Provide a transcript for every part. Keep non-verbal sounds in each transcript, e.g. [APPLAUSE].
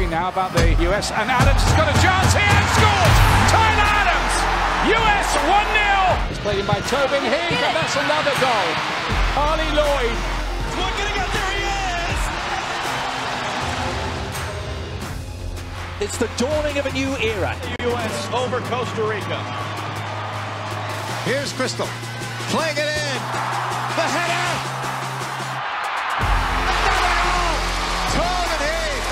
changing now about the US. And Adams has got a chance here and scores! Tyler Adams! US 1 0! It's played in by Tobin Heath, and that's another goal. Carli Lloyd. One getting up there, he is! It's the dawning of a new era. US over Costa Rica. Here's Crystal playing it in.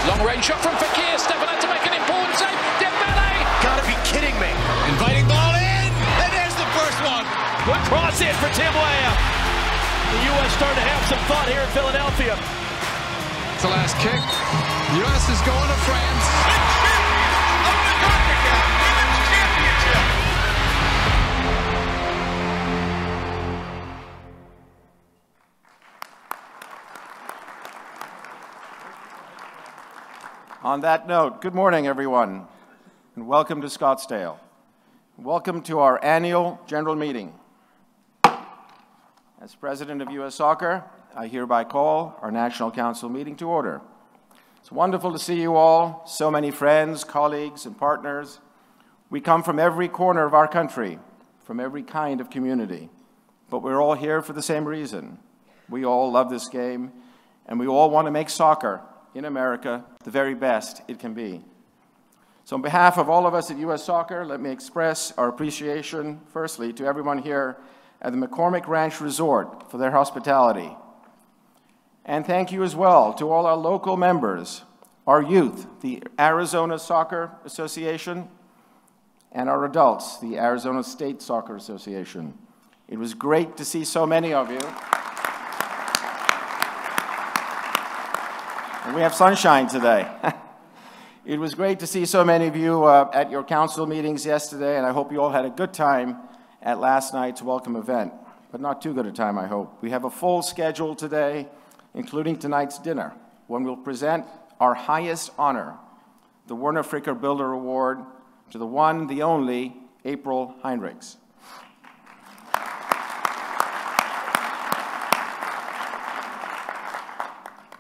Long range shot from Fekir. Steffen had to make an important save. Dembele. Gotta be kidding me. Inviting ball in. And there's the first one. Good cross in for Tim Weah. The U.S. starting to have some fun here in Philadelphia. It's the last kick. The U.S. is going to France. On that note, good morning, everyone, and welcome to Scottsdale. Welcome to our annual general meeting. As president of U.S. Soccer, I hereby call our National Council meeting to order. It's wonderful to see you all, so many friends, colleagues, and partners. We come from every corner of our country, from every kind of community, but we're all here for the same reason. We all love this game, and we all want to make soccer in America the very best it can be. So on behalf of all of us at U.S. Soccer, let me express our appreciation, firstly, to everyone here at the McCormick Ranch Resort for their hospitality. And thank you as well to all our local members, our youth, the Arizona Soccer Association, and our adults, the Arizona State Soccer Association. It was great to see so many of you. We have sunshine today. [LAUGHS] it was great to see so many of you uh, at your council meetings yesterday, and I hope you all had a good time at last night's welcome event. But not too good a time, I hope. We have a full schedule today, including tonight's dinner, when we'll present our highest honor, the Werner Fricker Builder Award, to the one, the only, April Heinrichs.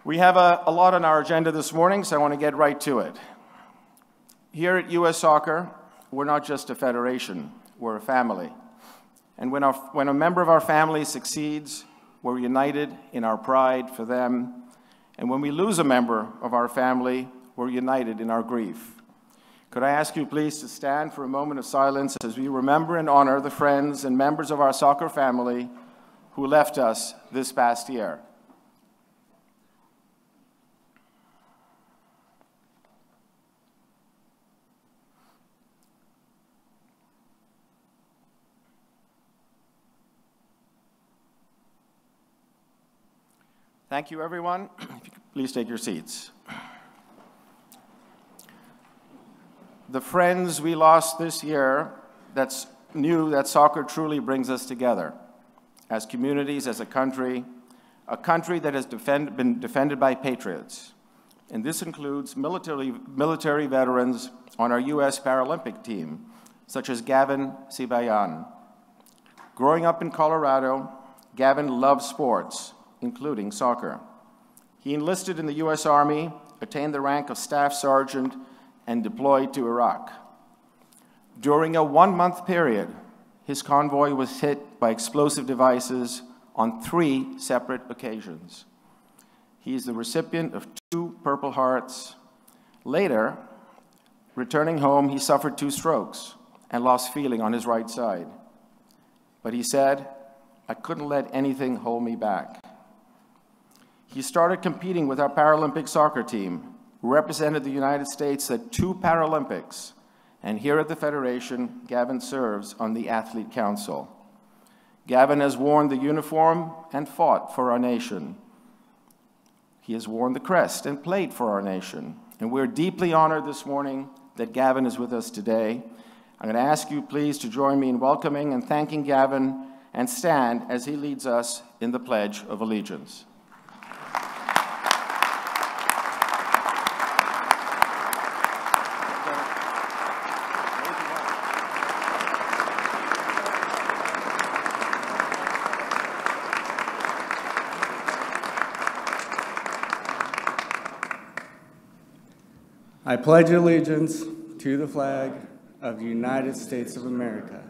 We have a, a, lot on our agenda this morning, so I want to get right to it. Here at U.S. Soccer, we're not just a federation, we're a family. And when, our, when a member of our family succeeds, we're united in our pride for them. And when we lose a member of our family, we're united in our grief. Could I ask you please to stand for a moment of silence as we remember and honor the friends and members of our soccer family who left us this past year? Thank you, everyone. [CLEARS THROAT] If you could please take your seats. The friends we lost this year that's knew that soccer truly brings us together as communities, as a country, a country that has defend, been defended by patriots. And this includes military, military veterans on our U.S. Paralympic team, such as Gavin Sibayan. Growing up in Colorado, Gavin loved sports including soccer. He enlisted in the U.S. Army, attained the rank of Staff Sergeant, and deployed to Iraq. During a one-month period, his convoy was hit by explosive devices on three separate occasions. He is the recipient of two Purple Hearts. Later, returning home, he suffered two strokes and lost feeling on his right side. But he said, I couldn't let anything hold me back. He started competing with our Paralympic soccer team, who represented the United States at two Paralympics. And here at the Federation, Gavin serves on the Athlete Council. Gavin has worn the uniform and fought for our nation. He has worn the crest and played for our nation. And we're deeply honored this morning that Gavin is with us today. I'm going to ask you please to join me in welcoming and thanking Gavin and stand as he leads us in the Pledge of Allegiance. I pledge allegiance to the flag of the United States of America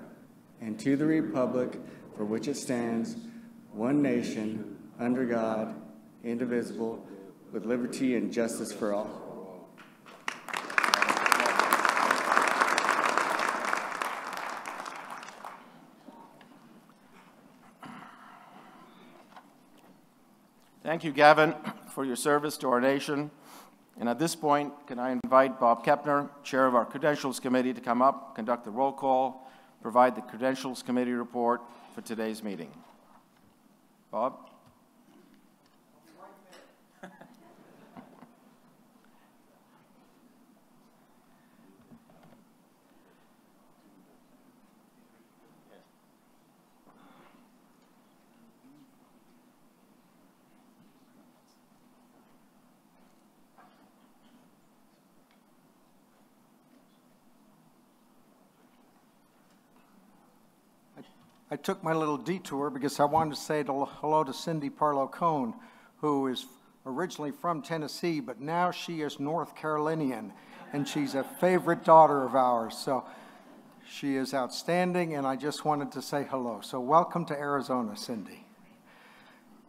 and to the republic for which it stands, one nation, under God, indivisible, with liberty and justice for all. Thank you, Gavin, for your service to our nation. And at this point, can I invite Bob Kepner, Chair of our Credentials Committee, to come up, conduct the roll call, provide the Credentials Committee report for today's meeting. Bob? I took my little detour because I wanted to say hello to Cindy Parlow Cone, who is originally from Tennessee, but now she is North Carolinian, and she's a favorite daughter of ours. So she is outstanding, and I just wanted to say hello. So welcome to Arizona, Cindy.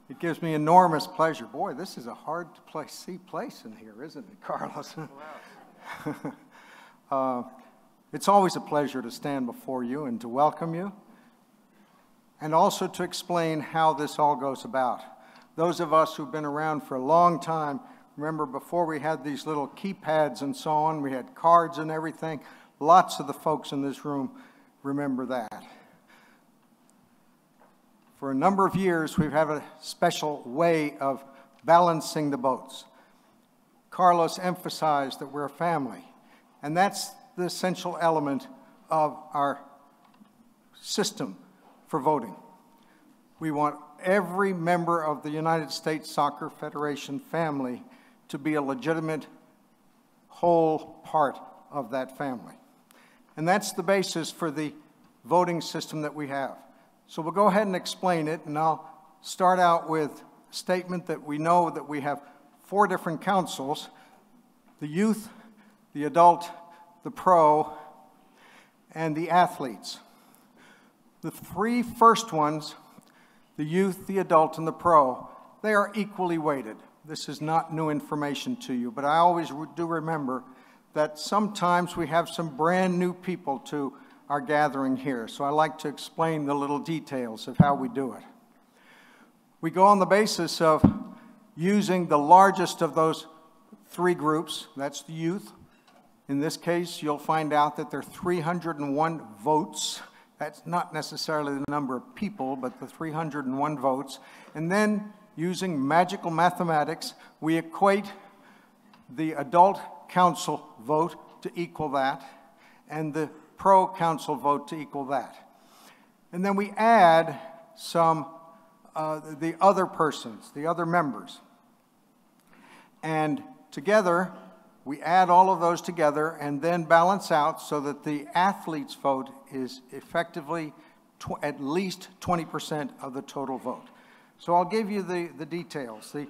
It gives me enormous pleasure. Boy, this is a hard to play, see place in here, isn't it, Carlos? [LAUGHS] uh, it's always a pleasure to stand before you and to welcome you and also to explain how this all goes about. Those of us who've been around for a long time, remember before we had these little keypads and so on, we had cards and everything. Lots of the folks in this room remember that. For a number of years, we've had a special way of balancing the boats. Carlos emphasized that we're a family, and that's the essential element of our system for voting. We want every member of the United States Soccer Federation family to be a legitimate whole part of that family. And that's the basis for the voting system that we have. So we'll go ahead and explain it, and I'll start out with a statement that we know that we have four different councils, the youth, the adult, the pro, and the athletes. The three first ones, the youth, the adult, and the pro, they are equally weighted. This is not new information to you, but I always do remember that sometimes we have some brand new people to our gathering here. So I like to explain the little details of how we do it. We go on the basis of using the largest of those three groups, that's the youth. In this case, you'll find out that there are 301 votes that's not necessarily the number of people, but the 301 votes. And then, using magical mathematics, we equate the adult council vote to equal that, and the pro council vote to equal that. And then we add some, uh, the other persons, the other members. And together, we add all of those together and then balance out so that the athlete's vote is effectively at least 20% of the total vote. So I'll give you the, the details. The,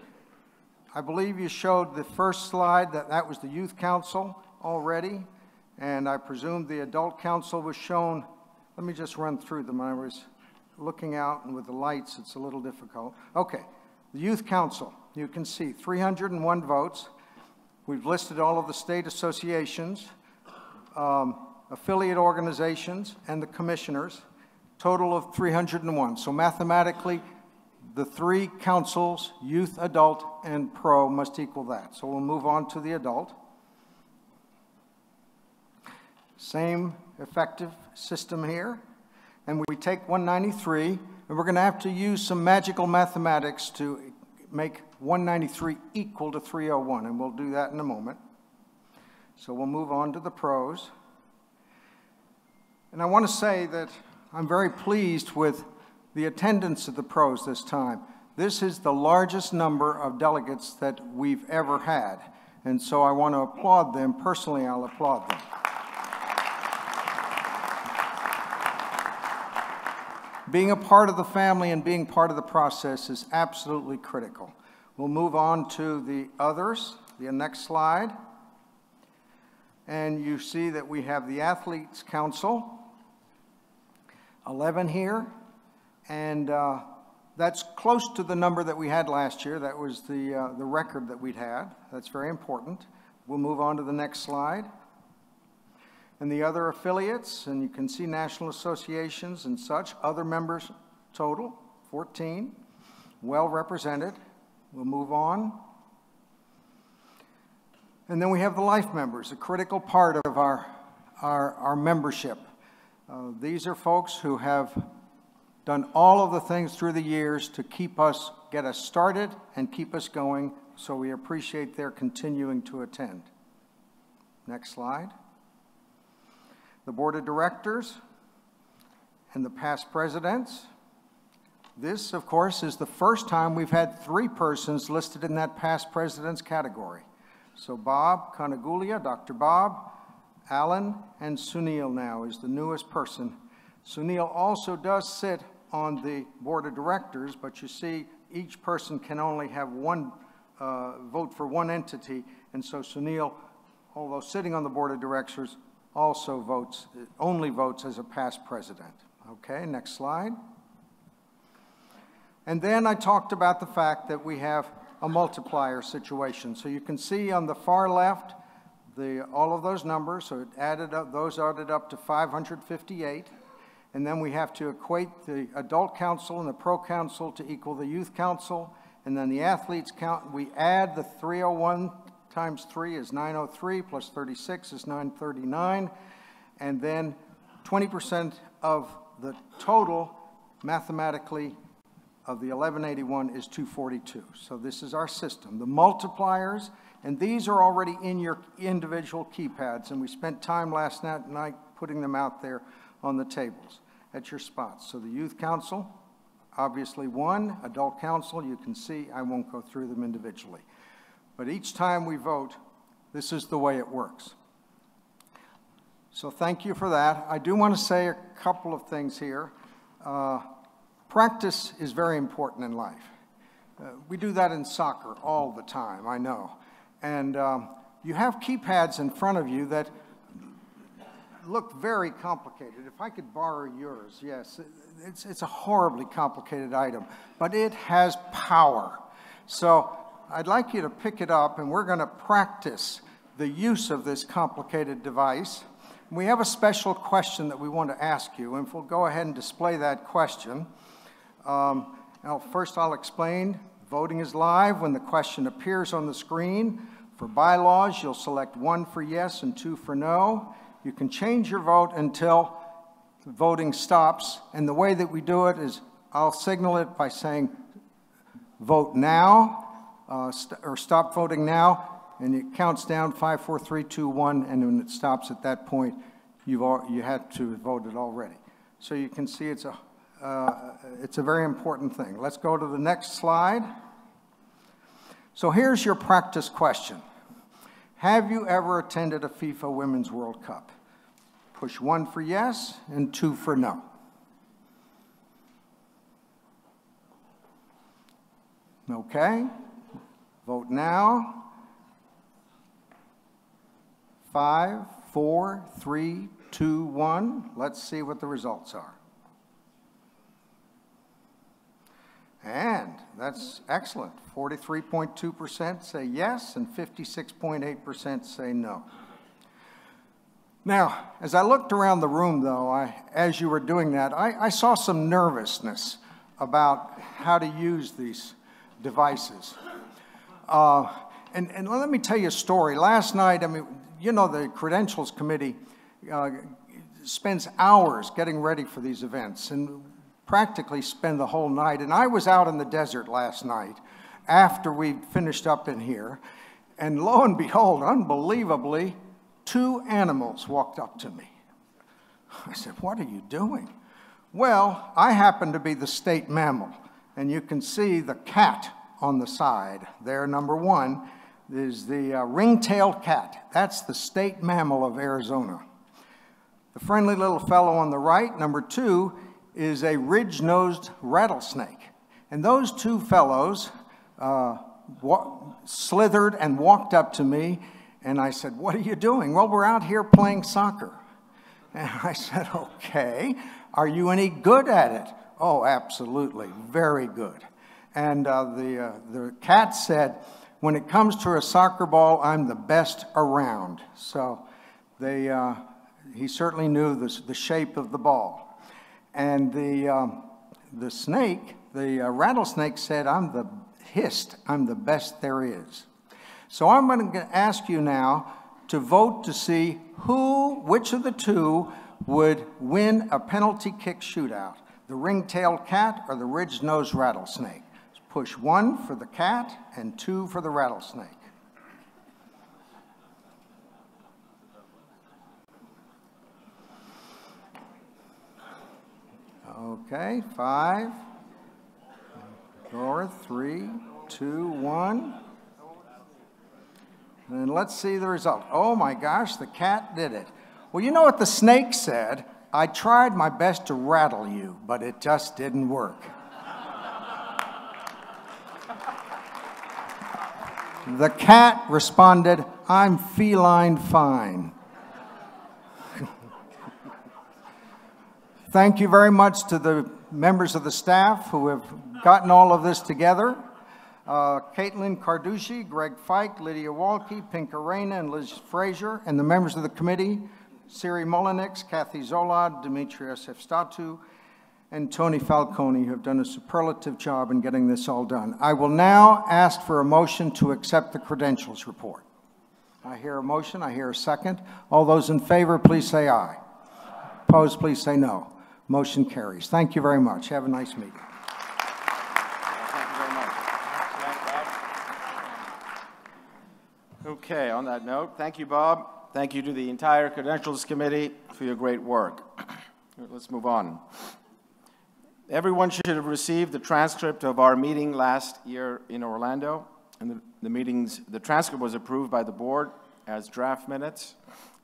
I believe you showed the first slide that that was the youth council already, and I presume the adult council was shown. Let me just run through them. I was looking out, and with the lights, it's a little difficult. Okay, the youth council, you can see 301 votes. We've listed all of the state associations, um, affiliate organizations, and the commissioners, total of 301. So mathematically, the three councils, youth, adult, and pro, must equal that. So we'll move on to the adult. Same effective system here. And we take 193, and we're going to have to use some magical mathematics to make 193 equal to 301, and we'll do that in a moment. So we'll move on to the pros. And I want to say that I'm very pleased with the attendance of the pros this time. This is the largest number of delegates that we've ever had. And so I want to applaud them. Personally, I'll applaud them. Being a part of the family and being part of the process is absolutely critical. We'll move on to the others, the next slide. And you see that we have the Athletes Council, 11 here, and uh, that's close to the number that we had last year. That was the, uh, the record that we'd had. That's very important. We'll move on to the next slide. And the other affiliates, and you can see national associations and such, other members total, 14, well represented. We'll move on. And then we have the life members, a critical part of our, our, our membership. Uh, these are folks who have done all of the things through the years to keep us, get us started and keep us going, so we appreciate their continuing to attend. Next slide. The board of directors and the past presidents. This, of course, is the first time we've had three persons listed in that past presidents category. So Bob Contiguglia, Dr. Bob, Alan, and Sunil now is the newest person. Sunil also does sit on the board of directors, but you see each person can only have one uh, vote for one entity, and so Sunil, although sitting on the board of directors, also votes, only votes as a past president. Okay, next slide. And then I talked about the fact that we have a multiplier situation. So you can see on the far left, the, all of those numbers, so it added up, those added up to 558. And then we have to equate the adult council and the pro council to equal the youth council. And then the athletes count, we add the 301 times 3 is 903, plus 36 is 939. And then 20% of the total mathematically of the 1181 is 242. So this is our system. The multipliers, and these are already in your individual keypads, and we spent time last night putting them out there on the tables at your spots. So the Youth Council, obviously one, Adult Council, you can see, I won't go through them individually. But each time we vote, this is the way it works. So thank you for that. I do want to say a couple of things here. Uh, Practice is very important in life. Uh, we do that in soccer all the time, I know. And um, you have keypads in front of you that look very complicated. If I could borrow yours, yes, it's, it's a horribly complicated item, but it has power. So I'd like you to pick it up, and we're going to practice the use of this complicated device. We have a special question that we want to ask you, and if we'll go ahead and display that question. Um, now, first I'll explain. Voting is live when the question appears on the screen. For bylaws, you'll select one for yes and two for no. You can change your vote until voting stops. And the way that we do it is I'll signal it by saying vote now uh, st or stop voting now. And it counts down five, four, three, two, one. And when it stops at that point, you've all, you had to have voted already. So you can see it's a uh, it's a very important thing. Let's go to the next slide. So here's your practice question. Have you ever attended a FIFA Women's World Cup? Push one for yes and two for no. Okay. Vote now. Five, four, three, two, one. Let's see what the results are. And that's excellent. 43.2% say yes, and 56.8% say no. Now, as I looked around the room, though, I, as you were doing that, I, I saw some nervousness about how to use these devices. Uh, and, and, let me tell you a story. Last night, I mean, you know, the Credentials Committee uh, spends hours getting ready for these events. And practically spend the whole night. And I was out in the desert last night after we finished up in here. And lo and behold, unbelievably, two animals walked up to me. I said, What are you doing? Well, I happen to be the state mammal. And you can see the cat on the side there, number one, is the uh, ring-tailed cat. That's the state mammal of Arizona. The friendly little fellow on the right, number two, is a ridge-nosed rattlesnake. And those two fellows uh, slithered and walked up to me, And I said, What are you doing? Well, we're out here playing soccer. And I [LAUGHS] said, Okay, are you any good at it? Oh, absolutely, very good. And uh, the, uh, the cat said, When it comes to a soccer ball, I'm the best around. So they, uh, he certainly knew the, the shape of the ball. And the, um, the snake, the uh, rattlesnake said, I'm the hissed, I'm the best there is. So I'm going to ask you now to vote to see who, which of the two would win a penalty kick shootout, the ring-tailed cat or the ridge-nosed rattlesnake. Push one for the cat and two for the rattlesnake. Okay, five, four, three, two, one. And let's see the result. Oh my gosh, the cat did it. Well, you know what the snake said? I tried my best to rattle you, but it just didn't work. the cat responded, I'm feline fine. Thank you very much to the members of the staff who have gotten all of this together. Uh, Caitlin Carducci, Greg Fike, Lydia Walke, Pink Arena, and Liz Frazier, and the members of the committee, Siri Mullinix, Kathy Zolad, Demetrios Efstatu, and Tony Falcone, who have done a superlative job in getting this all done. I will now ask for a motion to accept the credentials report. I hear a motion. I hear a second. All those in favor, please say aye. Opposed, please say no. Motion carries. Thank you very much. Have a nice meeting. Thank you very much. Okay, on that note, thank you, Bob. Thank you to the entire Credentials Committee for your great work. [CLEARS THROAT] Let's move on. Everyone should have received the transcript of our meeting last year in Orlando. And the, the meetings, the transcript was approved by the board as draft minutes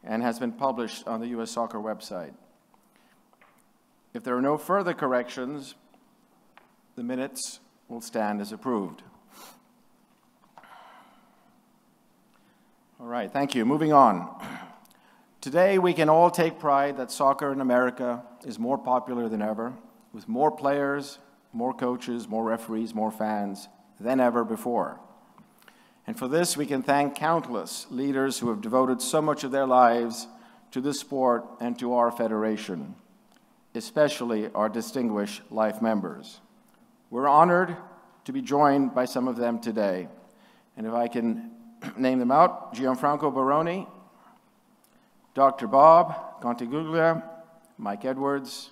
and has been published on the U.S. Soccer website. If there are no further corrections, the minutes will stand as approved. All right, thank you. Moving on. Today, we can all take pride that soccer in America is more popular than ever, with more players, more coaches, more referees, more fans than ever before. And for this, we can thank countless leaders who have devoted so much of their lives to this sport and to our federation especially our distinguished life members. We're honored to be joined by some of them today. And if I can [CLEARS THROAT] name them out, Gianfranco Baroni, Dr. Bob Contiguglia, Mike Edwards,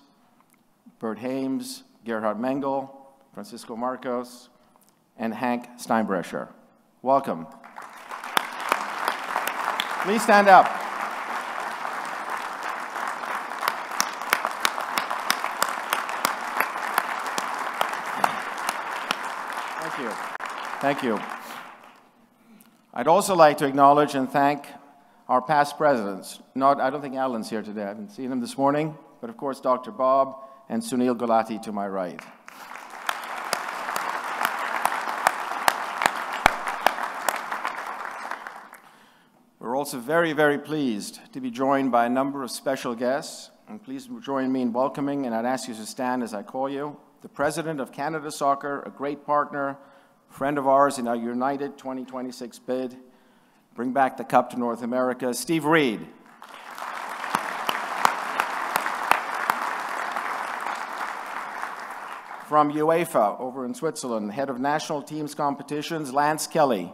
Bert Hames, Gerhard Mengel, Francisco Marcos, and Hank Steinbrecher. Welcome. Please stand up. Thank you. I'd also like to acknowledge and thank our past presidents. Not, I don't think Alan's here today. I haven't seen him this morning, but of course, Dr. Bob and Sunil Gulati to my right. We're also very, very pleased to be joined by a number of special guests. And please join me in welcoming, and I'd ask you to stand as I call you, the President of Canada Soccer, a great partner, friend of ours in our United 2026 bid, bring back the cup to North America, Steve Reed. From UEFA over in Switzerland, head of national teams competitions, Lance Kelly.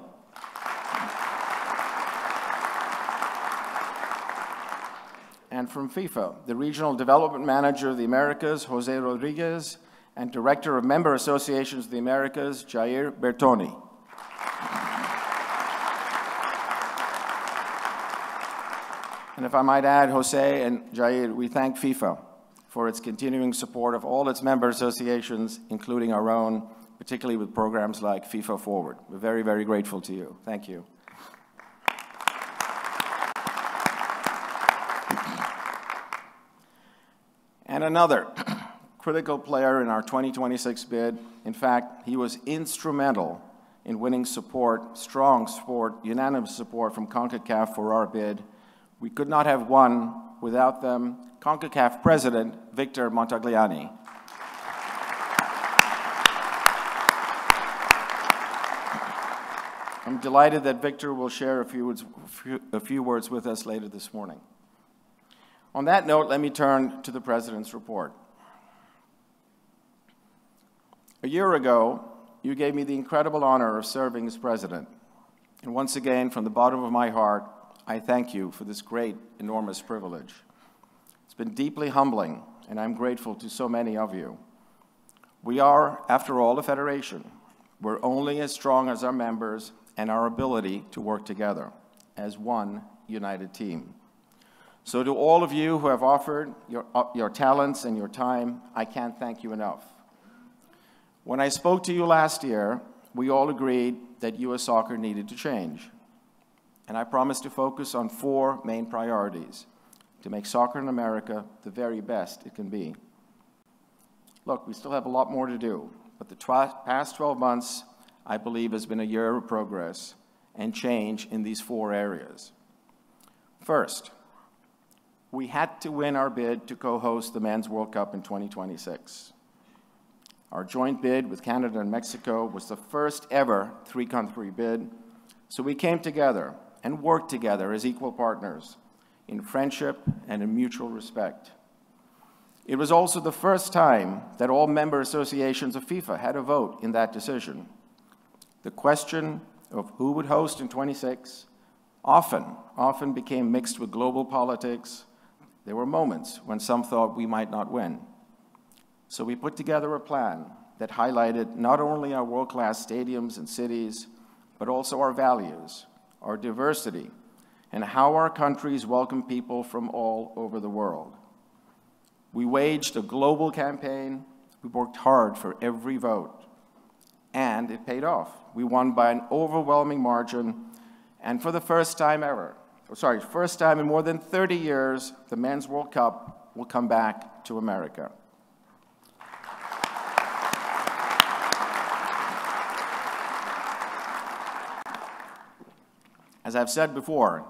And from FIFA, the regional development manager of the Americas, Jose Rodriguez, and Director of Member Associations of the Americas, Jair Bertoni. And if I might add, Jose and Jair, we thank FIFA for its continuing support of all its member associations, including our own, particularly with programs like FIFA Forward. We're very, very grateful to you. Thank you. And another critical player in our 2026 bid. In fact, he was instrumental in winning support, strong support, unanimous support from CONCACAF for our bid. We could not have won without them. CONCACAF President Victor Montagliani. I'm delighted that Victor will share a few, words, a few words with us later this morning. On that note, let me turn to the President's report. A year ago, you gave me the incredible honor of serving as President. And once again, from the bottom of my heart, I thank you for this great, enormous privilege. It's been deeply humbling, and I'm grateful to so many of you. We are, after all, a federation. We're only as strong as our members and our ability to work together as one united team. So to all of you who have offered your, your talents and your time, I can't thank you enough. When I spoke to you last year, we all agreed that U.S. soccer needed to change. And I promised to focus on four main priorities to make soccer in America the very best it can be. Look, we still have a lot more to do, but the past 12 months I believe has been a year of progress and change in these four areas. First, we had to win our bid to co-host the Men's World Cup in 2026. Our joint bid with Canada and Mexico was the first ever three-country bid, so we came together and worked together as equal partners in friendship and in mutual respect. It was also the first time that all member associations of FIFA had a vote in that decision. The question of who would host in 26 often, often became mixed with global politics. There were moments when some thought we might not win. So we put together a plan that highlighted not only our world-class stadiums and cities, but also our values, our diversity, and how our countries welcome people from all over the world. We waged a global campaign. We worked hard for every vote and it paid off. We won by an overwhelming margin, and for the first time ever, oh, sorry, first time in more than 30 years, the Men's World Cup will come back to America. As I've said before,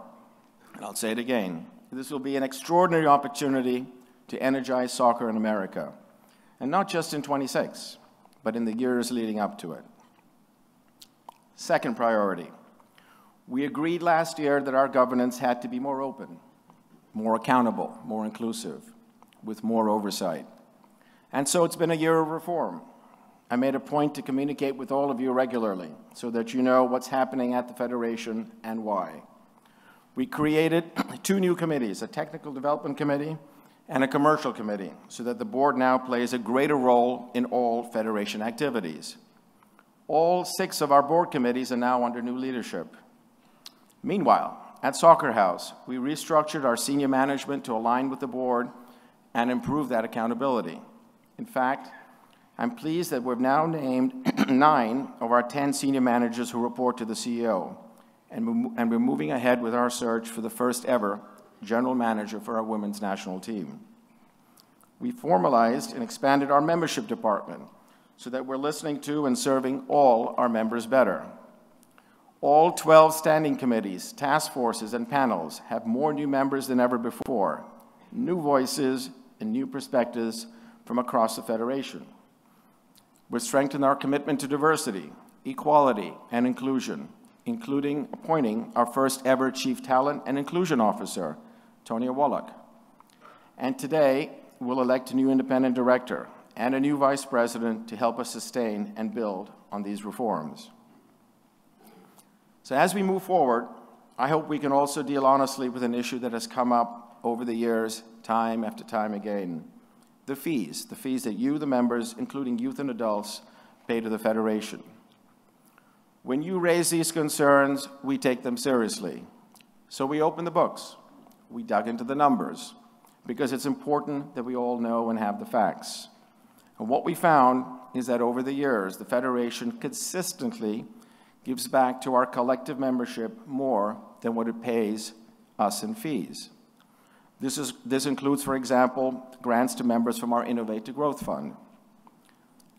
and I'll say it again, this will be an extraordinary opportunity to energize soccer in America, and not just in 26 but in the years leading up to it. Second priority, we agreed last year that our governance had to be more open, more accountable, more inclusive, with more oversight. And so it's been a year of reform. I made a point to communicate with all of you regularly so that you know what's happening at the Federation and why. We created [CLEARS THROAT] two new committees, a technical development committee and a commercial committee so that the board now plays a greater role in all Federation activities. All six of our board committees are now under new leadership. Meanwhile, at Soccer House, we restructured our senior management to align with the board and improve that accountability. In fact, I'm pleased that we've now named [CLEARS THROAT] nine of our 10 senior managers who report to the CEO, and we're moving ahead with our search for the first ever general manager for our women's national team. We formalized and expanded our membership department so that we're listening to and serving all our members better. All 12 standing committees, task forces, and panels have more new members than ever before, new voices and new perspectives from across the Federation. We've strengthened our commitment to diversity, equality, and inclusion, including appointing our first ever Chief Talent and Inclusion Officer, Tonya Wallach. And today, we'll elect a new independent director and a new vice president to help us sustain and build on these reforms. So as we move forward, I hope we can also deal honestly with an issue that has come up over the years, time after time again. The fees, the fees that you, the members, including youth and adults, pay to the Federation. When you raise these concerns, we take them seriously. So we opened the books we dug into the numbers because it's important that we all know and have the facts. And what we found is that over the years, the Federation consistently gives back to our collective membership more than what it pays us in fees. This, is, this includes, for example, grants to members from our Innovate to Growth Fund.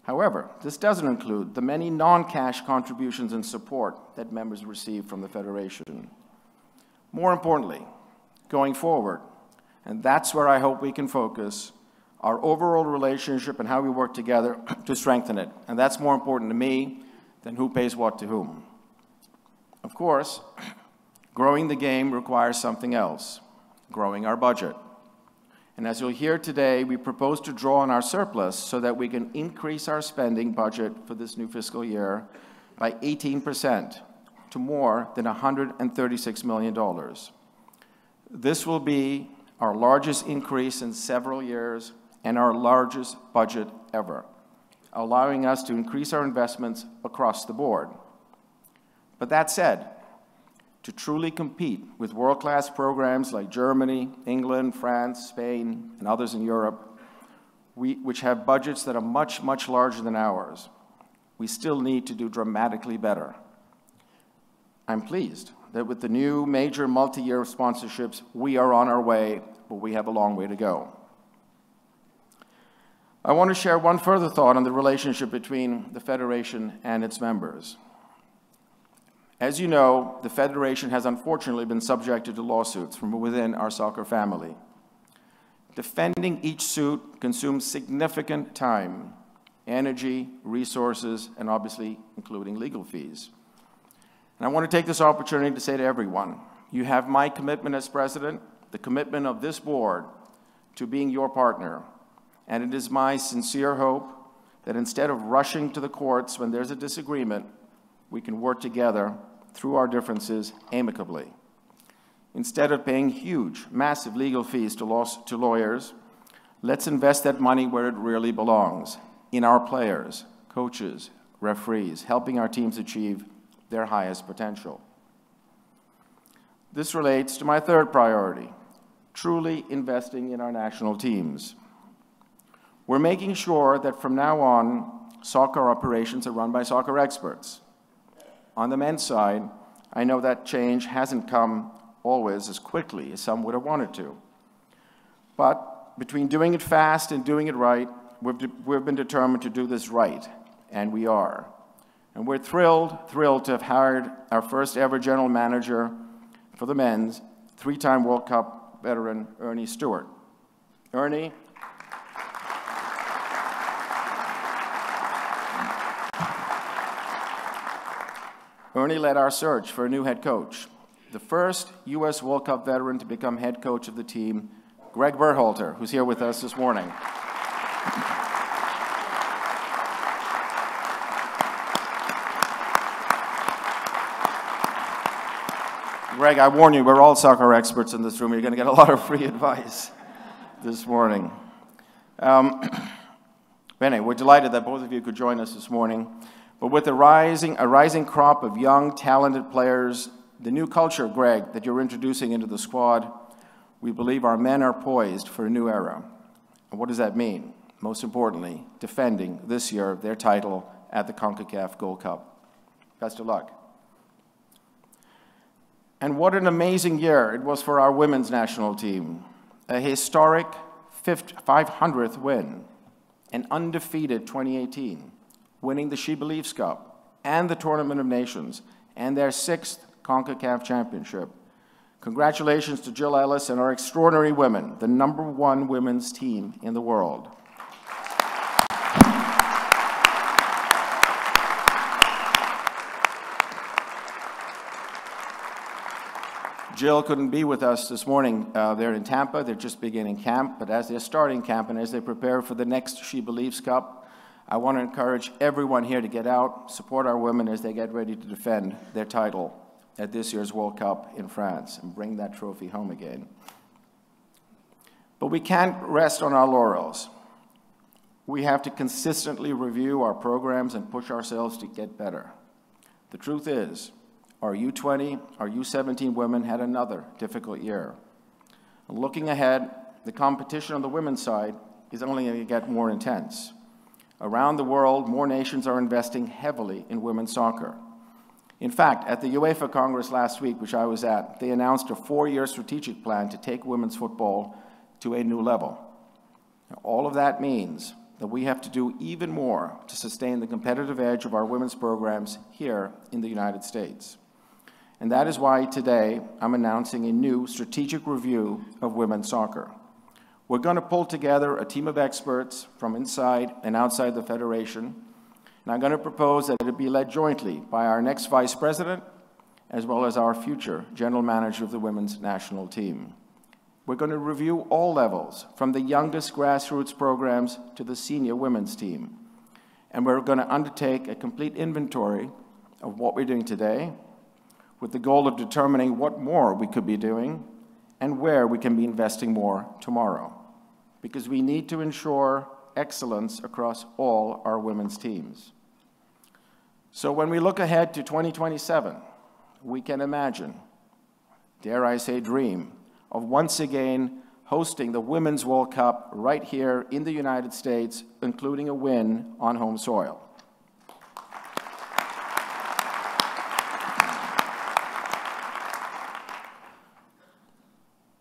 However, this doesn't include the many non-cash contributions and support that members receive from the Federation. More importantly, going forward, and that's where I hope we can focus, our overall relationship and how we work together [CLEARS THROAT] to strengthen it. And that's more important to me than who pays what to whom. Of course, [CLEARS THROAT] growing the game requires something else, growing our budget. And as you'll hear today, we propose to draw on our surplus so that we can increase our spending budget for this new fiscal year by 18% to more than $136 million. This will be our largest increase in several years and our largest budget ever, allowing us to increase our investments across the board. But that said, to truly compete with world-class programs like Germany, England, France, Spain, and others in Europe, we, which have budgets that are much, much larger than ours, we still need to do dramatically better. I'm pleased that with the new major multi-year sponsorships, we are on our way, but we have a long way to go. I want to share one further thought on the relationship between the Federation and its members. As you know, the Federation has unfortunately been subjected to lawsuits from within our soccer family. Defending each suit consumes significant time, energy, resources, and obviously including legal fees. And I want to take this opportunity to say to everyone, you have my commitment as president, the commitment of this board to being your partner. And it is my sincere hope that instead of rushing to the courts when there's a disagreement, we can work together through our differences amicably. Instead of paying huge, massive legal fees to, to lawyers, let's invest that money where it really belongs, in our players, coaches, referees, helping our teams achieve their highest potential. This relates to my third priority, truly investing in our national teams. We're making sure that from now on, soccer operations are run by soccer experts. On the men's side, I know that change hasn't come always as quickly as some would have wanted to. But between doing it fast and doing it right, we've, we've been determined to do this right, and we are. And we're thrilled, thrilled to have hired our first ever general manager for the men's, three-time World Cup veteran Earnie Stewart. Earnie, Earnie led our search for a new head coach. The first U.S. World Cup veteran to become head coach of the team, Greg Berhalter, who's here with us this morning. Greg, I warn you, we're all soccer experts in this room. You're going to get a lot of [LAUGHS] free advice this morning. Um, [CLEARS THROAT] anyway, we're delighted that both of you could join us this morning. But with a rising, a rising crop of young, talented players, the new culture, Greg, that you're introducing into the squad, we believe our men are poised for a new era. And what does that mean? Most importantly, defending this year their title at the CONCACAF Gold Cup. Best of luck. And what an amazing year it was for our women's national team. A historic 500th win, an undefeated 2018 winning the She Believes Cup and the Tournament of Nations and their sixth CONCACAF championship. Congratulations to Jill Ellis and our extraordinary women, the number one women's team in the world. Jill couldn't be with us this morning. Uh, they're in Tampa. They're just beginning camp. But as they're starting camp and as they prepare for the next She Believes Cup, I want to encourage everyone here to get out, support our women as they get ready to defend their title at this year's World Cup in France and bring that trophy home again. But we can't rest on our laurels. We have to consistently review our programs and push ourselves to get better. The truth is, our U20, our U17 women had another difficult year. Looking ahead, the competition on the women's side is only going to get more intense. Around the world, more nations are investing heavily in women's soccer. In fact, at the UEFA Congress last week, which I was at, they announced a four-year strategic plan to take women's football to a new level. All of that means that we have to do even more to sustain the competitive edge of our women's programs here in the United States. And that is why today I'm announcing a new strategic review of women's soccer. We're going to pull together a team of experts from inside and outside the Federation, and I'm going to propose that it be led jointly by our next Vice President, as well as our future General Manager of the women's national team. We're going to review all levels, from the youngest grassroots programs to the senior women's team. And we're going to undertake a complete inventory of what we're doing today, with the goal of determining what more we could be doing and where we can be investing more tomorrow. Because we need to ensure excellence across all our women's teams. So when we look ahead to 2027, we can imagine, dare I say dream, of once again hosting the Women's World Cup right here in the United States, including a win on home soil.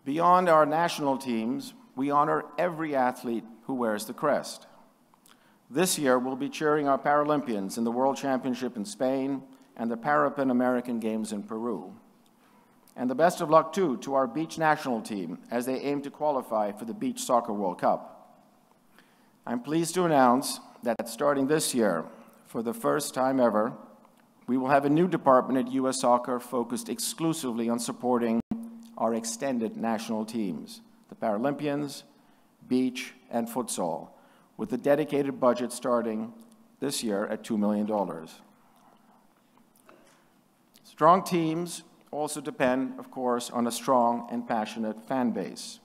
Beyond our national teams, we honor every athlete who wears the crest. This year, we'll be cheering our Paralympians in the World Championship in Spain and the Parapan American Games in Peru. And the best of luck, too, to our beach national team as they aim to qualify for the Beach Soccer World Cup. I'm pleased to announce that starting this year, for the first time ever, we will have a new department at U.S. Soccer focused exclusively on supporting our extended national teams, the Paralympians, beach, and futsal, with a dedicated budget starting this year at $2 million. Strong teams also depend, of course, on a strong and passionate fan base.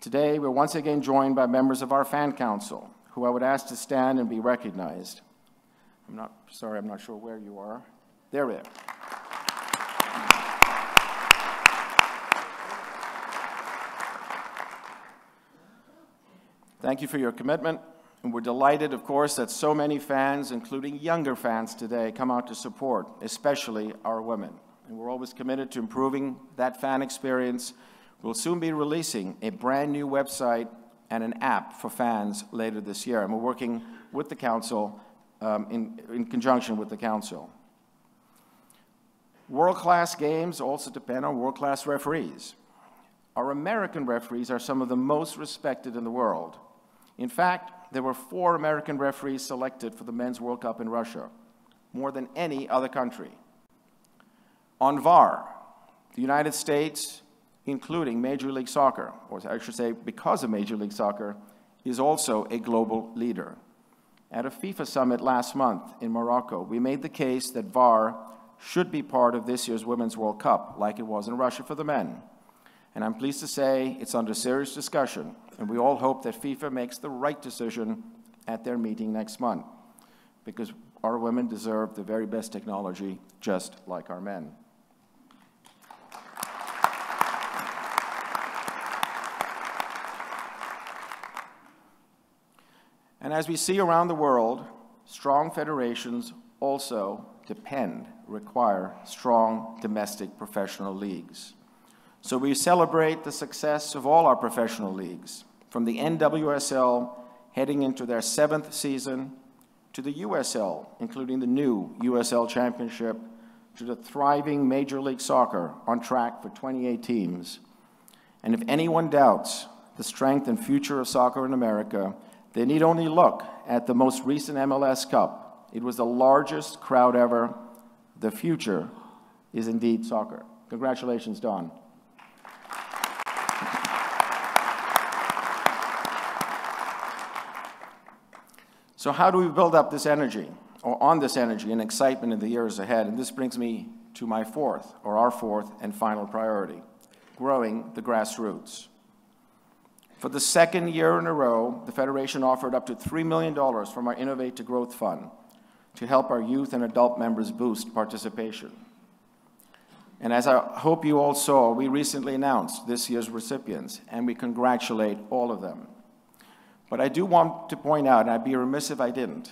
Today, we're once again joined by members of our fan council, who I would ask to stand and be recognized. I'm not, sorry, I'm not sure where you are. There we are. Thank you for your commitment. And we're delighted, of course, that so many fans, including younger fans today, come out to support, especially our women. And we're always committed to improving that fan experience. We'll soon be releasing a brand new website and an app for fans later this year. And we're working with the Council um, in, in conjunction with the Council. World-class games also depend on world-class referees. Our American referees are some of the most respected in the world. In fact, there were four American referees selected for the Men's World Cup in Russia, more than any other country. On VAR, the United States, including Major League Soccer, or I should say because of Major League Soccer, is also a global leader. At a FIFA summit last month in Morocco, we made the case that VAR should be part of this year's Women's World Cup, like it was in Russia for the men. And I'm pleased to say it's under serious discussion and we all hope that FIFA makes the right decision at their meeting next month, because our women deserve the very best technology, just like our men. And as we see around the world, strong federations also depend, require strong domestic professional leagues. So we celebrate the success of all our professional leagues, from the NWSL heading into their seventh season, to the USL, including the new USL Championship, to the thriving Major League Soccer on track for 28 teams. And if anyone doubts the strength and future of soccer in America, they need only look at the most recent MLS Cup. It was the largest crowd ever. The future is indeed soccer. Congratulations, Don. So how do we build up this energy, or on this energy and excitement in the years ahead? And this brings me to my fourth, or our fourth and final priority, growing the grassroots. For the second year in a row, the Federation offered up to $3 million from our Innovate to Growth Fund to help our youth and adult members boost participation. And as I hope you all saw, we recently announced this year's recipients, and we congratulate all of them. But I do want to point out, and I'd be remiss if I didn't,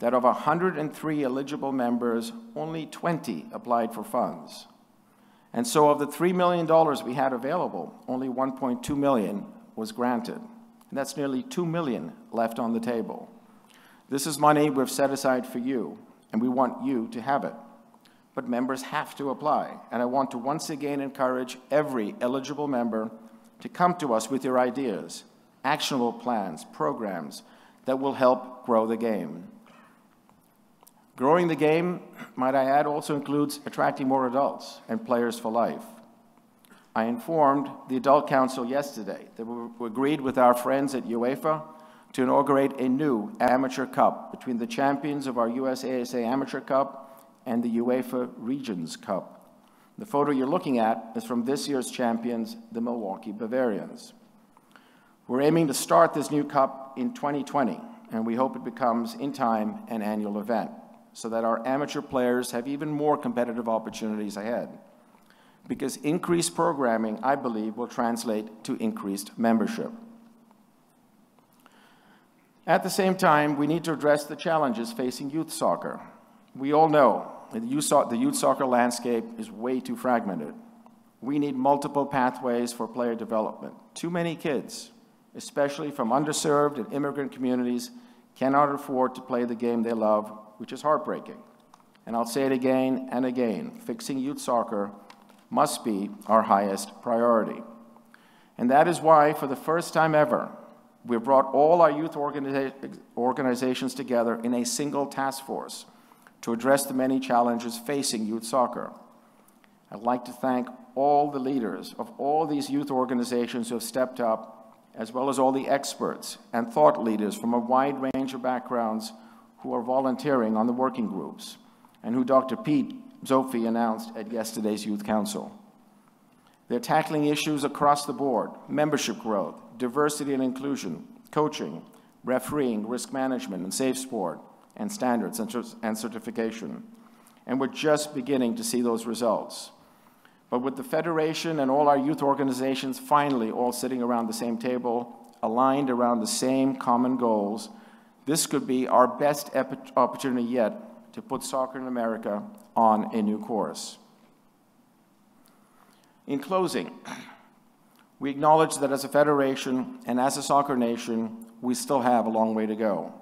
that of 103 eligible members, only 20 applied for funds. And so of the $3 million we had available, only 1.2 million was granted. And that's nearly 2 million left on the table. This is money we've set aside for you, and we want you to have it. But members have to apply, and I want to once again encourage every eligible member to come to us with your ideas, actionable plans, programs that will help grow the game. Growing the game, might I add, also includes attracting more adults and players for life. I informed the Adult Council yesterday that we agreed with our friends at UEFA to inaugurate a new Amateur Cup between the champions of our USASA Amateur Cup and the UEFA Regions Cup. The photo you're looking at is from this year's champions, the Milwaukee Bavarians. We're aiming to start this new cup in 2020, and we hope it becomes, in time, an annual event so that our amateur players have even more competitive opportunities ahead because increased programming, I believe, will translate to increased membership. At the same time, we need to address the challenges facing youth soccer. We all know that the youth soccer landscape is way too fragmented. We need multiple pathways for player development. Too many kids, especially from underserved and immigrant communities, cannot afford to play the game they love, which is heartbreaking. And I'll say it again and again, fixing youth soccer must be our highest priority. And that is why, for the first time ever, we've brought all our youth organiza organizations together in a single task force to address the many challenges facing youth soccer. I'd like to thank all the leaders of all these youth organizations who have stepped up, as well as all the experts and thought leaders from a wide range of backgrounds who are volunteering on the working groups, and who Dr. Pete Zopfi announced at yesterday's Youth Council. They're tackling issues across the board, membership growth, diversity and inclusion, coaching, refereeing, risk management, and safe sport, and standards and certification. And we're just beginning to see those results. But with the Federation and all our youth organizations finally all sitting around the same table, aligned around the same common goals, this could be our best opportunity yet to put soccer in America on a new course. In closing, we acknowledge that as a federation and as a soccer nation, we still have a long way to go.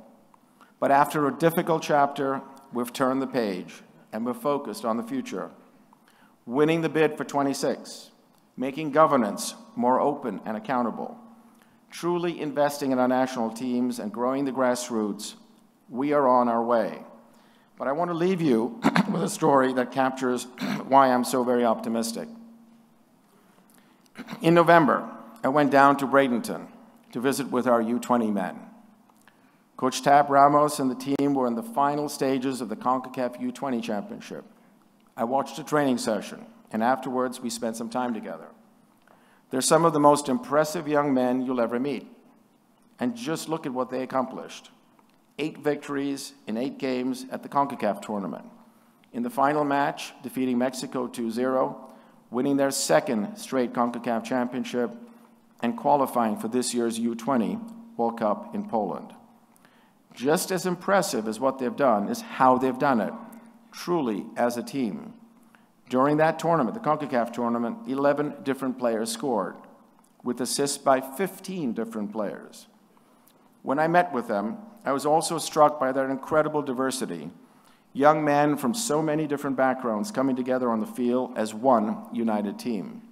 But after a difficult chapter, we've turned the page and we're focused on the future. Winning the bid for 26, making governance more open and accountable, truly investing in our national teams and growing the grassroots, we are on our way. But I want to leave you [CLEARS THROAT] with a story that captures [CLEARS THROAT] why I'm so very optimistic. In November, I went down to Bradenton to visit with our U20 men. Coach Tab Ramos and the team were in the final stages of the CONCACAF U20 Championship. I watched a training session, and afterwards we spent some time together. They're some of the most impressive young men you'll ever meet. And just look at what they accomplished eight victories in eight games at the CONCACAF tournament. In the final match, defeating Mexico 2-0, winning their second straight CONCACAF championship, and qualifying for this year's U20 World Cup in Poland. Just as impressive as what they've done is how they've done it, truly as a team. During that tournament, the CONCACAF tournament, 11 different players scored, with assists by 15 different players. When I met with them, I was also struck by their incredible diversity. Young men from so many different backgrounds coming together on the field as one united team.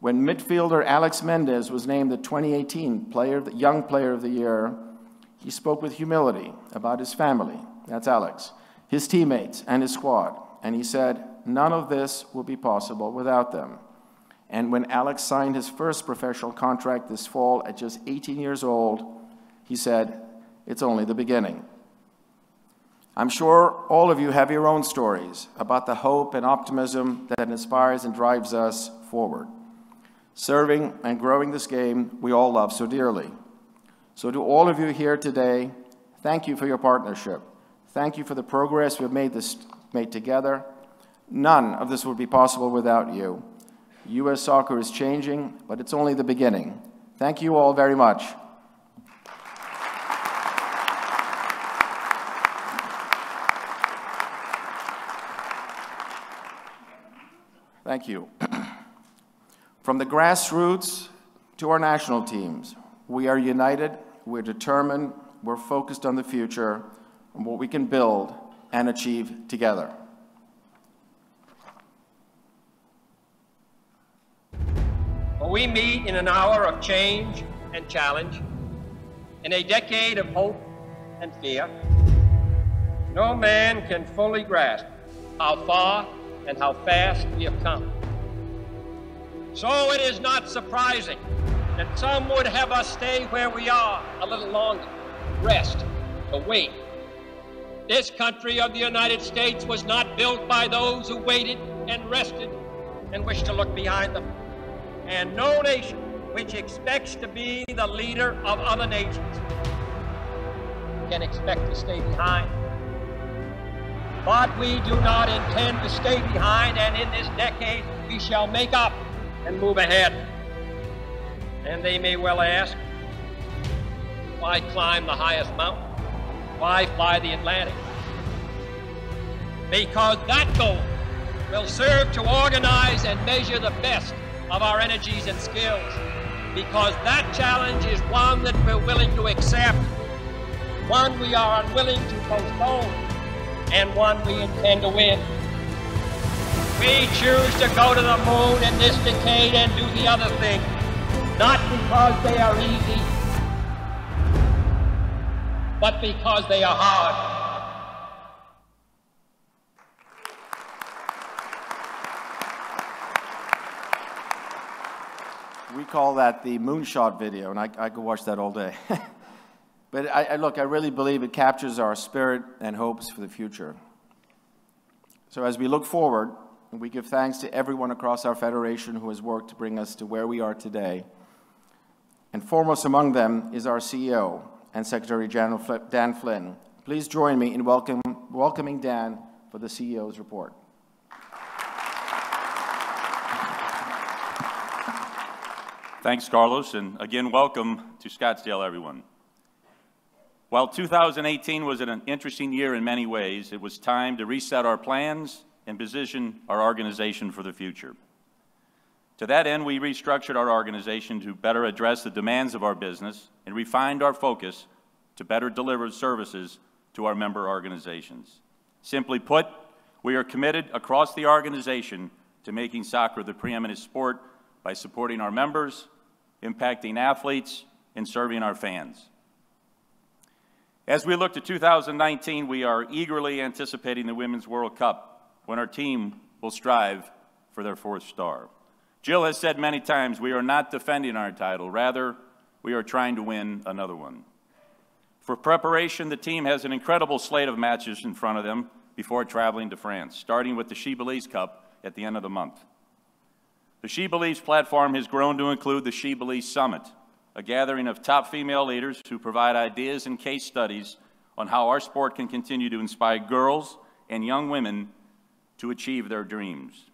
When midfielder Alex Mendez was named the 2018 player, the Young Player of the Year, he spoke with humility about his family, that's Alex, his teammates, and his squad. And he said, None of this will be possible without them. And when Alex signed his first professional contract this fall at just 18 years old, he said, it's only the beginning. I'm sure all of you have your own stories about the hope and optimism that inspires and drives us forward. Serving and growing this game we all love so dearly. So to all of you here today, thank you for your partnership. Thank you for the progress we've made, this, made together. None of this would be possible without you. U.S. soccer is changing, but it's only the beginning. Thank you all very much. Thank you. [CLEARS THROAT] From the grassroots to our national teams, We are united, we're determined, we're focused on the future and what we can build and achieve together. We meet in an hour of change and challenge, in a decade of hope and fear. No man can fully grasp how far and how fast we have come. So it is not surprising that some would have us stay where we are a little longer, rest, await. This country of the United States was not built by those who waited and rested and wished to look behind them. And no nation which expects to be the leader of other nations can expect to stay behind. But we do not intend to stay behind, and in this decade we shall make up and move ahead. And they may well ask, why climb the highest mountain? Why fly the Atlantic? Because that goal will serve to organize and measure the best of our energies and skills. Because that challenge is one that we're willing to accept, one we are unwilling to postpone, and one we intend to win. We choose to go to the moon in this decade and do the other thing, not because they are easy, but because they are hard. We call that the moonshot video, and I, I could watch that all day. [LAUGHS] but I, I, look, I really believe it captures our spirit and hopes for the future. So as we look forward, we give thanks to everyone across our federation who has worked to bring us to where we are today. And foremost among them is our CEO and Secretary General Dan Flynn. Please join me in welcome, welcoming Dan for the CEO's report. Thanks, Carlos, and again, welcome to Scottsdale, everyone. While 2018 was an interesting year in many ways, it was time to reset our plans and position our organization for the future. To that end, we restructured our organization to better address the demands of our business and refined our focus to better deliver services to our member organizations. Simply put, we are committed across the organization to making soccer the preeminent sport by supporting our members, impacting athletes, and serving our fans. As we look to 2019, we are eagerly anticipating the Women's World Cup when our team will strive for their fourth star. Jill has said many times we are not defending our title, rather, we are trying to win another one. For preparation, the team has an incredible slate of matches in front of them before traveling to France, starting with the She Believes Cup at the end of the month. The She Believes platform has grown to include the She Believes Summit, a gathering of top female leaders who provide ideas and case studies on how our sport can continue to inspire girls and young women to achieve their dreams.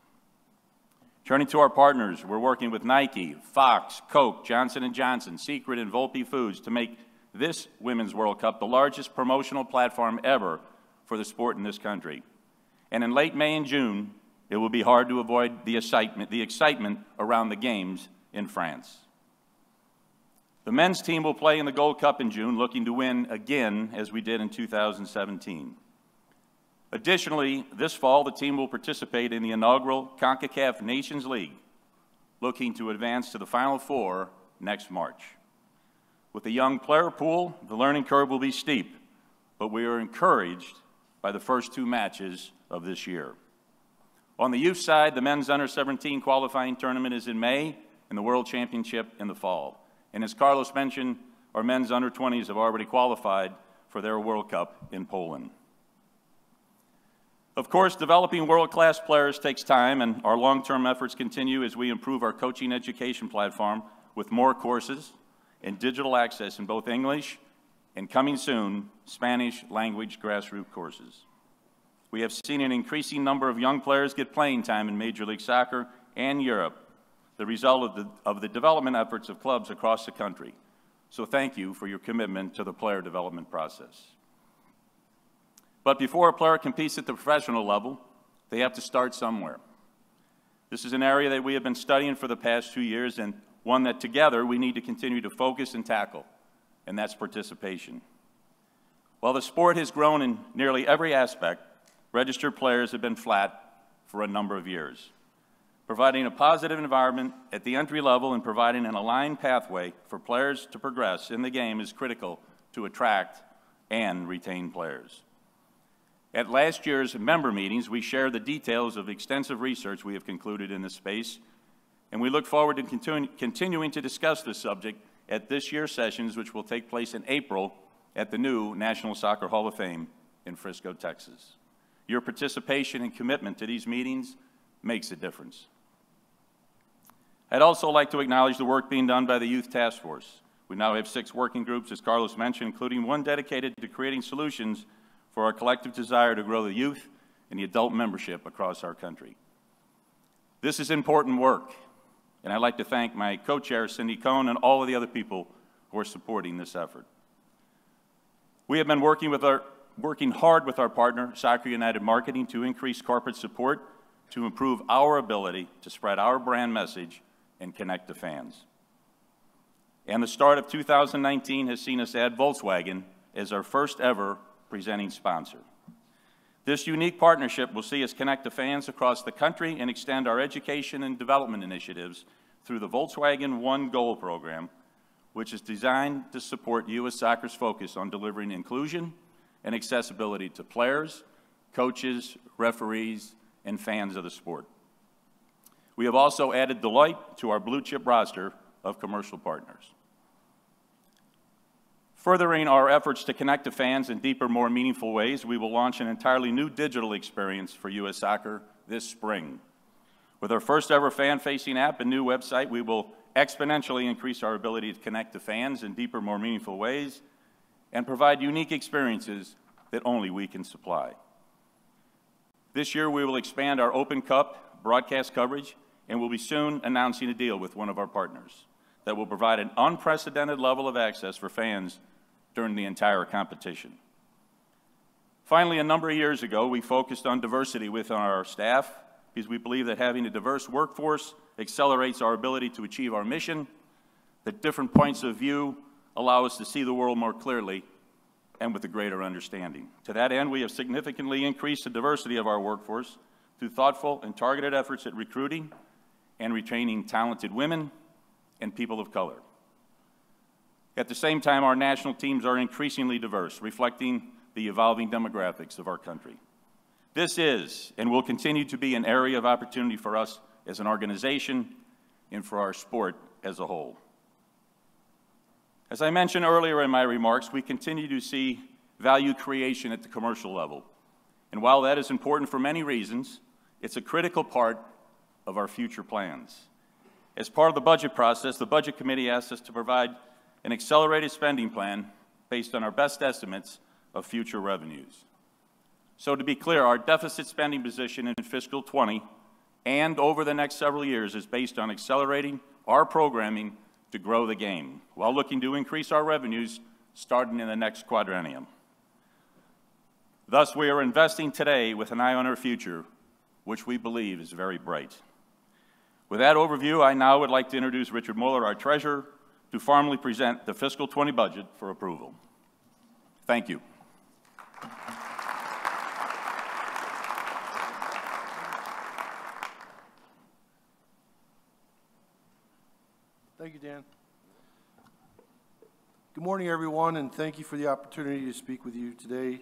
Turning to our partners, we're working with Nike, Fox, Coke, Johnson & Johnson, Secret, and Volpi Foods to make this Women's World Cup the largest promotional platform ever for the sport in this country. And in late May and June, it will be hard to avoid the excitement, the excitement around the games in France. The men's team will play in the Gold Cup in June, looking to win again as we did in 2017. Additionally, this fall, the team will participate in the inaugural CONCACAF Nations League, looking to advance to the Final Four next March. With a young player pool, the learning curve will be steep, but we are encouraged by the first two matches of this year. On the youth side, the men's under 17 qualifying tournament is in May and the World Championship in the fall. And as Carlos mentioned, our men's under 20s have already qualified for their World Cup in Poland. Of course, developing world-class players takes time, and our long-term efforts continue as we improve our coaching education platform with more courses and digital access in both English and coming soon, Spanish language grassroots courses. We have seen an increasing number of young players get playing time in Major League Soccer and Europe, the result of the, of the development efforts of clubs across the country. So thank you for your commitment to the player development process. But before a player competes at the professional level, they have to start somewhere. This is an area that we have been studying for the past two years, and one that together we need to continue to focus and tackle, and that's participation. While the sport has grown in nearly every aspect, registered players have been flat for a number of years. Providing a positive environment at the entry level and providing an aligned pathway for players to progress in the game is critical to attract and retain players. At last year's member meetings, we shared the details of extensive research we have concluded in this space, and we look forward to continu continuing to discuss this subject at this year's sessions, which will take place in April at the new National Soccer Hall of Fame in Frisco, Texas. Your participation and commitment to these meetings makes a difference. I'd also like to acknowledge the work being done by the Youth Task Force. We now have six working groups, as Carlos mentioned, including one dedicated to creating solutions for our collective desire to grow the youth and the adult membership across our country. This is important work, and I'd like to thank my co-chair, Cindy Cone, and all of the other people who are supporting this effort. We have been working, with our, working hard with our partner, Soccer United Marketing, to increase corporate support to improve our ability to spread our brand message and connect to fans. And the start of 2019 has seen us add Volkswagen as our first ever presenting sponsor. This unique partnership will see us connect to fans across the country and extend our education and development initiatives through the Volkswagen One Goal program, which is designed to support U.S. Soccer's focus on delivering inclusion and accessibility to players, coaches, referees, and fans of the sport. We have also added Deloitte to our blue chip roster of commercial partners. Furthering our efforts to connect to fans in deeper, more meaningful ways, we will launch an entirely new digital experience for U.S. Soccer this spring. With our first ever fan-facing app and new website, we will exponentially increase our ability to connect to fans in deeper, more meaningful ways and provide unique experiences that only we can supply. This year, we will expand our Open Cup broadcast coverage and we'll be soon announcing a deal with one of our partners that will provide an unprecedented level of access for fans during the entire competition. Finally, a number of years ago, we focused on diversity within our staff because we believe that having a diverse workforce accelerates our ability to achieve our mission, that different points of view allow us to see the world more clearly and with a greater understanding. To that end, we have significantly increased the diversity of our workforce through thoughtful and targeted efforts at recruiting and retaining talented women and people of color. At the same time, our national teams are increasingly diverse, reflecting the evolving demographics of our country. This is and will continue to be an area of opportunity for us as an organization and for our sport as a whole. As I mentioned earlier in my remarks, we continue to see value creation at the commercial level. And while that is important for many reasons, it's a critical part of our future plans. As part of the budget process, the Budget Committee asked us to provide an accelerated spending plan based on our best estimates of future revenues. So to be clear, our deficit spending position in fiscal 20 and over the next several years is based on accelerating our programming to grow the game while looking to increase our revenues starting in the next quadrennium. Thus, we are investing today with an eye on our future, which we believe is very bright. With that overview, I now would like to introduce Richard Mueller, our treasurer, to formally present the fiscal 20 budget for approval. Thank you. Thank you, Dan. Good morning, everyone, and thank you for the opportunity to speak with you today.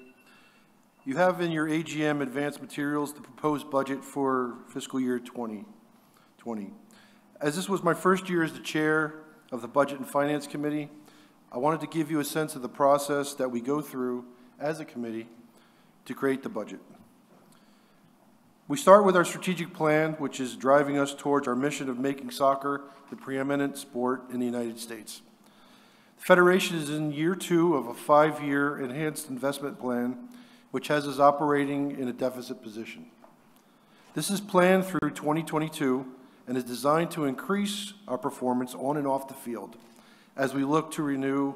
You have in your AGM advanced materials the proposed budget for fiscal year 2020. As this was my first year as the chair of the Budget and Finance Committee, I wanted to give you a sense of the process that we go through as a committee to create the budget. We start with our strategic plan, which is driving us towards our mission of making soccer the preeminent sport in the United States. The Federation is in year two of a five-year enhanced investment plan, which has us operating in a deficit position. This is planned through 2022 and is designed to increase our performance on and off the field as we look to renew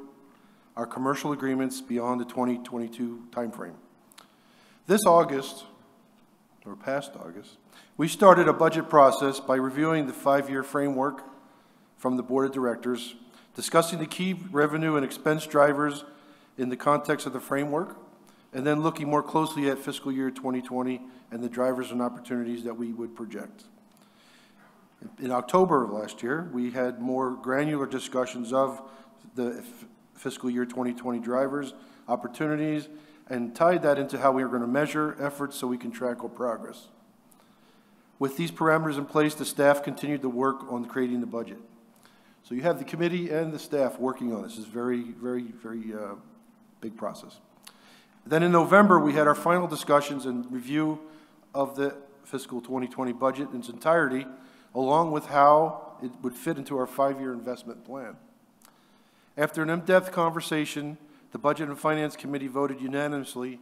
our commercial agreements beyond the 2022 timeframe. This August, or past August, we started a budget process by reviewing the five-year framework from the Board of Directors, discussing the key revenue and expense drivers in the context of the framework, and then looking more closely at fiscal year 2020 and the drivers and opportunities that we would project. In October of last year, we had more granular discussions of the fiscal year 2020 drivers, opportunities, and tied that into how we are going to measure efforts so we can track our progress. With these parameters in place, the staff continued to work on creating the budget. So you have the committee and the staff working on this. It's very, very, very uh, big process. Then in November, we had our final discussions and review of the fiscal 2020 budget in its entirety, along with how it would fit into our five-year investment plan. After an in-depth conversation, the Budget and Finance Committee voted unanimously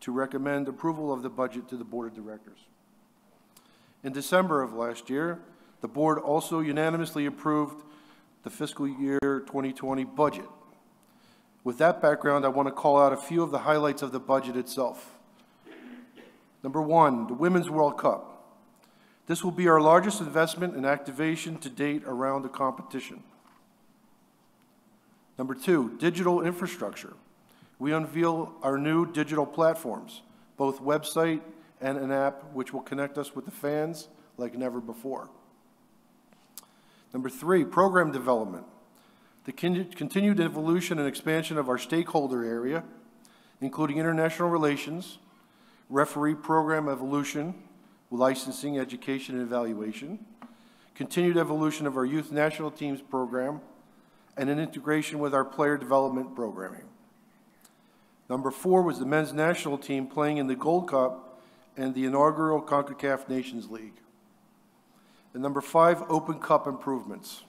to recommend approval of the budget to the Board of Directors. In December of last year, the Board also unanimously approved the fiscal year 2020 budget. With that background, I want to call out a few of the highlights of the budget itself. Number one, the Women's World Cup. This will be our largest investment and activation to date around the competition. Number two, digital infrastructure. We unveil our new digital platforms, both website and an app which will connect us with the fans like never before. Number three, program development. The continued evolution and expansion of our stakeholder area, including international relations, referee program evolution, licensing, education, and evaluation, continued evolution of our youth national teams program, and an integration with our player development programming. Number four was the men's national team playing in the Gold Cup and the inaugural CONCACAF Nations League. And number five, Open Cup improvements.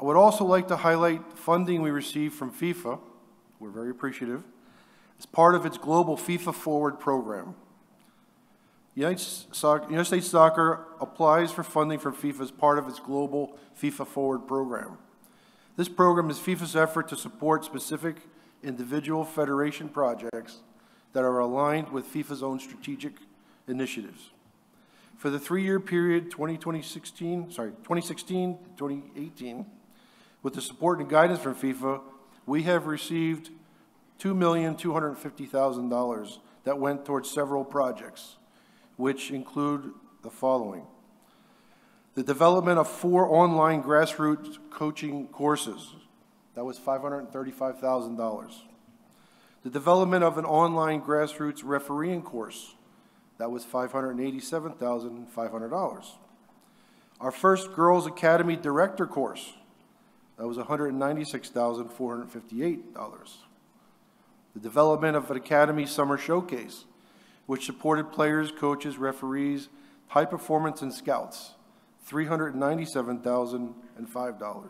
I would also like to highlight funding we received from FIFA, we're very appreciative, as part of its global FIFA Forward program. United, States Soccer applies for funding from FIFA as part of its global FIFA Forward program. This program is FIFA's effort to support specific individual federation projects that are aligned with FIFA's own strategic initiatives. For the three-year period 2016, sorry, 2016 2018, with the support and guidance from FIFA, we have received $2,250,000 that went towards several projects which include the following. The development of four online grassroots coaching courses. That was $535,000. The development of an online grassroots refereeing course. That was $587,500. Our first Girls Academy Director course. That was $196,458. The development of an Academy Summer Showcase which supported players, coaches, referees, high performance, and scouts, $397,005.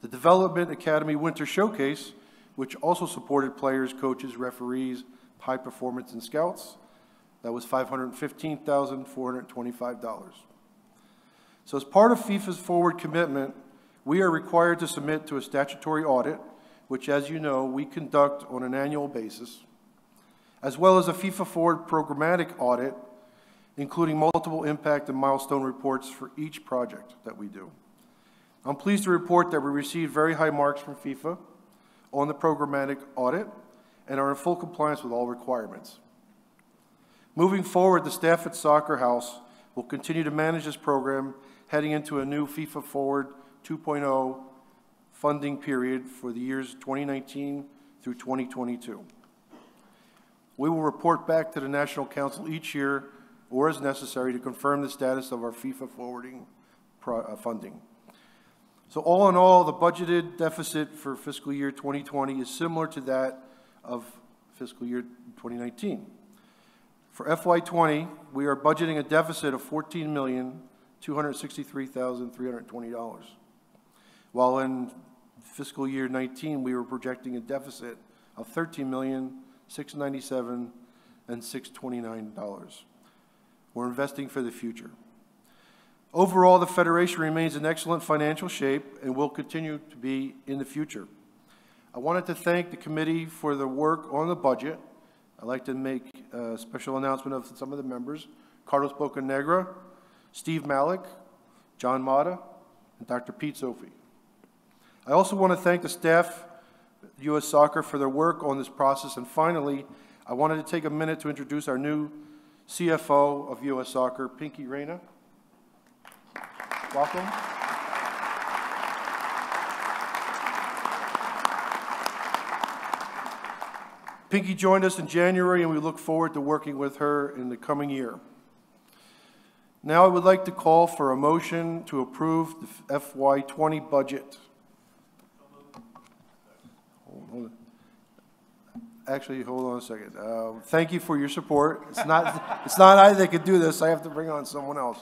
The Development Academy Winter Showcase, which also supported players, coaches, referees, high performance, and scouts, that was $515,425. So as part of FIFA's forward commitment, we are required to submit to a statutory audit, which as you know, we conduct on an annual basis as well as a FIFA Forward programmatic audit, including multiple impact and milestone reports for each project that we do. I'm pleased to report that we received very high marks from FIFA on the programmatic audit and are in full compliance with all requirements. Moving forward, the staff at Soccer House will continue to manage this program heading into a new FIFA Forward 2.0 funding period for the years 2019 through 2022. We will report back to the National Council each year or as necessary to confirm the status of our FIFA forwarding uh, funding. So all in all, the budgeted deficit for fiscal year 2020 is similar to that of fiscal year 2019. For FY20, we are budgeting a deficit of $14,263,320, while in fiscal year 19, we were projecting a deficit of 13 million. 697 and $629. We're investing for the future. Overall, the Federation remains in excellent financial shape and will continue to be in the future. I wanted to thank the committee for the work on the budget. I'd like to make a special announcement of some of the members. Carlos Bocanegra, Steve Malik, John Motta, and Dr. Pete Zopfi. I also want to thank the staff U.S. Soccer for their work on this process. And finally, I wanted to take a minute to introduce our new CFO of U.S. Soccer, Pinky Raina. Welcome. Pinky joined us in January, and we look forward to working with her in the coming year. Now I would like to call for a motion to approve the FY20 budget. Actually, hold on a second. Uh, Thank you for your support. It's not, [LAUGHS] it's not I that could do this. I have to bring on someone else.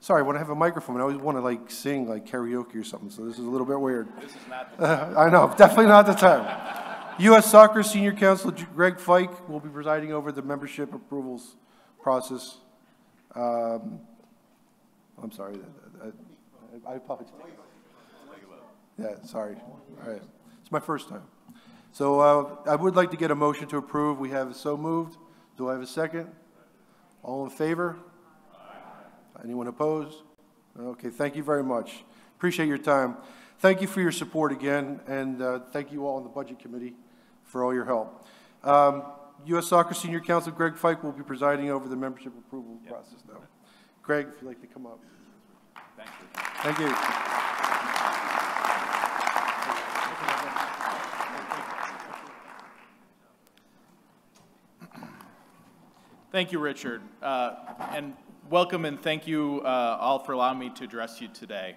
Sorry, when I have a microphone, I always want to like sing like karaoke or something, so this is a little bit weird. This is not the time. [LAUGHS] I know, definitely not the time. U.S. Soccer Senior Counsel Greg Fike will be presiding over the membership approvals process. Um, I'm sorry, I- I I apologize. Yeah, sorry. All right. It's my first time. So uh, I would like to get a motion to approve. We have so moved. Do I have a second? All in favor? Anyone opposed? Okay, thank you very much. Appreciate your time. Thank you for your support again, and uh, thank you all on the Budget Committee for all your help. Um, U.S. Soccer Senior Counsel Greg Fike will be presiding over the membership approval process now. Greg, if you'd like to come up. Thank you. Thank you. Thank you, Richard. Uh, and welcome and thank you uh, all for allowing me to address you today.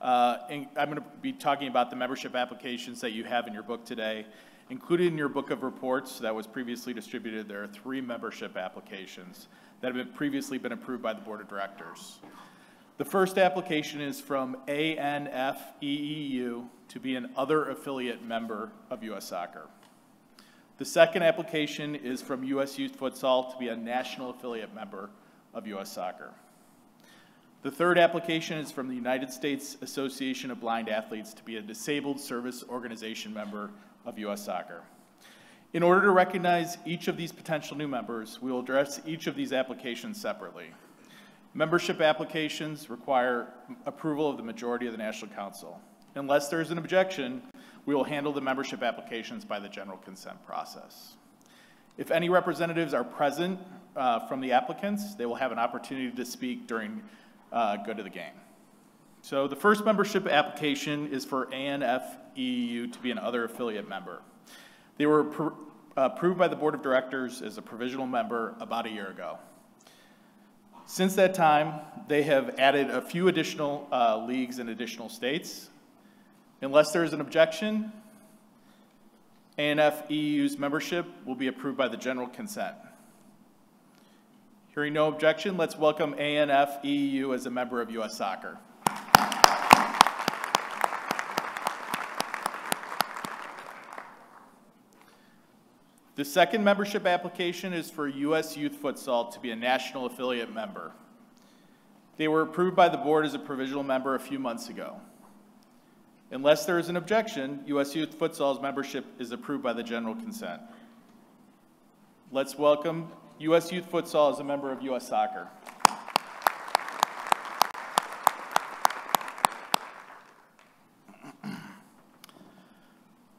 Uh, I'm going to be talking about the membership applications that you have in your book today. Included in your book of reports that was previously distributed, there are three membership applications that have been previously been approved by the Board of Directors. The first application is from ANFEEU to be an other affiliate member of U.S. Soccer. The second application is from U.S. Youth Futsal to be a national affiliate member of U.S. Soccer. The third application is from the United States Association of Blind Athletes to be a disabled service organization member of U.S. Soccer. In order to recognize each of these potential new members, we will address each of these applications separately. Membership applications require approval of the majority of the National Council. Unless there is an objection, we will handle the membership applications by the general consent process. If any representatives are present uh, from the applicants, they will have an opportunity to speak during uh, Good of the Game. So the first membership application is for ANFEU to be an other affiliate member. They were approved by the Board of Directors as a provisional member about a year ago. Since that time, they have added a few additional uh, leagues in additional states. Unless there is an objection, ANFEU's membership will be approved by the general consent. Hearing no objection, let's welcome ANFEU as a member of U.S. Soccer. The second membership application is for U.S. Youth Futsal to be a national affiliate member. They were approved by the board as a provisional member a few months ago. Unless there is an objection, U.S. Youth Futsal's membership is approved by the general consent. Let's welcome U.S. Youth Futsal as a member of U.S. Soccer.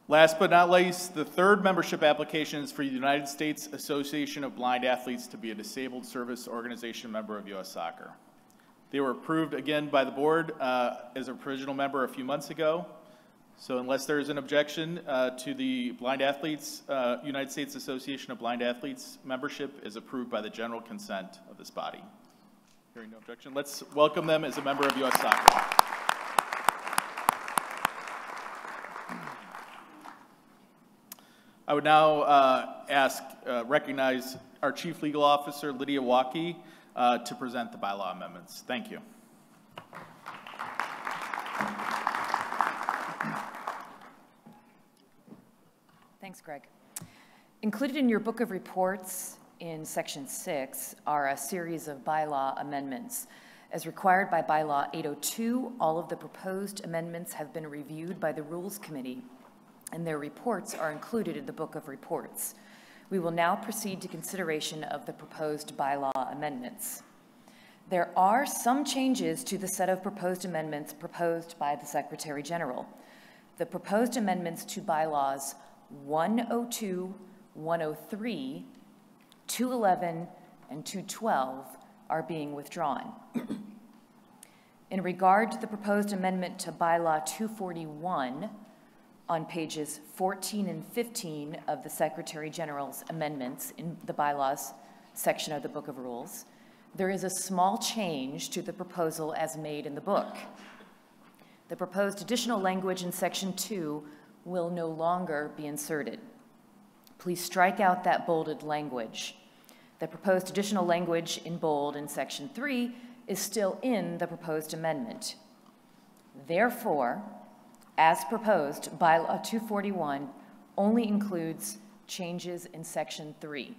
Last but not least, the third membership application is for the United States Association of Blind Athletes to be a disabled service organization member of U.S. Soccer. They were approved again by the board uh, as a provisional member a few months ago. So unless there is an objection uh, to the Blind Athletes, uh, United States Association of Blind Athletes membership is approved by the general consent of this body. Hearing no objection, let's welcome them as a member of U.S. Soccer. I would now uh, ask, uh, recognize our Chief Legal Officer, Lydia Wahlke, uh, to present the bylaw amendments. Thank you. Thanks, Greg. Included in your book of reports in section six are a series of bylaw amendments. As required by bylaw 802, all of the proposed amendments have been reviewed by the Rules Committee, and their reports are included in the book of reports. We will now proceed to consideration of the proposed bylaw amendments. There are some changes to the set of proposed amendments proposed by the Secretary General. The proposed amendments to bylaws 102, 103, 211, and 212 are being withdrawn. In regard to the proposed amendment to bylaw 241, on pages 14 and 15 of the Secretary General's amendments in the bylaws section of the Book of Rules, there is a small change to the proposal as made in the book. The proposed additional language in section 2 will no longer be inserted. Please strike out that bolded language. The proposed additional language in bold in section 3 is still in the proposed amendment. Therefore, as proposed, bylaw 241 only includes changes in section 3.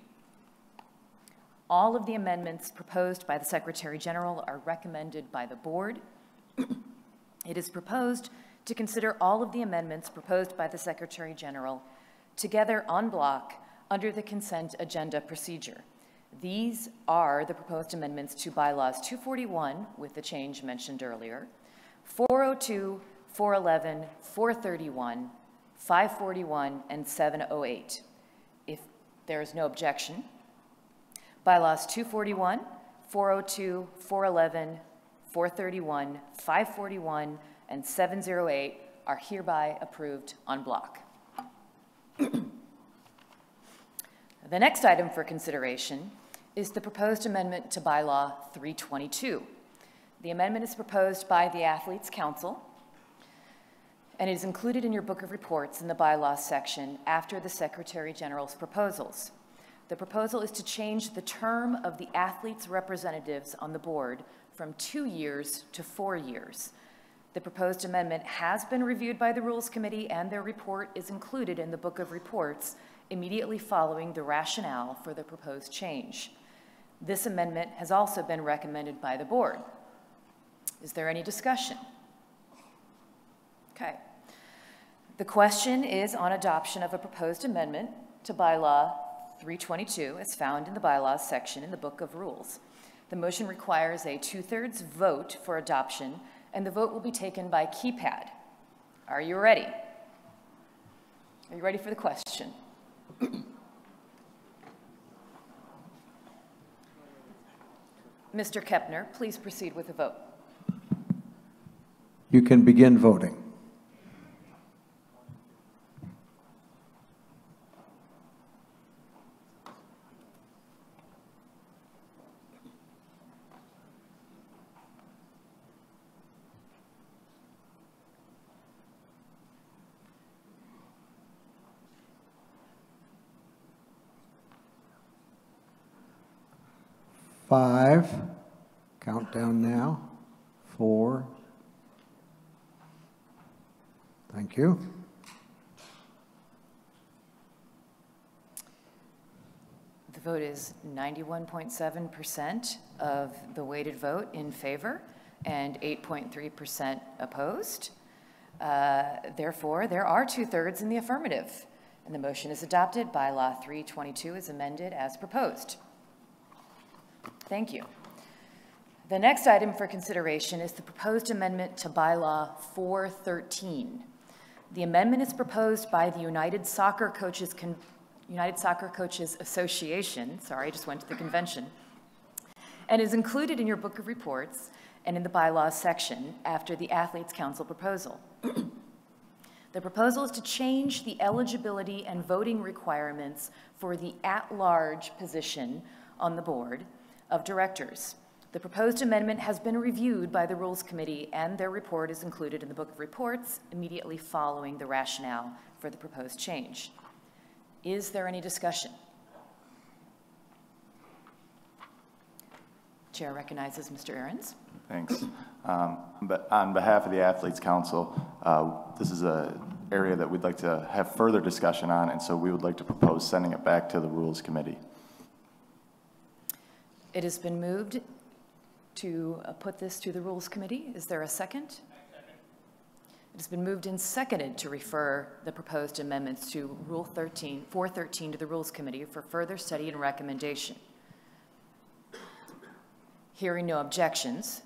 All of the amendments proposed by the Secretary General are recommended by the board. [CLEARS THROAT] it is proposed to consider all of the amendments proposed by the Secretary General together en bloc under the consent agenda procedure. These are the proposed amendments to bylaws 241 with the change mentioned earlier, 402, 411, 431, 541, and 708. If there is no objection, bylaws 241, 402, 411, 431, 541, and 708 are hereby approved en bloc. [CLEARS THROAT] the next item for consideration is the proposed amendment to bylaw 322. The amendment is proposed by the Athletes Council and it is included in your book of reports in the bylaws section after the Secretary General's proposals. The proposal is to change the term of the athletes' representatives on the board from two years to four years. The proposed amendment has been reviewed by the Rules Committee and their report is included in the Book of Reports immediately following the rationale for the proposed change. This amendment has also been recommended by the board. Is there any discussion? Okay. The question is on adoption of a proposed amendment to bylaw 322 as found in the bylaws section in the Book of Rules. The motion requires a two-thirds vote for adoption and the vote will be taken by keypad. Are you ready? Are you ready for the question? Mr. Kepner, please proceed with the vote. You can begin voting. Five, countdown now, four. Thank you. The vote is 91.7% of the weighted vote in favor and 8.3% opposed. Uh, therefore, there are two-thirds in the affirmative, and the motion is adopted. Bylaw 322 is amended as proposed. Thank you. The next item for consideration is the proposed amendment to bylaw 413. The amendment is proposed by the United Soccer Coaches Con United Soccer Coaches Association, sorry, I just went to the convention, and is included in your book of reports and in the bylaws section after the Athletes Council proposal. [CLEARS THROAT] the proposal is to change the eligibility and voting requirements for the at-large position on the board of Directors. The proposed amendment has been reviewed by the Rules Committee and their report is included in the Book of Reports immediately following the rationale for the proposed change. Is there any discussion? Chair recognizes Mr. Ahrens. Thanks. Um, but on behalf of the Athletes Council, uh, this is an area that we'd like to have further discussion on, and so we would like to propose sending it back to the Rules Committee. It has been moved to uh, put this to the Rules Committee. Is there a second? It has been moved and seconded to refer the proposed amendments to Rule 13, 413 to the Rules Committee for further study and recommendation. Hearing no objections,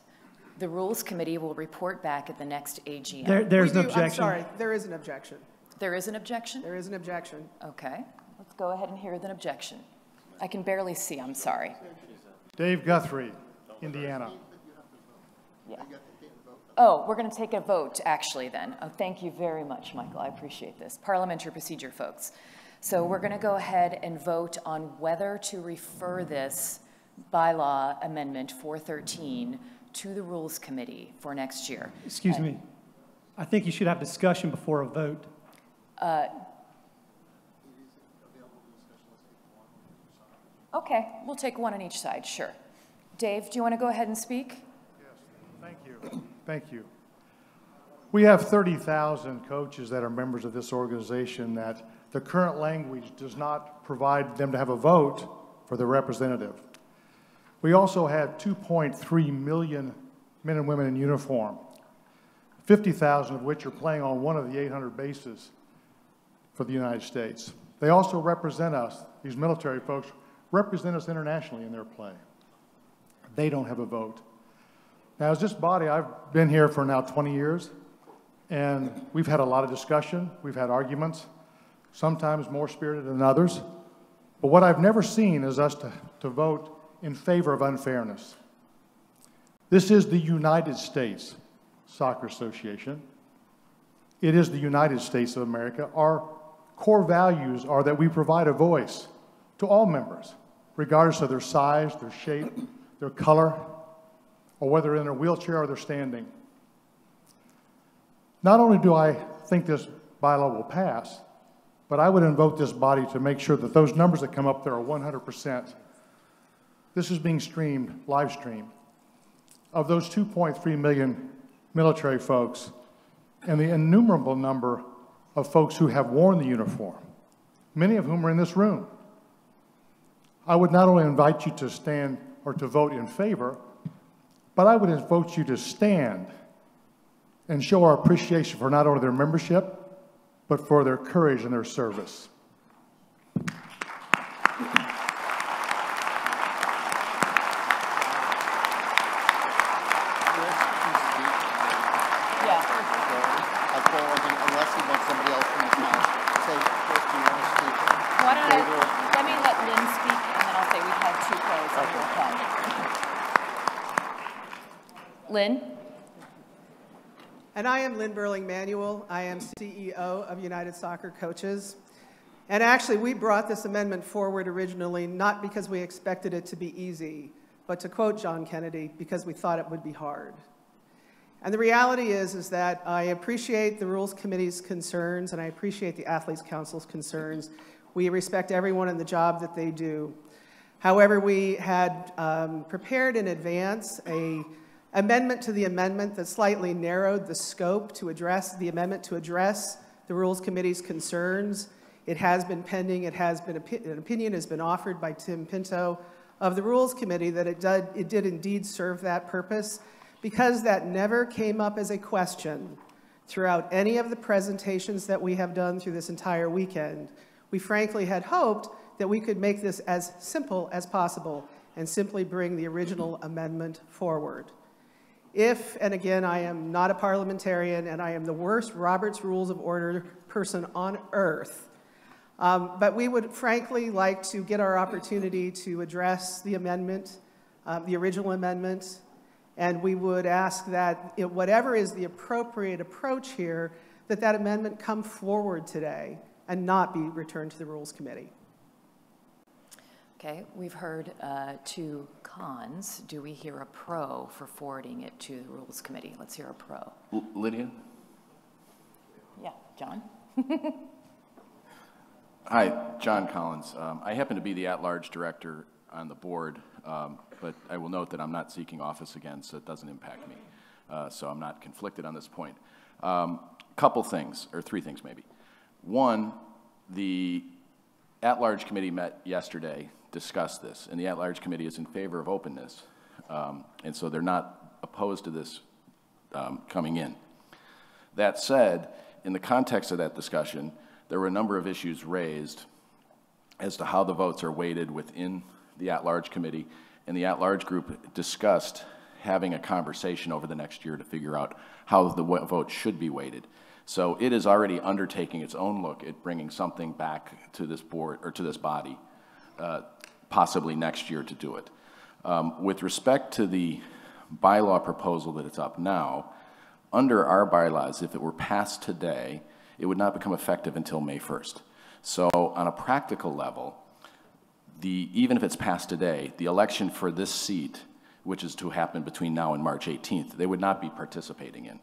the Rules Committee will report back at the next AGM. There, there's We an do- objection. I'm sorry, there is an objection. There is an objection? There is an objection. Okay, let's go ahead and hear the objection. I can barely see, I'm sorry. Dave Guthrie, Indiana. Yeah. Oh, we're going to take a vote, actually, then. Oh, thank you very much, Michael. I appreciate this. Parliamentary procedure, folks. So we're going to go ahead and vote on whether to refer this bylaw amendment 413 to the Rules Committee for next year. Excuse me. I think you should have discussion before a vote. Uh, Okay, we'll take one on each side, sure. Dave, do you want to go ahead and speak? Yes, thank you. Thank you. We have 30,000 coaches that are members of this organization that the current language does not provide them to have a vote for their representative. We also have 2.3 million men and women in uniform, 50,000 of which are playing on one of the 800 bases for the United States. They also represent us, these military folks represent us internationally in their play. They don't have a vote. Now, as this body, I've been here for now 20 years, and we've had a lot of discussion, we've had arguments, sometimes more spirited than others. But what I've never seen is us to, to vote in favor of unfairness. This is the United States Soccer Association. It is the United States of America. Our core values are that we provide a voice to all members, regardless of their size, their shape, their color, or whether in a wheelchair or they're standing. Not only do I think this bylaw will pass, but I would invoke this body to make sure that those numbers that come up there are 100%. This is being streamed, live streamed. Of those 2.3 million military folks and the innumerable number of folks who have worn the uniform, many of whom are in this room, I would not only invite you to stand or to vote in favor, but I would invite you to stand and show our appreciation for not only their membership, but for their courage and their service. Yeah. I call on him unless he wants somebody else from the town. Say, first, do you want to speak? Why don't I, Favor- let me let Lynn speak, and then I'll say we've had two pros and you'll come. Lynn? And I am Lynn Berling Manuel. I am CEO of United Soccer Coaches. And actually, we brought this amendment forward originally not because we expected it to be easy, but to quote John Kennedy, because we thought it would be hard. And the reality is, is that I appreciate the Rules Committee's concerns and I appreciate the Athletes Council's concerns. We respect everyone in the job that they do. However, we had um, prepared in advance a amendment to the amendment that slightly narrowed the scope to address the amendment to address the Rules Committee's concerns. It has been pending. It has been an opinion has been offered by Tim Pinto of the Rules Committee that it did, it did indeed serve that purpose because that never came up as a question throughout any of the presentations that we have done through this entire weekend. We frankly had hoped that we could make this as simple as possible and simply bring the original amendment forward. If, and again, I am not a parliamentarian and I am the worst Robert's Rules of Order person on earth, um, but we would frankly like to get our opportunity to address the amendment, uh, the original amendment, and we would ask that it, whatever is the appropriate approach here, that that amendment come forward today and not be returned to the Rules Committee. Okay, we've heard uh, two cons. Do we hear a pro for forwarding it to the Rules Committee? Let's hear a pro. L- Lydia? Yeah, John? [LAUGHS] Hi, John Collins. Um, I happen to be the at-large director on the board, um, but I will note that I'm not seeking office again, so it doesn't impact me. Uh, so I'm not conflicted on this point. Um, couple things, or three things maybe. One, the at-large committee met yesterday, discussed this, and the at-large committee is in favor of openness, um, and so they're not opposed to this um, coming in. That said, in the context of that discussion, there were a number of issues raised as to how the votes are weighted within the at-large committee and the at-large group discussed having a conversation over the next year to figure out how the vote should be weighted. So it is already undertaking its own look at bringing something back to this board or to this body, uh, possibly next year to do it. Um, with respect to the bylaw proposal that it's up now, under our bylaws, if it were passed today, it would not become effective until May 1st. So on a practical level, the, even if it's passed today, the election for this seat, which is to happen between now and March 18th, they would not be participating in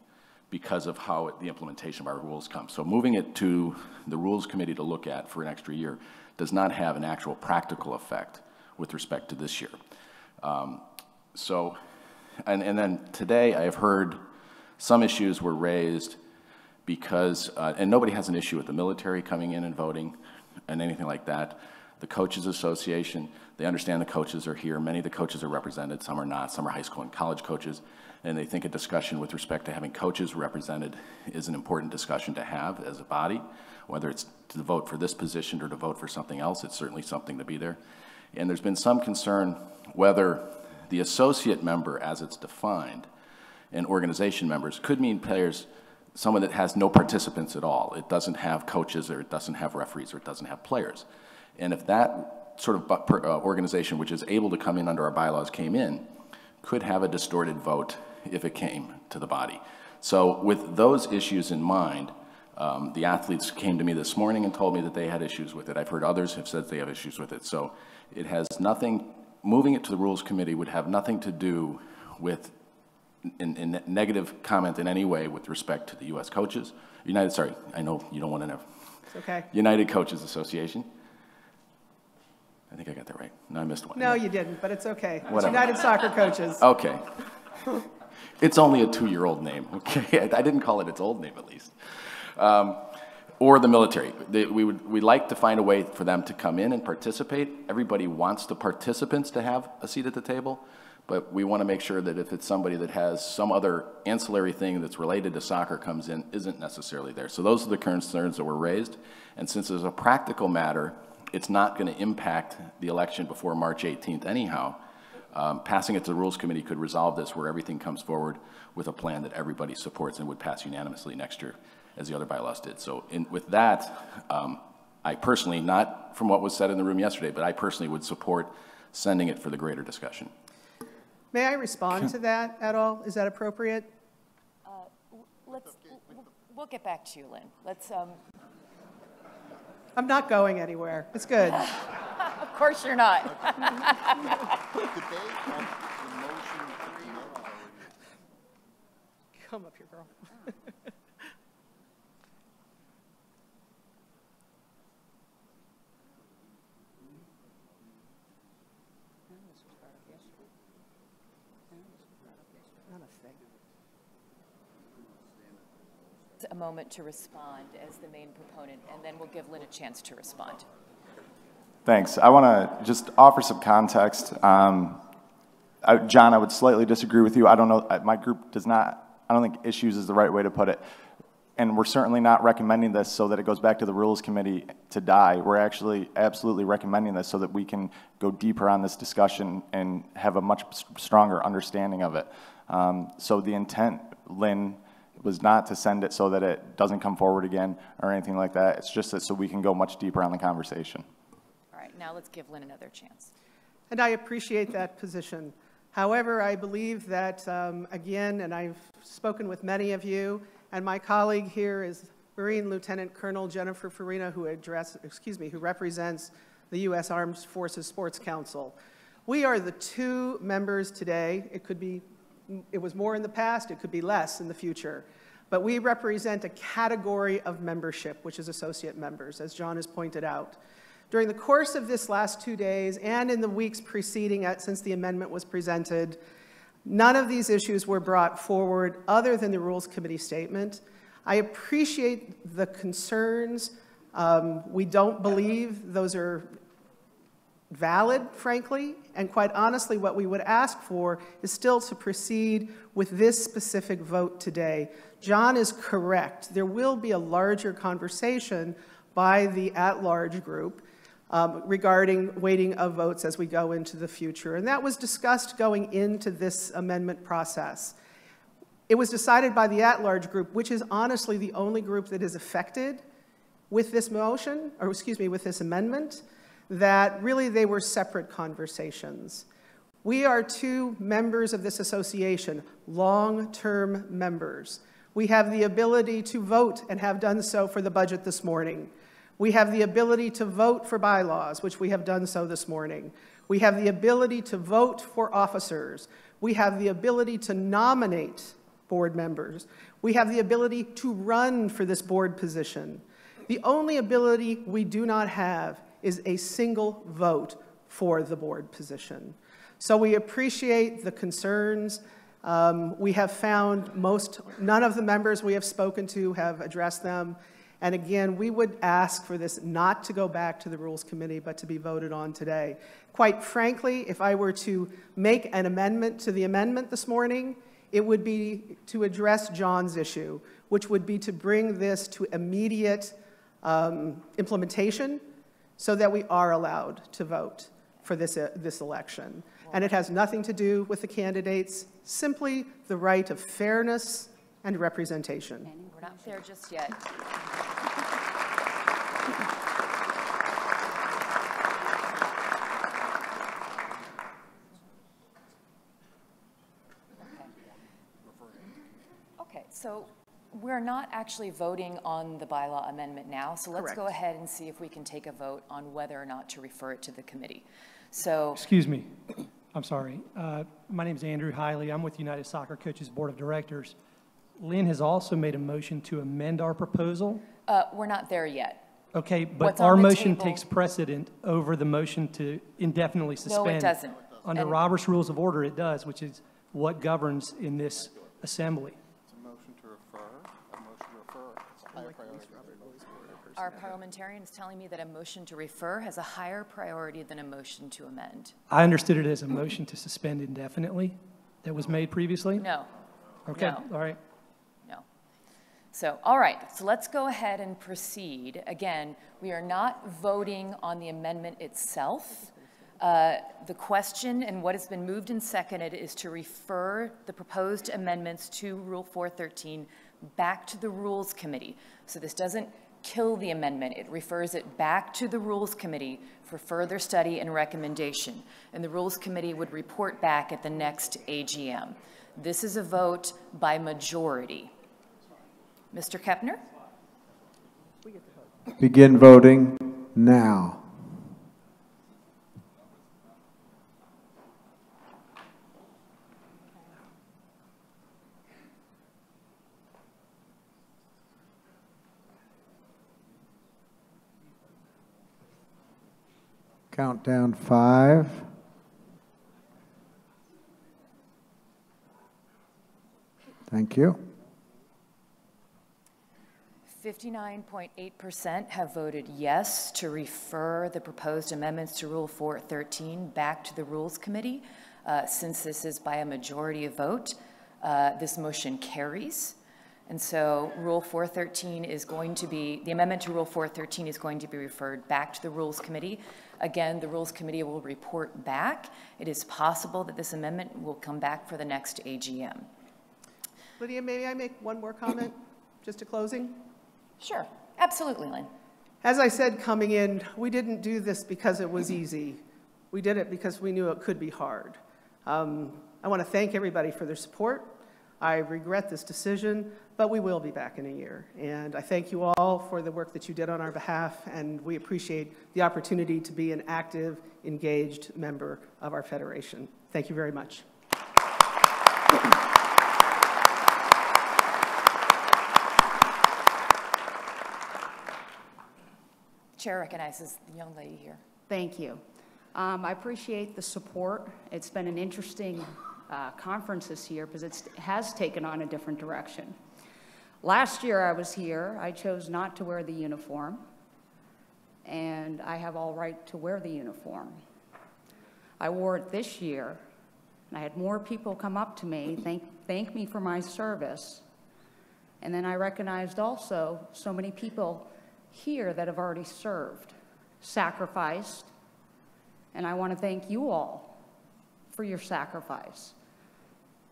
because of how it, the implementation of our rules comes. So moving it to the Rules Committee to look at for an extra year does not have an actual practical effect with respect to this year. Um, so, and, and then today I have heard some issues were raised because, uh, and nobody has an issue with the military coming in and voting and anything like that. The Coaches Association, they understand the coaches are here. Many of the coaches are represented, some are not, some are high school and college coaches, and they think a discussion with respect to having coaches represented is an important discussion to have as a body. Whether it's to vote for this position or to vote for something else, it's certainly something to be there. And there's been some concern whether the associate member, as it's defined, and organization members could mean players someone that has no participants at all. It doesn't have coaches or it doesn't have referees or it doesn't have players. And if that sort of uh, organization, which is able to come in under our bylaws, came in, could have a distorted vote if it came to the body. So with those issues in mind, um, the athletes came to me this morning and told me that they had issues with it. I've heard others have said they have issues with it. So it has nothing, moving it to the Rules Committee would have nothing to do with in, in negative comment in any way with respect to the U.S. coaches, United, sorry, I know you don't want to know. It's okay. United Coaches Association. I think I got that right. No, I missed one. No, you didn't, but it's okay. It's United Soccer Coaches. Okay. [LAUGHS] it's only a two-year-old name, okay? [LAUGHS] I didn't call it its old name, at least. Um, or the military. They, we would we like to find a way for them to come in and participate. Everybody wants the participants to have a seat at the table, but we want to make sure that if it's somebody that has some other ancillary thing that's related to soccer comes in, isn't necessarily there. So those are the concerns that were raised. And since it's a practical matter, it's not going to impact the election before March 18th anyhow. Um, passing it to the Rules Committee could resolve this where everything comes forward with a plan that everybody supports and would pass unanimously next year, as the other bylaws did. So in, with that, um, I personally, not from what was said in the room yesterday, but I personally would support sending it for the greater discussion. May I respond to that at all? Is that appropriate? Uh, let's, we'll get back to you, Lynn. Let's, um... I'm not going anywhere. It's good. [LAUGHS] of course you're not. Come up here, girl. A moment to respond as the main proponent, and then we'll give Lynn a chance to respond. Thanks. I want to just offer some context. Um, I, John, I would slightly disagree with you. I don't know, my group does not, I don't think issues is the right way to put it. And we're certainly not recommending this so that it goes back to the Rules Committee to die. We're actually absolutely recommending this so that we can go deeper on this discussion and have a much stronger understanding of it. Um, so the intent, Lynn, was not to send it so that it doesn't come forward again or anything like that. It's just that so we can go much deeper on the conversation. All right, now let's give Lynn another chance. And I appreciate that position. However, I believe that, um, again, and I've spoken with many of you, and my colleague here is Marine Lieutenant Colonel Jennifer Farina, who address, excuse me, who represents the U.S. Armed Forces Sports Council. We are the two members today. It could be, it was more in the past, it could be less in the future but we represent a category of membership, which is associate members, as John has pointed out. During the course of this last two days and in the weeks preceding it, since the amendment was presented, none of these issues were brought forward other than the Rules Committee statement. I appreciate the concerns. Um, we don't believe those are valid, frankly, and quite honestly, what we would ask for is still to proceed with this specific vote today. John is correct. There will be a larger conversation by the at-large group. um, regarding weighting of votes as we go into the future. And that was discussed going into this amendment process. It was decided by the at-large group, which is honestly the only group that is affected with this motion, or excuse me, with this amendment, that really they were separate conversations. We are two members of this association, long-term members. We have the ability to vote and have done so for the budget this morning. We have the ability to vote for bylaws, which we have done so this morning. We have the ability to vote for officers. We have the ability to nominate board members. We have the ability to run for this board position. The only ability we do not have is a single vote for the board position. So we appreciate the concerns. Um, we have found most, none of the members we have spoken to have addressed them. And again, we would ask for this not to go back to the Rules Committee, but to be voted on today. Quite frankly, if I were to make an amendment to the amendment this morning, it would be to address John's issue, which would be to bring this to immediate um, implementation so that we are allowed to vote for this, uh, this election. And it has nothing to do with the candidates, simply the right of fairness and representation. We're not there just yet. Okay, so we're not actually voting on the bylaw amendment now, so let's Correct. go ahead and see if we can take a vote on whether or not to refer it to the committee. So, Excuse me, I'm sorry. Uh, My name is Andrew Hiley. I'm with United Soccer Coaches Board of Directors. Lynn has also made a motion to amend our proposal. uh, we're not there yet. Okay, but What's our motion table- takes precedent over the motion to indefinitely suspend. No, it doesn't. Under And- Robert's Rules of Order, it does, which is what governs in this assembly. It's a motion to refer, a motion to refer, it's a higher priority. Our parliamentarian is telling me that a motion to refer has a higher priority than a motion to amend. I understood it as a motion to suspend indefinitely that was made previously? No. Okay, No. all right. No. So, all right, so let's go ahead and proceed. Again, we are not voting on the amendment itself. Uh, The question and what has been moved and seconded is to refer the proposed amendments to Rule 413 back to the Rules Committee. So this doesn't kill the amendment, it refers it back to the Rules Committee for further study and recommendation. And the Rules Committee would report back at the next AGM. This is a vote by majority. Mr. Kepner? Begin voting now. Countdown five. Thank you. 59.8% have voted yes to refer the proposed amendments to Rule 413 back to the Rules Committee. Uh, Since this is by a majority of vote, uh, this motion carries. And so Rule 413 is going to be, the amendment to Rule 413 is going to be referred back to the Rules Committee. Again, the Rules Committee will report back. It is possible that this amendment will come back for the next AGM. Lydia, may I make one more comment, just to closing? Sure, absolutely, Lynn. As I said coming in, we didn't do this because it was easy. We did it because we knew it could be hard. Um, I want to thank everybody for their support. I regret this decision, but we will be back in a year. And I thank you all for the work that you did on our behalf, and we appreciate the opportunity to be an active, engaged member of our federation. Thank you very much. Chair recognizes the young lady here. Thank you. Um, I appreciate the support. It's been an interesting uh, conference this year because it has taken on a different direction. Last year I was here, I chose not to wear the uniform, and I have all right to wear the uniform. I wore it this year, and I had more people come up to me, thank, thank me for my service, and then I recognized also so many people here that have already served. sacrificed, and I want to thank you all for your sacrifice.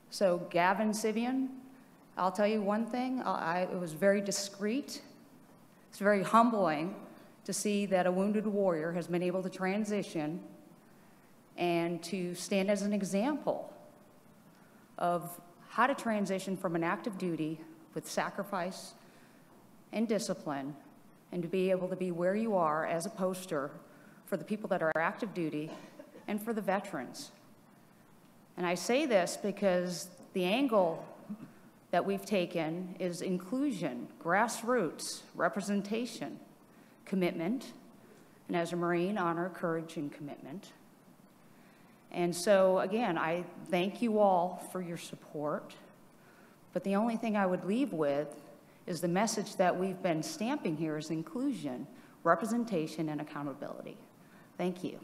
So Gavin Sibayan, I'll tell you one thing, I, it was very discreet. It's very humbling to see that a wounded warrior has been able to transition and to stand as an example of how to transition from an active duty with sacrifice and discipline and to be able to be where you are as a poster for the people that are active duty and for the veterans. And I say this because the angle that we've taken is inclusion, grassroots, representation, commitment, and as a Marine, honor, courage, and commitment. And so, again, I thank you all for your support. But the only thing I would leave with is the message that we've been stamping here is inclusion, representation, and accountability. Thank you.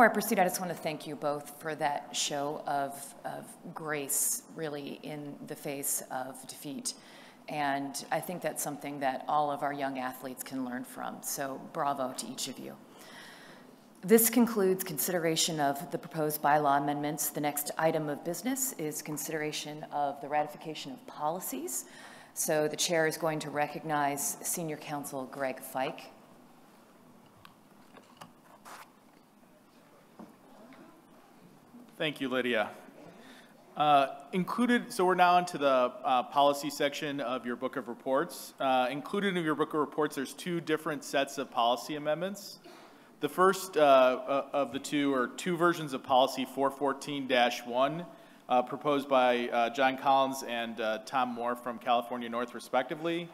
Before I proceed, I just want to thank you both for that show of, of grace, really, in the face of defeat. And I think that's something that all of our young athletes can learn from. So bravo to each of you. This concludes consideration of the proposed bylaw amendments. The next item of business is consideration of the ratification of policies. So the chair is going to recognize Senior Counsel Greg Fike. Thank you, Lydia. Uh, included, so we're now into the uh, policy section of your book of reports. Uh, included in your book of reports, there's two different sets of policy amendments. The first uh, uh, of the two are two versions of policy 414-1 uh, proposed by John Collins and Tom Moore from California North respectively.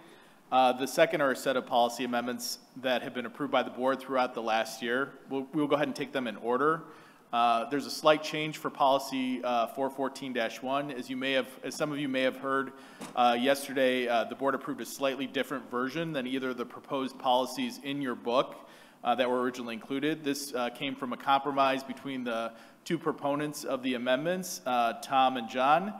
the second are a set of policy amendments that have been approved by the board throughout the last year. We'll, we'll go ahead and take them in order. Uh, there's a slight change for policy uh, 414-1. As you may have, as some of you may have heard uh, yesterday, uh, the board approved a slightly different version than either of the proposed policies in your book uh, that were originally included. This uh, came from a compromise between the two proponents of the amendments, Tom and John.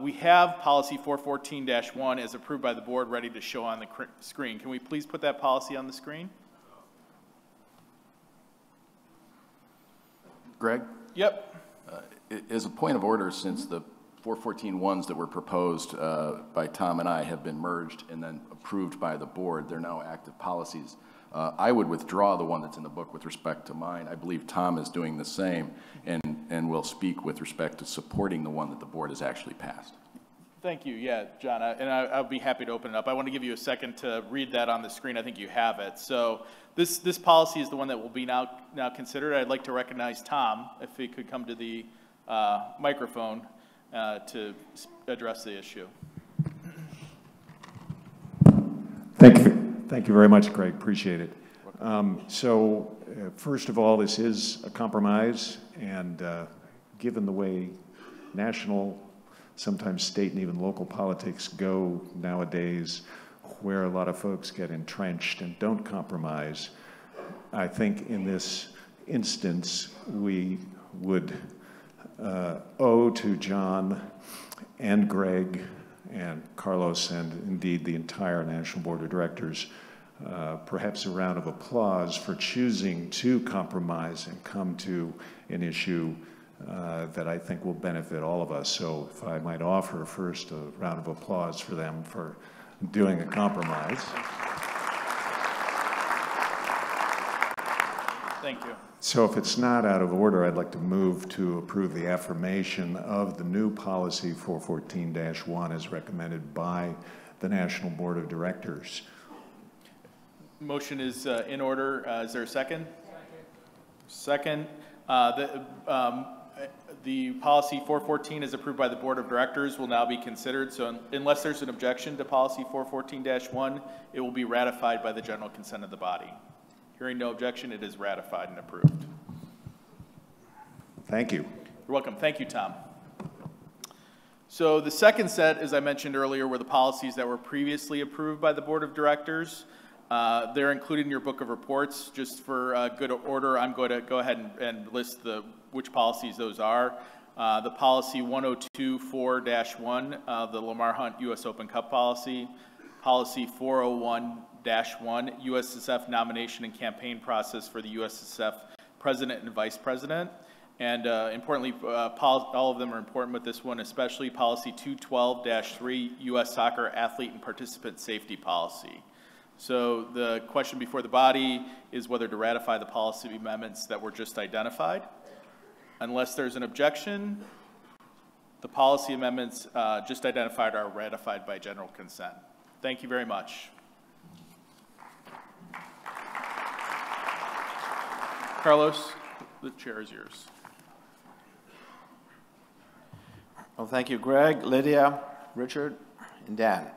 we have policy 414-1 as approved by the board ready to show on the screen. Can we please put that policy on the screen? Greg? Yep. Uh, as a point of order, since the 414 ones that were proposed uh, by Tom and I have been merged and then approved by the board, they're now active policies. Uh, I would withdraw the one that's in the book with respect to mine. I believe Tom is doing the same and, and will speak with respect to supporting the one that the board has actually passed. Thank you. Yeah, John, and I, will be happy to open it up. I want to give you a second to read that on the screen. I think you have it. So this, this policy is the one that will be now, now considered. I'd like to recognize Tom, if he could come to the uh, microphone uh, to address the issue. Thank you. Thank you very much, Craig. Appreciate it. Um, so, uh, first of all, this is a compromise, and uh, given the way national sometimes state and even local politics go nowadays, where a lot of folks get entrenched and don't compromise. I think in this instance, we would uh, owe to John and Greg and Carlos and indeed the entire National Board of Directors uh, perhaps a round of applause for choosing to compromise and come to an issue uh, that I think will benefit all of us. So if I might offer first a round of applause for them for doing a compromise. Thank you. So if it's not out of order, I'd like to move to approve the affirmation of the new policy 414-1 as recommended by the National Board of Directors. Motion is uh, in order. Uh, is there a second? Second. Second. Uh, the, um, the policy 414 is approved by the Board of Directors will now be considered. So unless there's an objection to policy 414-1, it will be ratified by the general consent of the body. Hearing no objection, it is ratified and approved. Thank you. You're welcome. Thank you, Tom. So the second set, as I mentioned earlier, were the policies that were previously approved by the Board of Directors. Uh, they're included in your book of reports. Just for uh, good order, I'm going to go ahead and, and list the which policies those are. Uh, the policy 1024-1, uh, the Lamar Hunt U.S. Open Cup policy. Policy 401-1, USSF nomination and campaign process for the USSF president and vice president. And uh, importantly, uh, all of them are important, but this one especially, policy 212-3, U.S. soccer athlete and participant safety policy. So the question before the body is whether to ratify the policy amendments that were just identified. Unless there's an objection, the policy amendments uh, just identified are ratified by general consent. Thank you very much. Carlos, the chair is yours. Well, thank you, Greg, Lydia, Richard, and Dan.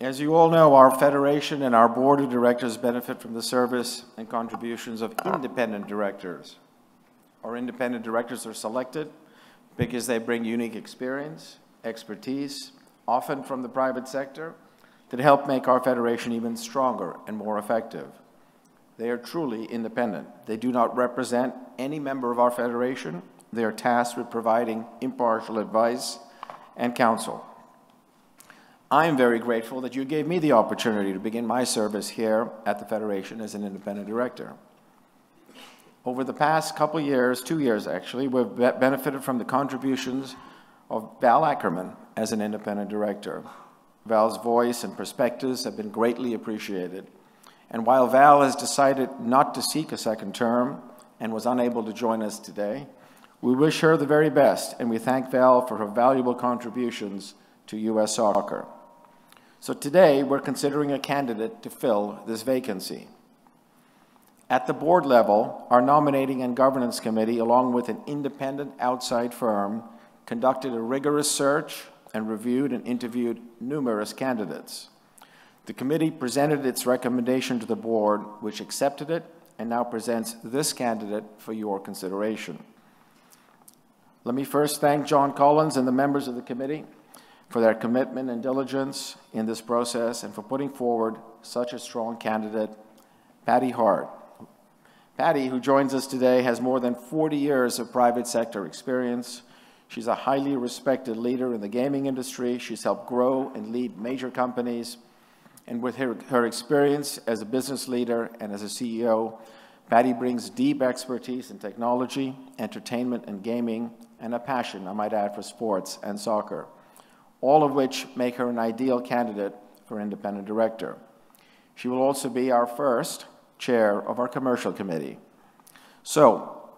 As you all know, our federation and our board of directors benefit from the service and contributions of independent directors. Our independent directors are selected because they bring unique experience, expertise, often from the private sector, that help make our federation even stronger and more effective. They are truly independent. They do not represent any member of our federation. They are tasked with providing impartial advice and counsel. I am very grateful that you gave me the opportunity to begin my service here at the Federation as an independent director. Over the past couple years, two years actually, we've benefited from the contributions of Val Ackerman as an independent director. Val's voice and perspectives have been greatly appreciated. And while Val has decided not to seek a second term and was unable to join us today, we wish her the very best and we thank Val for her valuable contributions to U.S. soccer. So today, we're considering a candidate to fill this vacancy. At the board level, our nominating and governance committee, along with an independent outside firm, conducted a rigorous search and reviewed and interviewed numerous candidates. The committee presented its recommendation to the board, which accepted it and now presents this candidate for your consideration. Let me first thank John Collins and the members of the committee for their commitment and diligence in this process and for putting forward such a strong candidate, Patty Hart. Patty, who joins us today, has more than 40 years of private sector experience. She's a highly respected leader in the gaming industry. She's helped grow and lead major companies. And with her, her experience as a business leader and as a CEO, Patty brings deep expertise in technology, entertainment, and gaming, and a passion, I might add, for sports and soccer all of which make her an ideal candidate for independent director. She will also be our first chair of our commercial committee. So,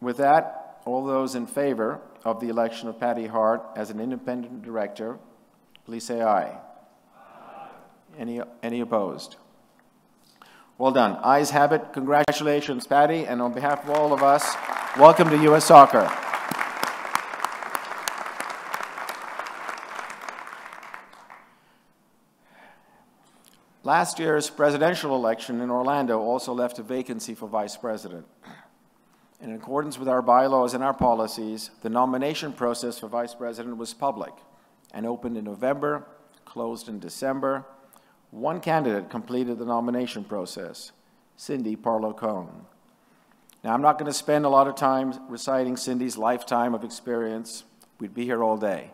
with that, all those in favor of the election of Patty Hart as an independent director, please say aye. aye. Any, any opposed? Well done. Ayes have it. Congratulations, Patty. And on behalf of all of us, welcome to U.S. Soccer. Last year's presidential election in Orlando also left a vacancy for vice president. In accordance with our bylaws and our policies, the nomination process for vice president was public and opened in November, closed in December. One candidate completed the nomination process, Cindy Parlow Cone. Now, I'm not going to spend a lot of time reciting Cindy's lifetime of experience. We'd be here all day.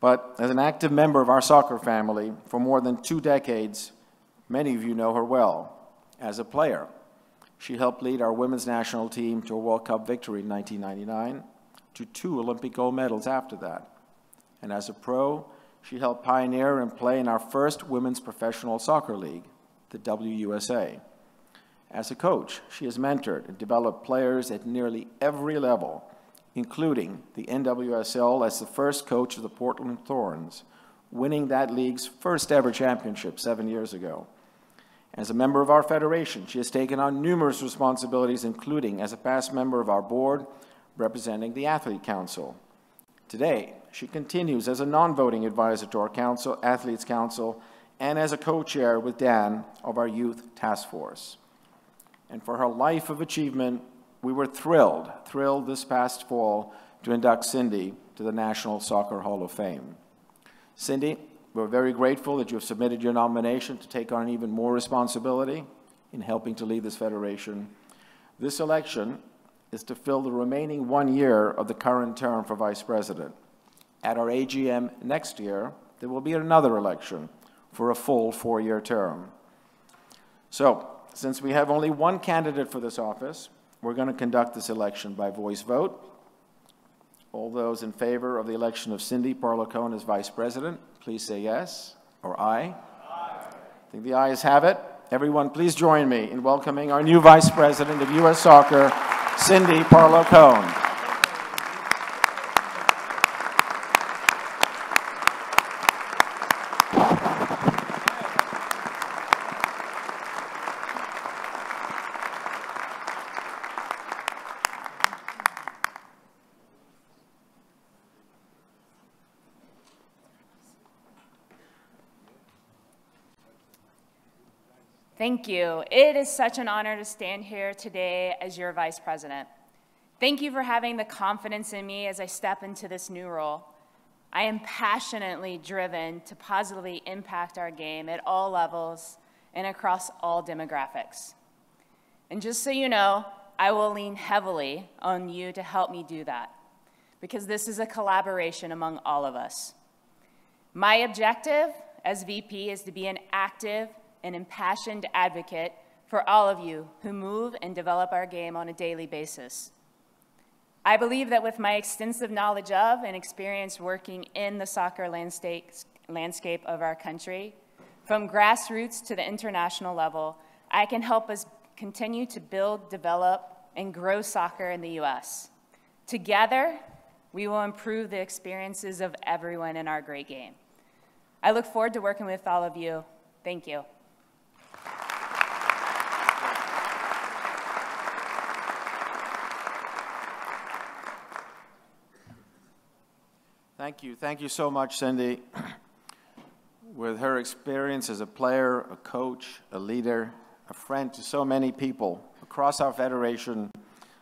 But as an active member of our soccer family for more than two decades, many of you know her well. As a player, she helped lead our women's national team to a World Cup victory in 1999, to two Olympic gold medals after that. And as a pro, she helped pioneer and play in our first women's professional soccer league, the WUSA. As a coach, she has mentored and developed players at nearly every level including the NWSL as the first coach of the Portland Thorns, winning that league's first ever championship seven years ago. As a member of our federation, she has taken on numerous responsibilities, including as a past member of our board representing the Athlete Council. Today, she continues as a non-voting advisor to our council, Athletes Council, and as a co-chair with Dan of our Youth Task Force. And for her life of achievement, we were thrilled, thrilled this past fall to induct Cindy to the National Soccer Hall of Fame. Cindy, we're very grateful that you have submitted your nomination to take on even more responsibility in helping to lead this federation. This election is to fill the remaining one year of the current term for vice president. At our AGM next year, there will be another election for a full four-year term. So, since we have only one candidate for this office, we're going to conduct this election by voice vote. All those in favor of the election of Cindy Parlow as vice president, please say yes or aye. aye. I think the ayes have it. Everyone, please join me in welcoming our new vice president of U.S. Soccer, Cindy Parlow Thank you. It is such an honor to stand here today as your vice president. Thank you for having the confidence in me as I step into this new role. I am passionately driven to positively impact our game at all levels and across all demographics. And just so you know, I will lean heavily on you to help me do that because this is a collaboration among all of us. My objective as VP is to be an active an impassioned advocate for all of you who move and develop our game on a daily basis. I believe that with my extensive knowledge of and experience working in the soccer landscape, landscape of our country, from grassroots to the international level, I can help us continue to build, develop, and grow soccer in the U.S. Together, we will improve the experiences of everyone in our great game. I look forward to working with all of you. Thank you. Thank you. Thank you so much, Cindy. With her experience as a player, a coach, a leader, a friend to so many people across our federation,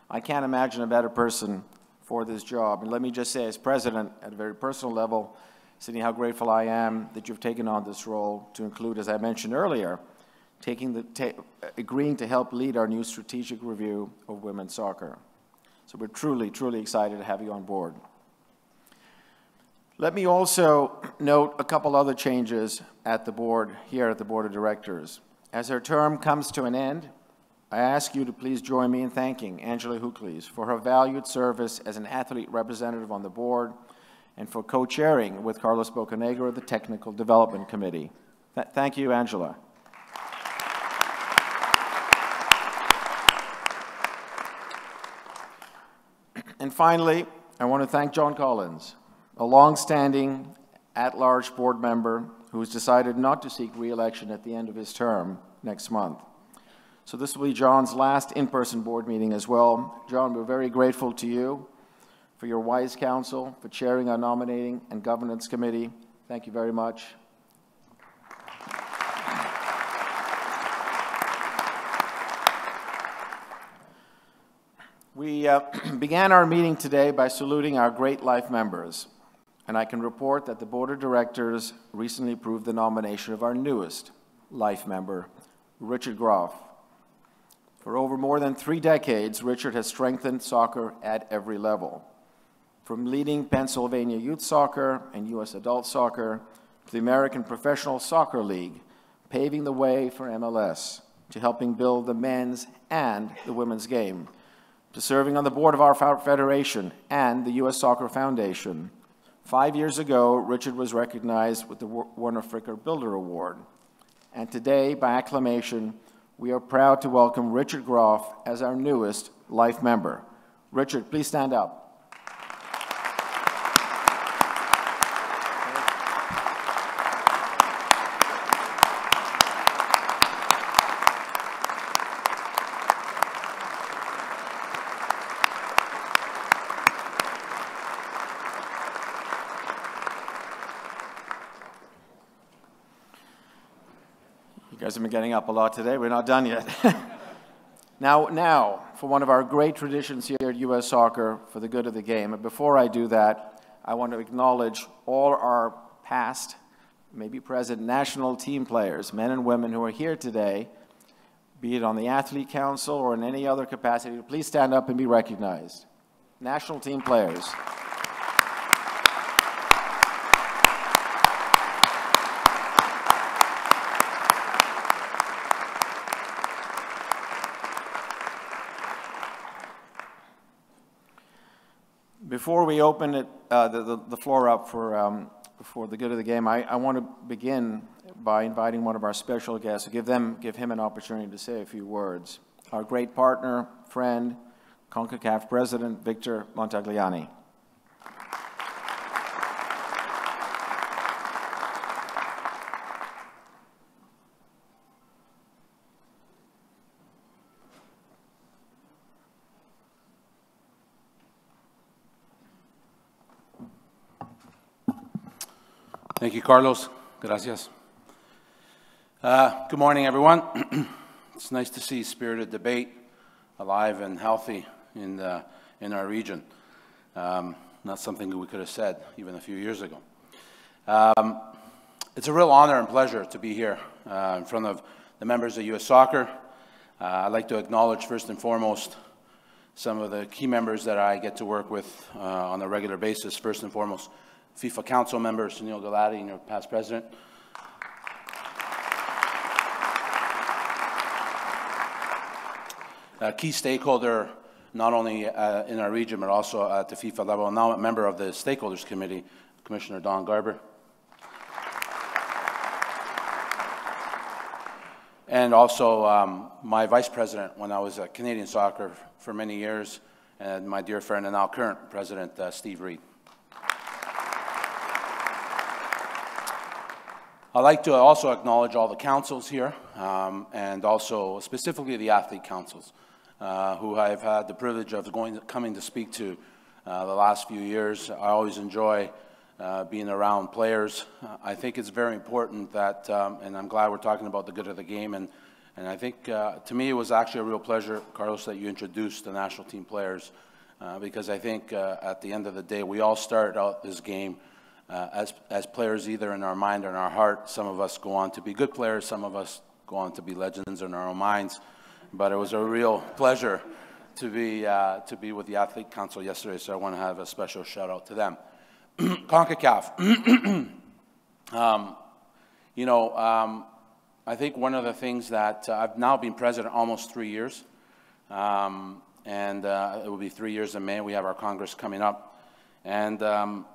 I can't imagine a better person for this job. And let me just say, as president, at a very personal level, Cindy, how grateful I am that you've taken on this role to include, as I mentioned earlier, taking the ta agreeing to help lead our new strategic review of women's soccer. So we're truly, truly excited to have you on board. Let me also note a couple other changes at the board, here at the Board of Directors. As her term comes to an end, I ask you to please join me in thanking Angela Hucles for her valued service as an athlete representative on the board and for co-chairing with Carlos Bocanegra of the Technical Development Committee. Th thank you, Angela. And finally, I want to thank John Collins a long-standing at-large board member who has decided not to seek re-election at the end of his term next month. So this will be John's last in-person board meeting as well. John, we're very grateful to you for your wise counsel, for chairing our nominating and governance committee. Thank you very much. We uh, [CLEARS THROAT] began our meeting today by saluting our great life members and I can report that the Board of Directors recently approved the nomination of our newest life member, Richard Groff. For over more than three decades, Richard has strengthened soccer at every level. From leading Pennsylvania youth soccer and U.S. adult soccer to the American Professional Soccer League, paving the way for MLS, to helping build the men's and the women's game, to serving on the board of our federation and the U.S. Soccer Foundation, Five years ago, Richard was recognized with the Werner Fricker Builder Award. And today, by acclamation, we are proud to welcome Richard Groff as our newest life member. Richard, please stand up. Up a lot today. We're not done yet. [LAUGHS] now, now, for one of our great traditions here at U.S. Soccer for the good of the game. And before I do that, I want to acknowledge all our past, maybe present, national team players, men and women who are here today, be it on the Athlete Council or in any other capacity. Please stand up and be recognized. National team players. Before we open it, uh, the, the, the, floor up for, um, for the good of the game, I, I want to begin by inviting one of our special guests, to give, them, give him an opportunity to say a few words. Our great partner, friend, CONCACAF President, Victor Montagliani. Thank you, Carlos. Gracias. Uh, good morning, everyone. [CLEARS THROAT] it's nice to see spirited debate alive and healthy in, the, in our region. Um, not something we could have said even a few years ago. Um, it's a real honor and pleasure to be here uh, in front of the members of U.S. Soccer. Uh, I'd like to acknowledge first and foremost some of the key members that I get to work with uh, on a regular basis. First and foremost, FIFA Council member Sunil Gulati, your past president. A key stakeholder, not only uh, in our region, but also at the FIFA level, and now a member of the Stakeholders Committee, Commissioner Don Garber. And also um, my vice president when I was at Canadian Soccer for many years, and my dear friend and now current president, uh, Steve Reed. I'd like to also acknowledge all the councils here, um, and also specifically the athlete councils, uh, who I've had the privilege of going coming to speak to uh, the last few years. I always enjoy uh, being around players. I think it's very important that, um, and I'm glad we're talking about the good of the game, and, and I think uh, to me it was actually a real pleasure, Carlos, that you introduced the national team players, uh, because I think uh, at the end of the day, we all start out this game uh, as, as players either in our mind or in our heart. Some of us go on to be good players, some of us go on to be legends in our own minds. But it was a real pleasure to be, uh, to be with the Athlete Council yesterday, so I want to have a special shout out to them. [CLEARS THROAT] CONCACAF. [CLEARS THROAT] um, you know, um, I think one of the things that uh, I've now been president almost three years, um, and uh, it will be three years in May. We have our Congress coming up. And um,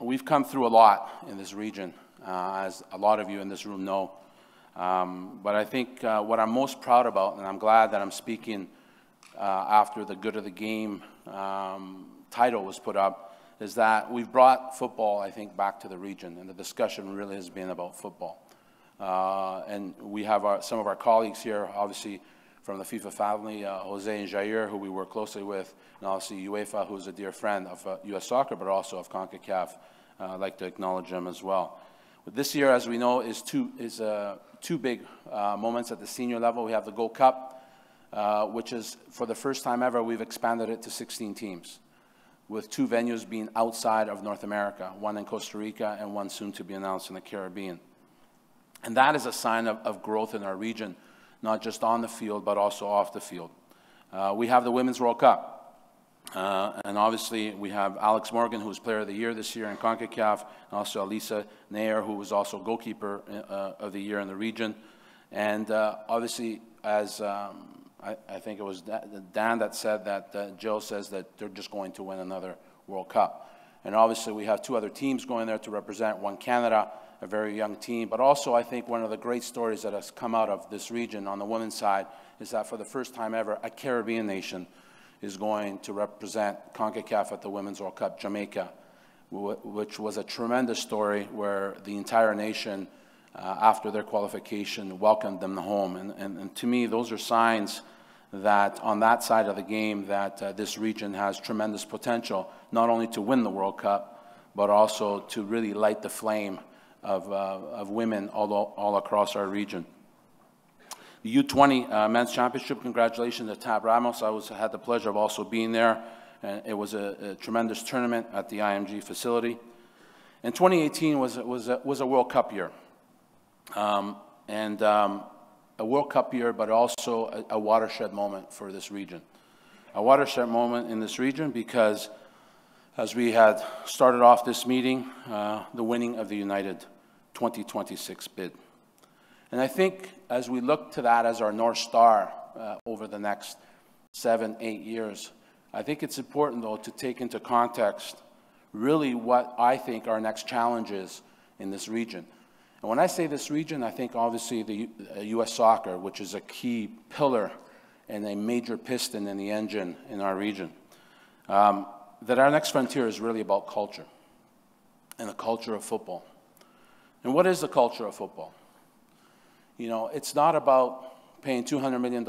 we've come through a lot in this region, uh, as a lot of you in this room know. Um, but I think uh, what I'm most proud about, and I'm glad that I'm speaking uh, after the Good of the Game um, title was put up, is that we've brought football, I think, back to the region, and the discussion really has been about football. Uh, and we have our, some of our colleagues here, obviously, from the FIFA family, uh, Jose and Jair, who we work closely with, and obviously UEFA, who's a dear friend of uh, U.S. Soccer, but also of CONCACAF. Uh, I'd like to acknowledge them as well. But this year, as we know, is two, is, uh, two big uh, moments at the senior level. We have the Gold Cup, which is, for the first time ever, we've expanded it to 16 teams, with two venues being outside of North America, one in Costa Rica and one soon to be announced in the Caribbean. And that is a sign of, of growth in our region, not just on the field, but also off the field. Uh, we have the Women's World Cup. Uh, and obviously, we have Alex Morgan, who was Player of the Year this year in CONCACAF, and also Alyssa Naeher, who was also Goalkeeper uh, of the Year in the region. And uh, obviously, as um, I, I, think it was Dan that said that uh, Jill says that they're just going to win another World Cup. And obviously, we have two other teams going there to represent one Canada, a very young team. But also, I think one of the great stories that has come out of this region on the women's side is that for the first time ever, a Caribbean nation is going to represent CONCACAF at the Women's World Cup, Jamaica, which was a tremendous story where the entire nation, uh, after their qualification, welcomed them home. And, and, and, to me, those are signs that on that side of the game that uh, this region has tremendous potential, not only to win the World Cup, but also to really light the flame of, uh, of women all, all across our region. The U20 uh, Men's Championship, congratulations to Tab Ramos. I was, had the pleasure of also being there and it was a, a tremendous tournament at the IMG facility. And 2018 was, was, a, was a World Cup year. Um, and um, a World Cup year, but also a, a watershed moment for this region. A watershed moment in this region because as we had started off this meeting, uh, the winning of the United 2026 bid. And I think as we look to that as our North Star uh, over the next seven, eight years, I think it's important, though, to take into context really what I think our next challenge is in this region. And when I say this region, I think obviously the uh, U.S. soccer, which is a key pillar and a major piston in the engine in our region. Um, that our next frontier is really about culture and the culture of football. And what is the culture of football? You know, it's not about paying $200 million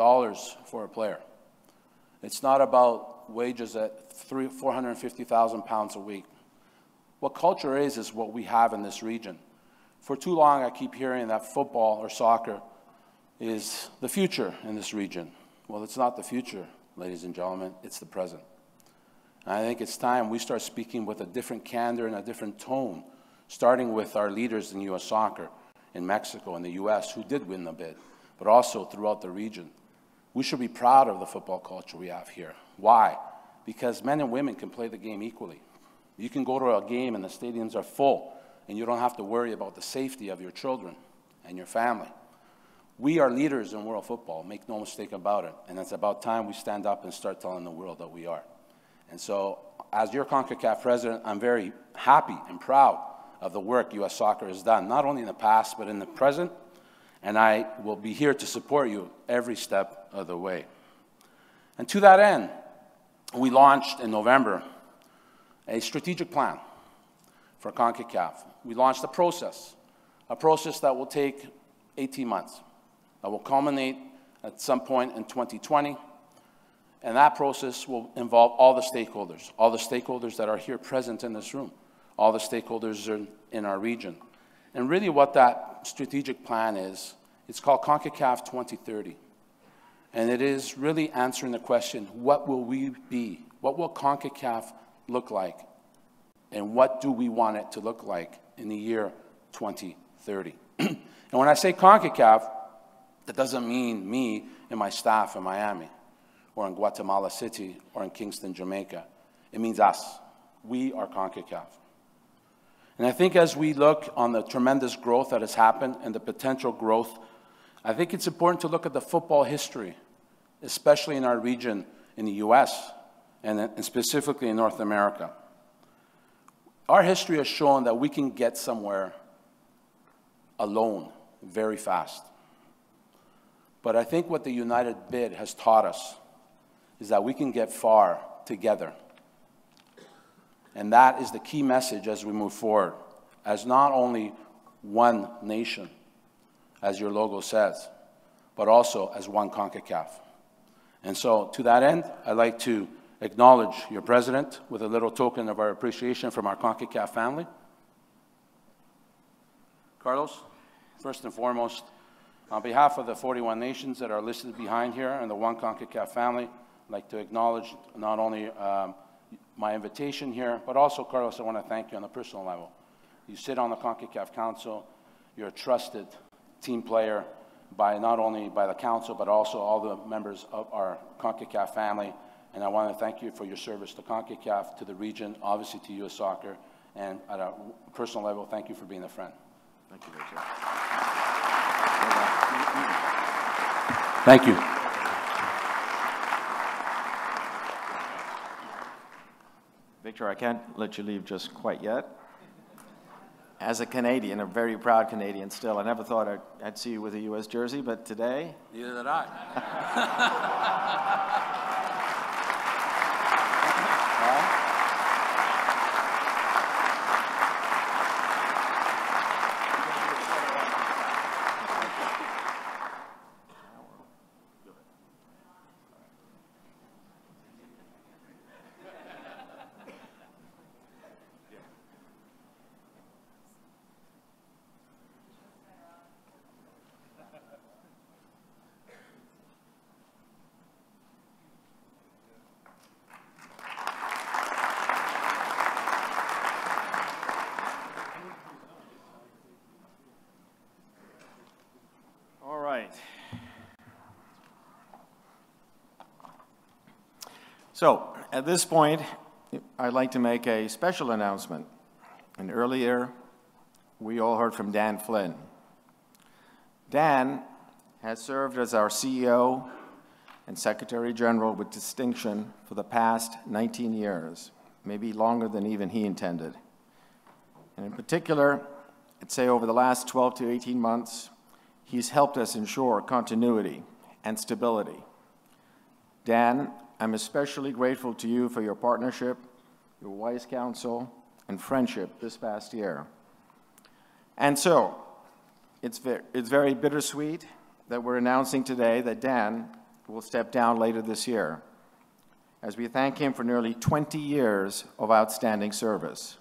for a player. It's not about wages at three, 450,000 pounds a week. What culture is, is what we have in this region. For too long, I keep hearing that football or soccer is the future in this region. Well, it's not the future, ladies and gentlemen, it's the present. I think it's time we start speaking with a different candor and a different tone, starting with our leaders in U.S. soccer, in Mexico, and the U.S., who did win the bid, but also throughout the region. We should be proud of the football culture we have here. Why? Because men and women can play the game equally. You can go to a game and the stadiums are full, and you don't have to worry about the safety of your children and your family. We are leaders in world football, make no mistake about it, and it's about time we stand up and start telling the world that we are. And so, as your CONCACAF president, I'm very happy and proud of the work U.S. Soccer has done, not only in the past, but in the present. And I will be here to support you every step of the way. And to that end, we launched in November a strategic plan for CONCACAF. We launched a process, a process that will take 18 months, that will culminate at some point in 2020 and that process will involve all the stakeholders, all the stakeholders that are here present in this room, all the stakeholders in, our region. And really what that strategic plan is, it's called CONCACAF 2030. And it is really answering the question, what will we be? What will CONCACAF look like? And what do we want it to look like in the year 2030? [CLEARS THROAT] and when I say CONCACAF, that doesn't mean me and my staff in Miami or in Guatemala City or in Kingston, Jamaica. It means us. We are CONCACAF. And I think as we look on the tremendous growth that has happened and the potential growth, I think it's important to look at the football history, especially in our region in the US and, specifically in North America. Our history has shown that we can get somewhere alone very fast. But I think what the United bid has taught us is that we can get far together. And that is the key message as we move forward, as not only one nation, as your logo says, but also as one CONCACAF. And so, to that end, I'd like to acknowledge your president with a little token of our appreciation from our CONCACAF family. Carlos, first and foremost, on behalf of the 41 nations that are listed behind here and the one CONCACAF family, I'd like to acknowledge not only um, my invitation here, but also, Carlos, I want to thank you on a personal level. You sit on the CONCACAF Council. You're a trusted team player by not only by the council, but also all the members of our CONCACAF family. And I want to thank you for your service to CONCACAF, to the region, obviously to U.S. Soccer, and at a personal level, thank you for being a friend. Thank you, Richard. Thank you. I can't let you leave just quite yet. As a Canadian, a very proud Canadian still, I never thought I'd, I'd see you with a U.S. jersey, but today. Neither did I. [LAUGHS] So, at this point, I'd like to make a special announcement. And earlier, we all heard from Dan Flynn. Dan has served as our CEO and Secretary General with distinction for the past 19 years, maybe longer than even he intended. And in particular, I'd say over the last 12 to 18 months, he's helped us ensure continuity and stability. Dan, I'm especially grateful to you for your partnership, your wise counsel, and friendship this past year. And so, it's, ve it's very bittersweet that we're announcing today that Dan will step down later this year, as we thank him for nearly 20 years of outstanding service.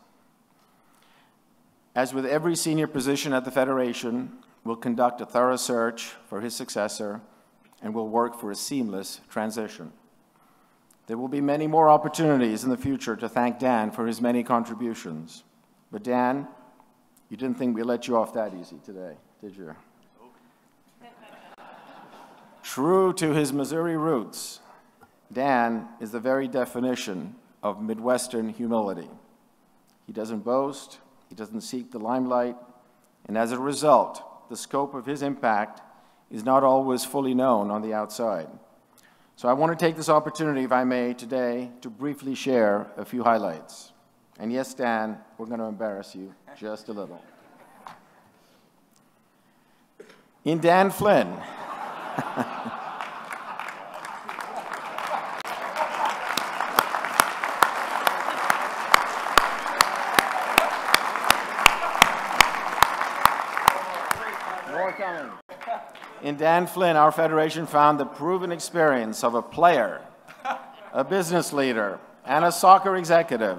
As with every senior position at the Federation, we'll conduct a thorough search for his successor and will work for a seamless transition. There will be many more opportunities in the future to thank Dan for his many contributions. But Dan, you didn't think we let you off that easy today, did you? True to his Missouri roots, Dan is the very definition of Midwestern humility. He doesn't boast, he doesn't seek the limelight, and as a result, the scope of his impact is not always fully known on the outside. So I want to take this opportunity, if I may, today to briefly share a few highlights. And yes, Dan, we're going to embarrass you just a little. In Dan Flynn, [LAUGHS] More coming. In Dan Flynn, our federation found the proven experience of a player, a business leader, and a soccer executive.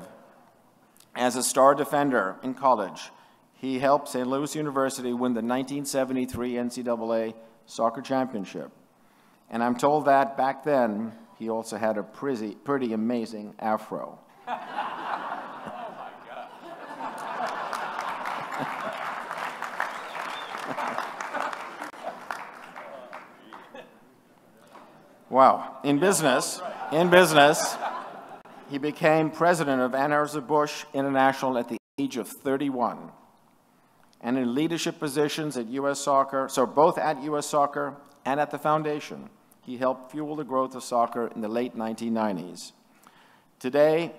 As a star defender in college, he helped St. Louis University win the 1973 NCAA soccer championship. And I'm told that back then, he also had a pretty, pretty amazing afro. Wow. In business, in business, he became president of Anheuser-Busch International at the age of 31. And in leadership positions at U.S. Soccer, so both at U.S. Soccer and at the foundation, he helped fuel the growth of soccer in the late 1990s. Today,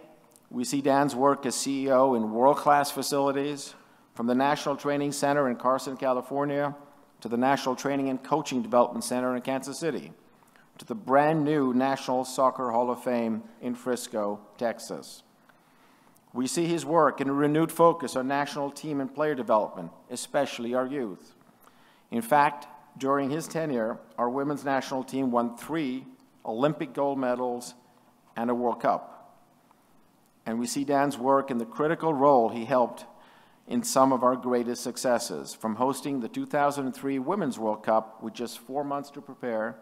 we see Dan's work as CEO in world-class facilities, from the National Training Center in Carson, California, to the National Training and Coaching Development Center in Kansas City, to the brand new National Soccer Hall of Fame in Frisco, Texas. We see his work in a renewed focus on national team and player development, especially our youth. In fact, during his tenure, our women's national team won three Olympic gold medals and a World Cup. And we see Dan's work in the critical role he helped in some of our greatest successes, from hosting the 2003 Women's World Cup with just four months to prepare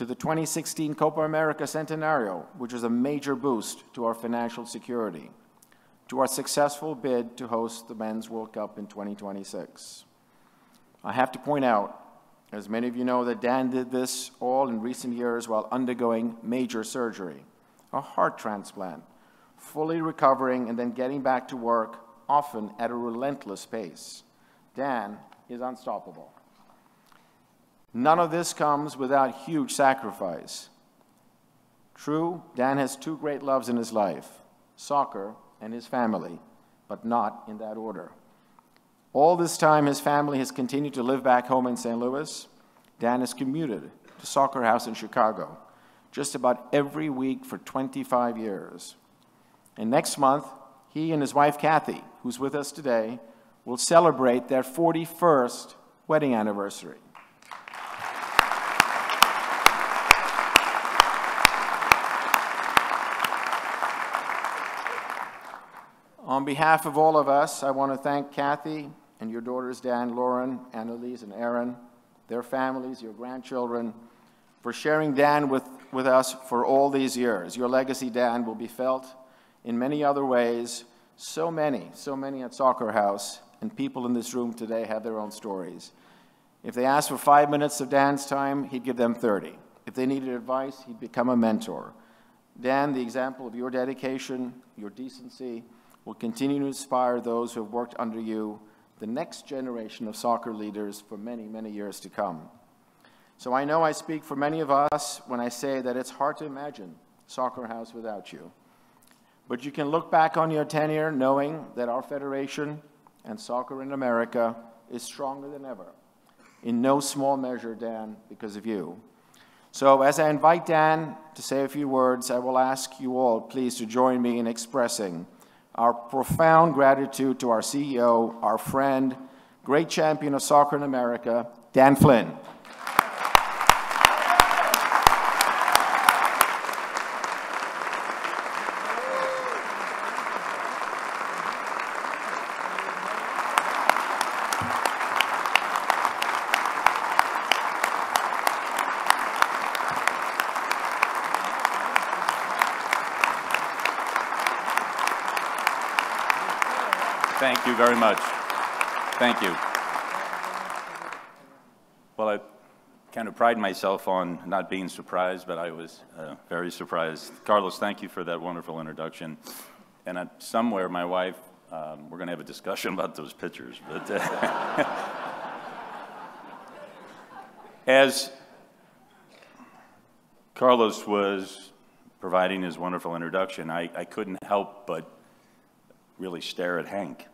to the 2016 Copa America Centenario, which was a major boost to our financial security, to our successful bid to host the Men's World Cup in 2026. I have to point out, as many of you know, that Dan did this all in recent years while undergoing major surgery, a heart transplant, fully recovering and then getting back to work, often at a relentless pace. Dan is unstoppable. None of this comes without huge sacrifice. True, Dan has two great loves in his life soccer and his family, but not in that order. All this time, his family has continued to live back home in St. Louis. Dan has commuted to Soccer House in Chicago just about every week for 25 years. And next month, he and his wife Kathy, who's with us today, will celebrate their 41st wedding anniversary. On behalf of all of us, I want to thank Kathy and your daughters, Dan, Lauren, Annalise, and Aaron, their families, your grandchildren, for sharing Dan with, with us for all these years. Your legacy, Dan, will be felt in many other ways. So many, so many at Soccer House, and people in this room today have their own stories. If they asked for five minutes of Dan's time, he'd give them 30. If they needed advice, he'd become a mentor. Dan, the example of your dedication, your decency, will continue to inspire those who have worked under you, the next generation of soccer leaders for many, many years to come. So I know I speak for many of us when I say that it's hard to imagine Soccer House without you. But you can look back on your tenure knowing that our federation and soccer in America is stronger than ever. In no small measure, Dan, because of you. So as I invite Dan to say a few words, I will ask you all please to join me in expressing our profound gratitude to our CEO, our friend, great champion of soccer in America, Dan Flynn. Thank you very much. Thank you. Well, I kind of pride myself on not being surprised, but I was uh, very surprised. Carlos, thank you for that wonderful introduction. And somewhere, my wife, um, we're going to have a discussion [LAUGHS] about those pictures. But uh, [LAUGHS] as Carlos was providing his wonderful introduction, I, I couldn't help but really stare at Hank.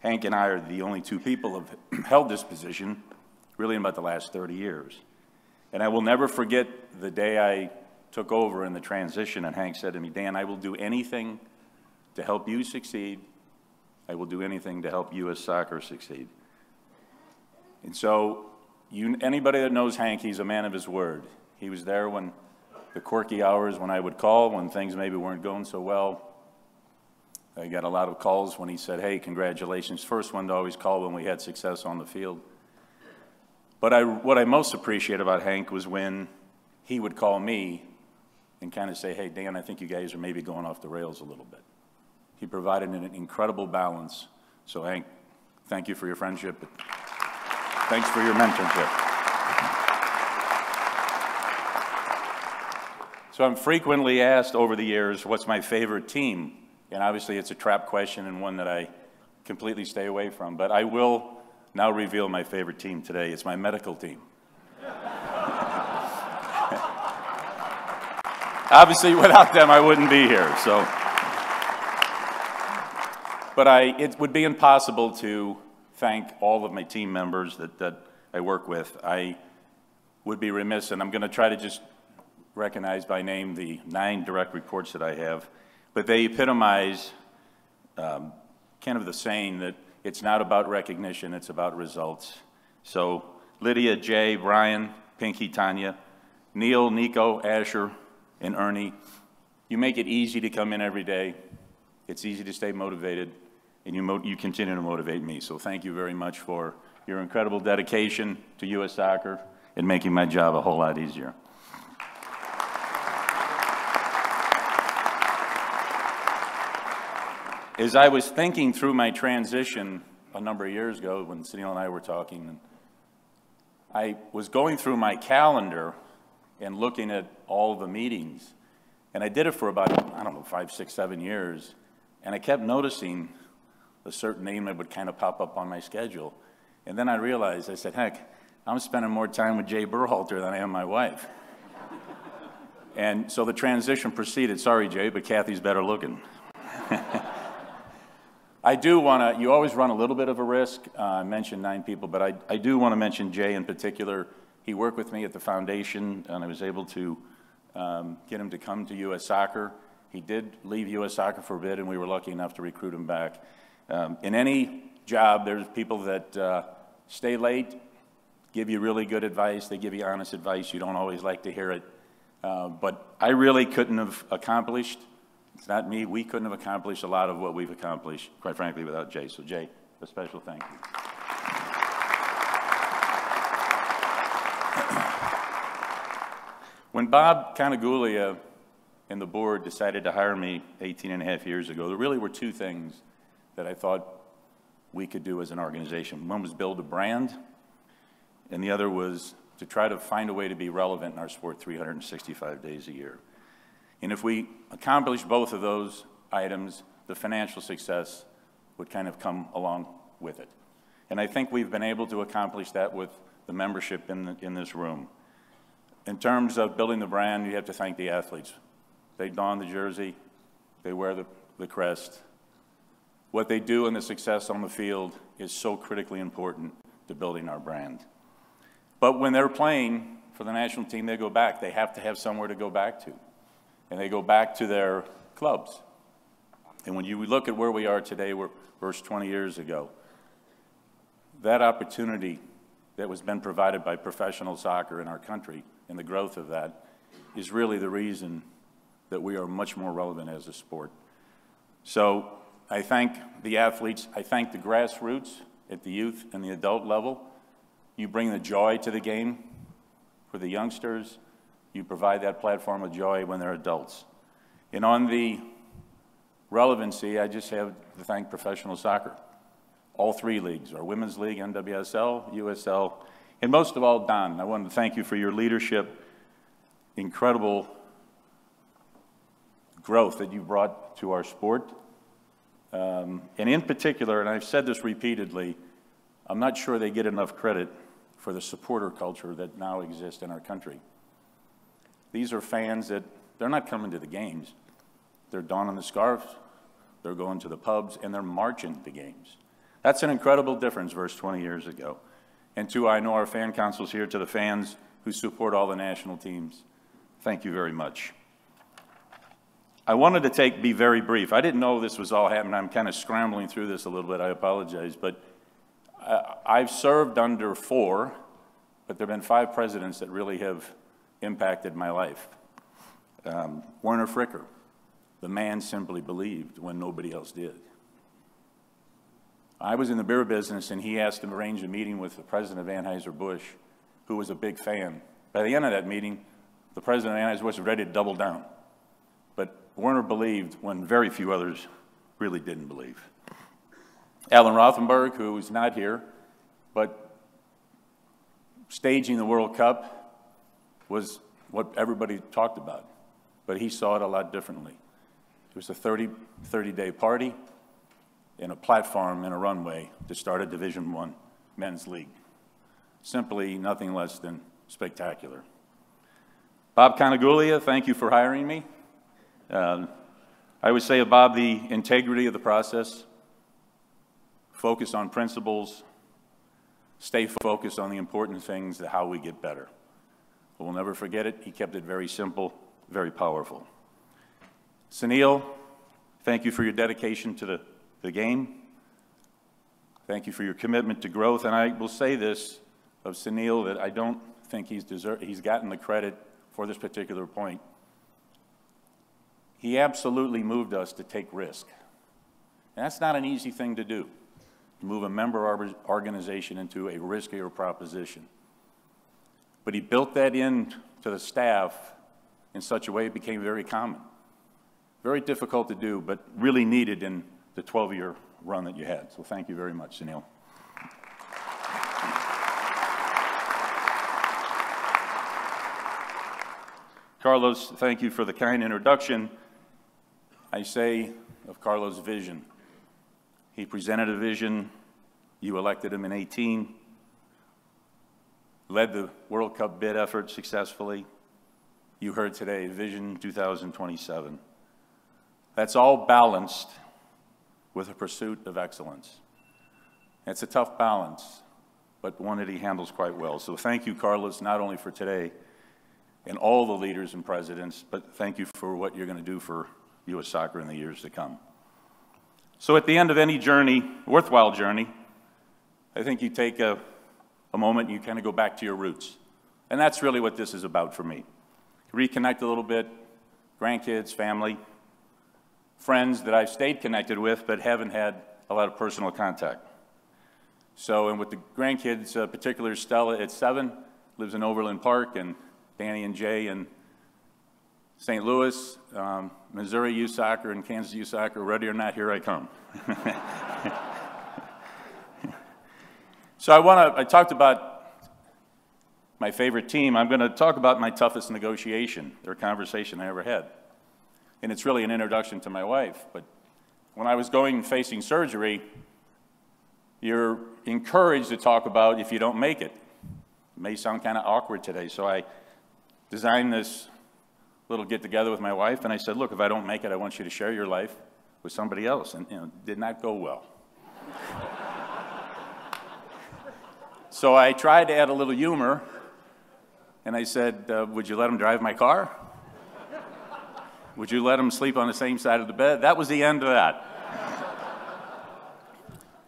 Hank and I are the only two people who have [CLEARS THROAT] held this position really in about the last 30 years. And I will never forget the day I took over in the transition and Hank said to me, Dan, I will do anything to help you succeed. I will do anything to help U.S. soccer succeed. And so you, anybody that knows Hank, he's a man of his word. He was there when the quirky hours when I would call, when things maybe weren't going so well. I got a lot of calls when he said, hey, congratulations. First one to always call when we had success on the field. But I, what I most appreciate about Hank was when he would call me and kind of say, hey, Dan, I think you guys are maybe going off the rails a little bit. He provided an incredible balance. So, Hank, thank you for your friendship. Thanks for your mentorship. So I'm frequently asked over the years, what's my favorite team? And obviously, it's a trap question and one that I completely stay away from. But I will now reveal my favorite team today. It's my medical team. [LAUGHS] obviously, without them, I wouldn't be here. So, but I, it would be impossible to thank all of my team members that, that I work with. I would be remiss, and I'm going to try to just recognize by name the nine direct reports that I have but they epitomize um, kind of the saying that it's not about recognition, it's about results. So Lydia, Jay, Brian, Pinky, Tanya, Neil, Nico, Asher, and Ernie, you make it easy to come in every day. It's easy to stay motivated, and you, you continue to motivate me. So thank you very much for your incredible dedication to U.S. soccer and making my job a whole lot easier. As I was thinking through my transition a number of years ago when Sunil and I were talking, I was going through my calendar and looking at all the meetings. And I did it for about, I don't know, five, six, seven years. And I kept noticing a certain name that would kind of pop up on my schedule. And then I realized, I said, heck, I'm spending more time with Jay Berhalter than I am my wife. [LAUGHS] and so the transition proceeded. Sorry, Jay, but Kathy's better looking. [LAUGHS] I do want to, you always run a little bit of a risk. Uh, I mentioned nine people, but I, I do want to mention Jay in particular. He worked with me at the foundation, and I was able to um, get him to come to U.S. Soccer. He did leave U.S. Soccer for a bit, and we were lucky enough to recruit him back. Um, in any job, there's people that uh, stay late, give you really good advice. They give you honest advice. You don't always like to hear it. Uh, but I really couldn't have accomplished it's not me. We couldn't have accomplished a lot of what we've accomplished, quite frankly, without Jay. So, Jay, a special thank you. [CLEARS THROAT] when Bob Contiguglia and the board decided to hire me 18 and a half years ago, there really were two things that I thought we could do as an organization. One was build a brand, and the other was to try to find a way to be relevant in our sport 365 days a year. And if we accomplish both of those items, the financial success would kind of come along with it. And I think we've been able to accomplish that with the membership in, the, in this room. In terms of building the brand, you have to thank the athletes. They don the jersey, they wear the, the crest. What they do and the success on the field is so critically important to building our brand. But when they're playing for the national team, they go back. They have to have somewhere to go back to. And they go back to their clubs. And when you look at where we are today, versus 20 years ago, that opportunity that was been provided by professional soccer in our country and the growth of that is really the reason that we are much more relevant as a sport. So I thank the athletes. I thank the grassroots at the youth and the adult level. You bring the joy to the game for the youngsters. You provide that platform of joy when they're adults. And on the relevancy, I just have to thank professional soccer. All three leagues, our Women's League, NWSL, USL, and most of all, Don, I want to thank you for your leadership, incredible growth that you brought to our sport. Um, and in particular, and I've said this repeatedly, I'm not sure they get enough credit for the supporter culture that now exists in our country. These are fans that they're not coming to the games. They're donning the scarves, they're going to the pubs, and they're marching the games. That's an incredible difference versus 20 years ago. And two, I know our fan councils here to the fans who support all the national teams. Thank you very much. I wanted to take, be very brief. I didn't know this was all happening. I'm kind of scrambling through this a little bit. I apologize. But uh, I've served under four, but there have been five presidents that really have impacted my life. Um, Werner Fricker, the man simply believed when nobody else did. I was in the beer business, and he asked to arrange a meeting with the president of Anheuser-Busch, who was a big fan. By the end of that meeting, the president of Anheuser-Busch was ready to double down. But Werner believed when very few others really didn't believe. Alan Rothenberg, who is not here, but staging the World Cup was what everybody talked about, but he saw it a lot differently. It was a 30, 30 day party in a platform in a runway to start a Division One men's league. Simply nothing less than spectacular. Bob Contiguglia, thank you for hiring me. Um, I would say about the integrity of the process, focus on principles, stay focused on the important things, how we get better. We'll never forget it. He kept it very simple, very powerful. Sunil, thank you for your dedication to the, the game. Thank you for your commitment to growth. And I will say this of Sunil that I don't think he's, deserved, he's gotten the credit for this particular point he absolutely moved us to take risk. And that's not an easy thing to do, to move a member organization into a riskier proposition. But he built that into the staff in such a way it became very common. Very difficult to do, but really needed in the 12-year run that you had. So thank you very much, Sunil. Carlos, thank you for the kind introduction. I say of Carlos' vision. He presented a vision. You elected him in 18. Led the World Cup bid effort successfully. You heard today, Vision 2027. That's all balanced with a pursuit of excellence. It's a tough balance, but one that he handles quite well. So thank you, Carlos, not only for today and all the leaders and presidents, but thank you for what you're going to do for U.S. soccer in the years to come. So at the end of any journey, worthwhile journey, I think you take a, a moment you kind of go back to your roots. And that's really what this is about for me. Reconnect a little bit, grandkids, family, friends that I've stayed connected with but haven't had a lot of personal contact. So, and with the grandkids, uh, particularly Stella at seven, lives in Overland Park, and Danny and Jay in St. Louis, um, Missouri Youth Soccer and Kansas Youth Soccer, ready or not, here I come. [LAUGHS] so I want to, I talked about my favorite team. I'm going to talk about my toughest negotiation or conversation I ever had. and it's really an introduction to my wife. But when I was going facing surgery, you're encouraged to talk about if you don't make it. It may sound kind of awkward today, so I designed this little get together with my wife, and I said, Look, if I don't make it, I want you to share your life with somebody else. And you know, it did not go well. So I tried to add a little humor, and I said, uh, Would you let him drive my car? Would you let him sleep on the same side of the bed? That was the end of that.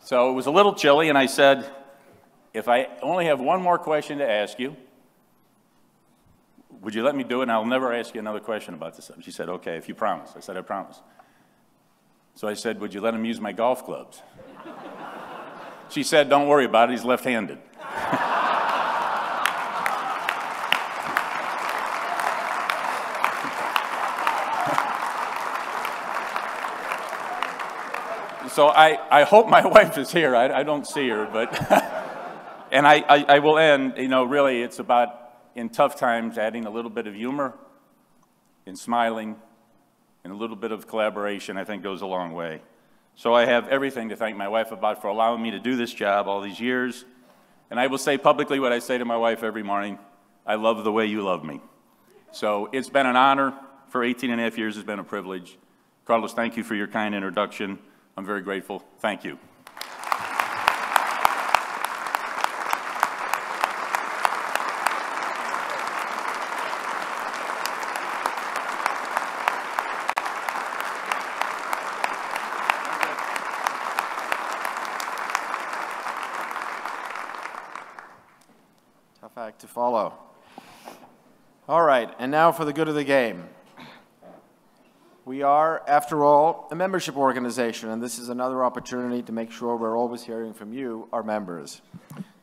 so it was a little chilly, and I said, If I only have one more question to ask you, would you let me do it? And I'll never ask you another question about this. She said, okay, if you promise. I said, I promise. So I said, would you let him use my golf clubs? she said, don't worry about it. He's left-handed. [LAUGHS] so I, I hope my [LAUGHS] wife is here. I, I don't see her, but, [LAUGHS] and I, I, I will end, you know, really it's about in tough times, adding a little bit of humor and smiling and a little bit of collaboration, I think goes a long way. So I have everything to thank my wife about for allowing me to do this job all these years. And I will say publicly what I say to my wife every morning I love the way you love me. So it's been an honor for 18 and a half years. It's been a privilege. Carlos, thank you for your kind introduction. I'm very grateful. Thank you. to follow. All right, and now for the good of the game. We are, after all, a membership organization, and this is another opportunity to make sure we're always hearing from you, our members.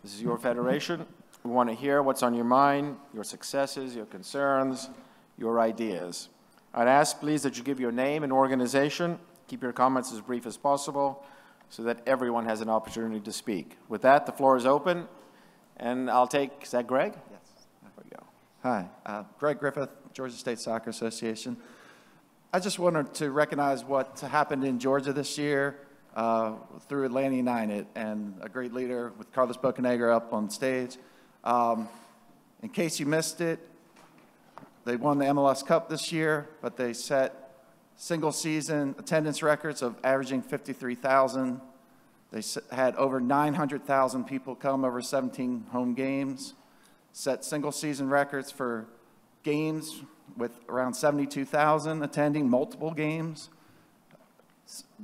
This is your federation. We want to hear what's on your mind, your successes, your concerns, your ideas. I'd ask, please, that you give your name and organization. Keep your comments as brief as possible so that everyone has an opportunity to speak. With that, the floor is open. And I'll take, is that Greg? Yes. There we go. Hi, uh, Greg Griffith, Georgia State Soccer Association. I just wanted to recognize what happened in Georgia this year uh, through Atlanta United and a great leader with Carlos Bocanegra up on stage. Um, in case you missed it, they won the MLS Cup this year, but they set single season attendance records of averaging 53,000 they had over 900,000 people come over 17 home games, set single season records for games with around 72,000 attending multiple games.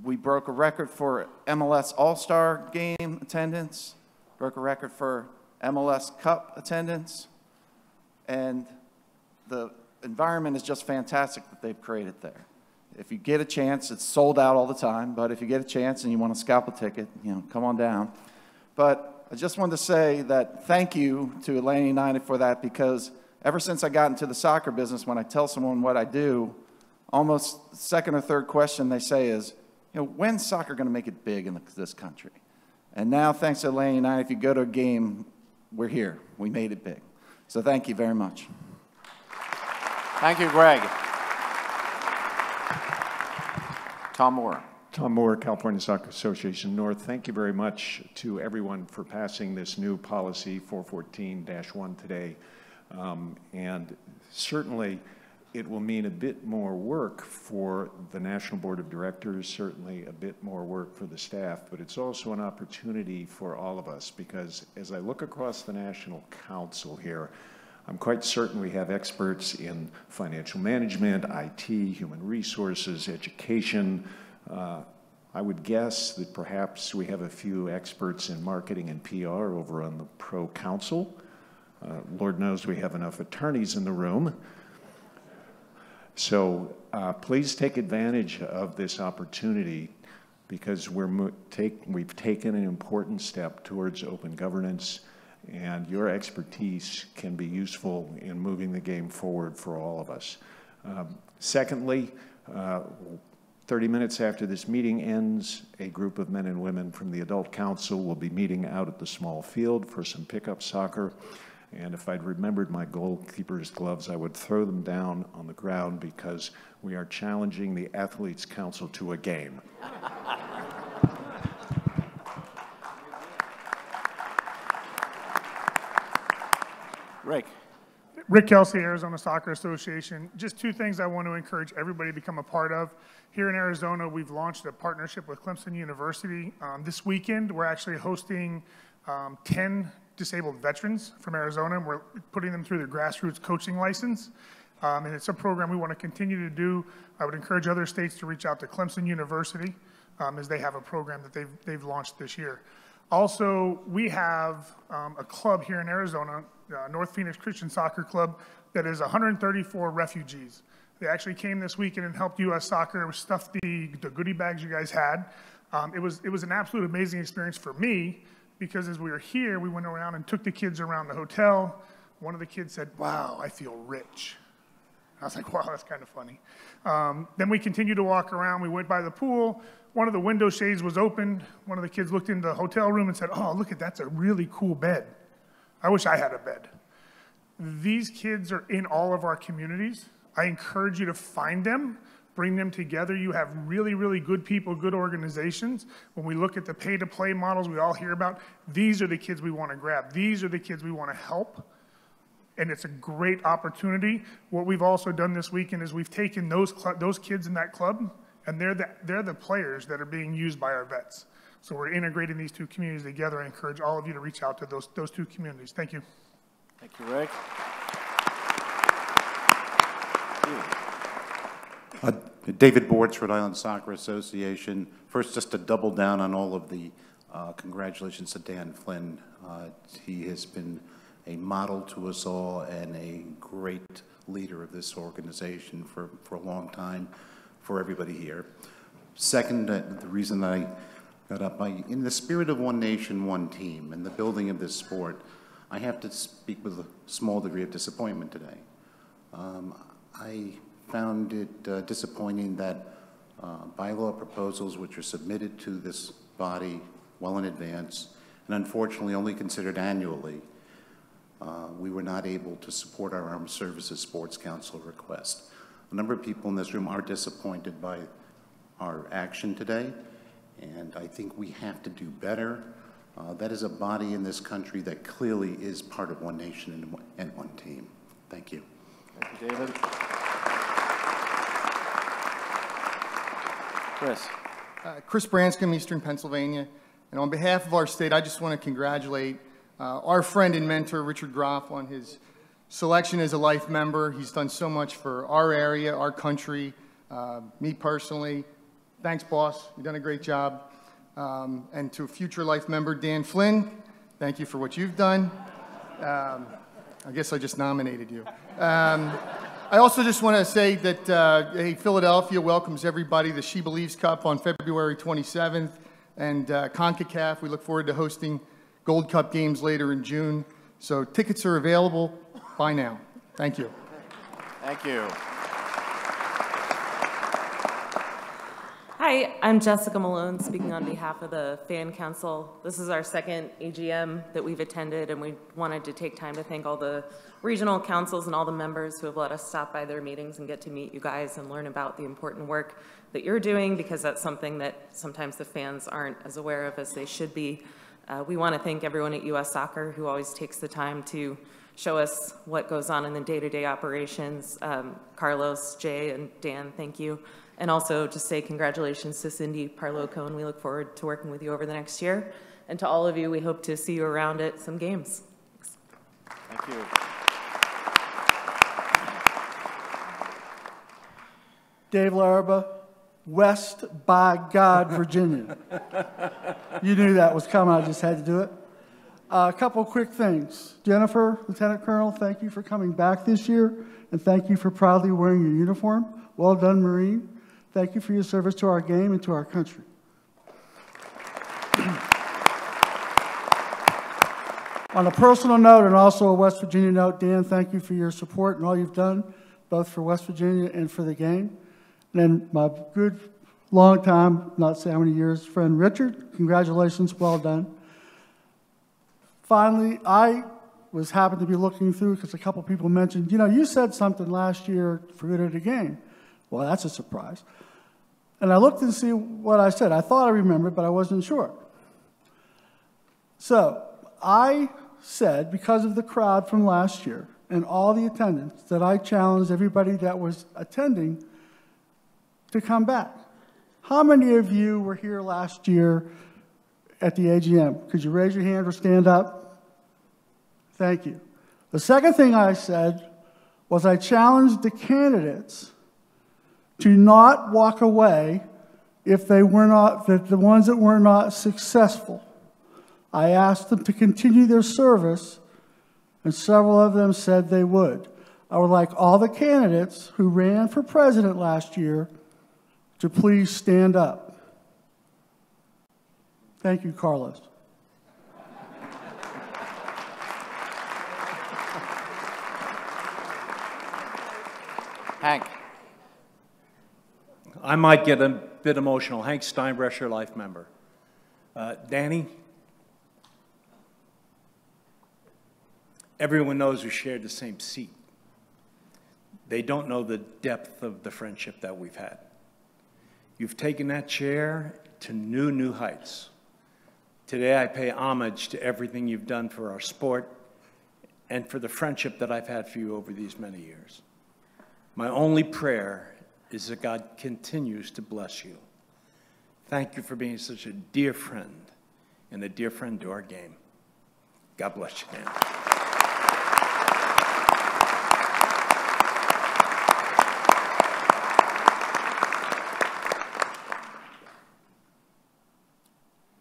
We broke a record for MLS All-Star game attendance, broke a record for MLS Cup attendance, and the environment is just fantastic that they've created there. If you get a chance, it's sold out all the time, but if you get a chance and you want to scalp a ticket, you know, come on down. But I just wanted to say that thank you to Atlanta United for that because ever since I got into the soccer business, when I tell someone what I do, almost second or third question they say is, you know, when's soccer going to make it big in this country? And now, thanks to Atlanta United, if you go to a game, we're here. We made it big. So thank you very much. Thank you, Greg. Tom Moore. Tom Moore, California Soccer Association North. Thank you very much to everyone for passing this new policy 414-1 today. Um, and certainly it will mean a bit more work for the National Board of Directors, certainly a bit more work for the staff, but it's also an opportunity for all of us because as I look across the National Council here, I'm quite certain we have experts in financial management, IT, human resources, education. Uh, I would guess that perhaps we have a few experts in marketing and PR over on the Pro Council. Uh, Lord knows we have enough attorneys in the room. So uh, please take advantage of this opportunity because we're take, we've taken an important step towards open governance and your expertise can be useful in moving the game forward for all of us. Um, secondly, uh, 30 minutes after this meeting ends, a group of men and women from the Adult Council will be meeting out at the small field for some pickup soccer. And if I'd remembered my goalkeeper's gloves, I would throw them down on the ground because we are challenging the Athletes Council to a game. Rick. Rick Kelsey, Arizona Soccer Association. Just two things I want to encourage everybody to become a part of. Here in Arizona, we've launched a partnership with Clemson University. Um, this weekend, we're actually hosting um, 10 disabled veterans from Arizona, and we're putting them through their grassroots coaching license. Um, and it's a program we want to continue to do. I would encourage other states to reach out to Clemson University um, as they have a program that they've, they've launched this year. Also, we have um, a club here in Arizona, uh, North Phoenix Christian Soccer Club, that is 134 refugees. They actually came this weekend and helped U.S. Soccer stuff the, the goodie bags you guys had. Um, it, was, it was an absolute amazing experience for me because as we were here, we went around and took the kids around the hotel. One of the kids said, Wow, I feel rich. I was like, wow, that's kind of funny. Um, then we continued to walk around. We went by the pool. One of the window shades was open. One of the kids looked into the hotel room and said, oh, look at that's a really cool bed. I wish I had a bed. These kids are in all of our communities. I encourage you to find them, bring them together. You have really, really good people, good organizations. When we look at the pay to play models we all hear about, these are the kids we want to grab. These are the kids we want to help and it's a great opportunity. What we've also done this weekend is we've taken those those kids in that club, and they're the, they're the players that are being used by our vets. So we're integrating these two communities together. I encourage all of you to reach out to those those two communities. Thank you. Thank you, Rick. Uh, David Bortz, Rhode Island Soccer Association. First, just to double down on all of the uh, congratulations to Dan Flynn. Uh, he has been a model to us all and a great leader of this organization for, for a long time for everybody here. Second, uh, the reason I got up, I, in the spirit of one nation, one team, and the building of this sport, I have to speak with a small degree of disappointment today. Um, I found it uh, disappointing that uh, bylaw proposals which are submitted to this body well in advance and unfortunately only considered annually uh, we were not able to support our Armed Services Sports Council request. A number of people in this room are disappointed by our action today, and I think we have to do better. Uh, that is a body in this country that clearly is part of one nation and one, and one team. Thank you. Thank you, David. Chris. Uh, Chris Branscombe, Eastern Pennsylvania. And on behalf of our state, I just want to congratulate uh, our friend and mentor, Richard Groff, on his selection as a life member. He's done so much for our area, our country, uh, me personally. Thanks, boss. You've done a great job. Um, and to future life member, Dan Flynn, thank you for what you've done. Um, I guess I just nominated you. Um, I also just want to say that uh, hey, Philadelphia welcomes everybody the She Believes Cup on February 27th, and uh, CONCACAF. We look forward to hosting Gold Cup games later in June. So tickets are available. Buy now. Thank you. Thank you. Hi, I'm Jessica Malone, speaking on behalf of the Fan Council. This is our second AGM that we've attended, and we wanted to take time to thank all the regional councils and all the members who have let us stop by their meetings and get to meet you guys and learn about the important work that you're doing, because that's something that sometimes the fans aren't as aware of as they should be. Uh, we want to thank everyone at U.S. Soccer who always takes the time to show us what goes on in the day-to-day operations. Um, Carlos, Jay, and Dan, thank you. And also just say congratulations to Cindy Parlow Cone, and we look forward to working with you over the next year. And to all of you, we hope to see you around at some games. Thanks. Thank you. Dave Laraba, West by God, Virginia. you knew that was coming, I just had to do it. Uh, a couple quick things. Jennifer, Lieutenant Colonel, thank you for coming back this year, and thank you for proudly wearing your uniform. Well done, Marine. Thank you for your service to our game and to our country. [CLEARS THROAT] On a personal note and also a West Virginia note, Dan, thank you for your support and all you've done, both for West Virginia and for the game. And my good, long time, not say how many years, friend Richard, congratulations, well done. Finally, I was happened to be looking through because a couple people mentioned, you know, you said something last year for good of the game. Well, that's a surprise. And I looked to see what I said. I thought I remembered, but I wasn't sure. So I said, because of the crowd from last year and all the attendance, that I challenged everybody that was attending to come back. How many of you were here last year at the AGM? Could you raise your hand or stand up? Thank you. The second thing I said was I challenged the candidates to not walk away if they were not, the, the ones that were not successful. I asked them to continue their service, and several of them said they would. I would like all the candidates who ran for president last year to please stand up. Thank you, Carlos. Hank. I might get a bit emotional. Hank Steinbrecher, life member. Uh, Danny, everyone knows we shared the same seat. They don't know the depth of the friendship that we've had. You've taken that chair to new, new heights. Today, I pay homage to everything you've done for our sport and for the friendship that I've had for you over these many years. My only prayer is that God continues to bless you. Thank you for being such a dear friend and a dear friend to our game. God bless you, Dan.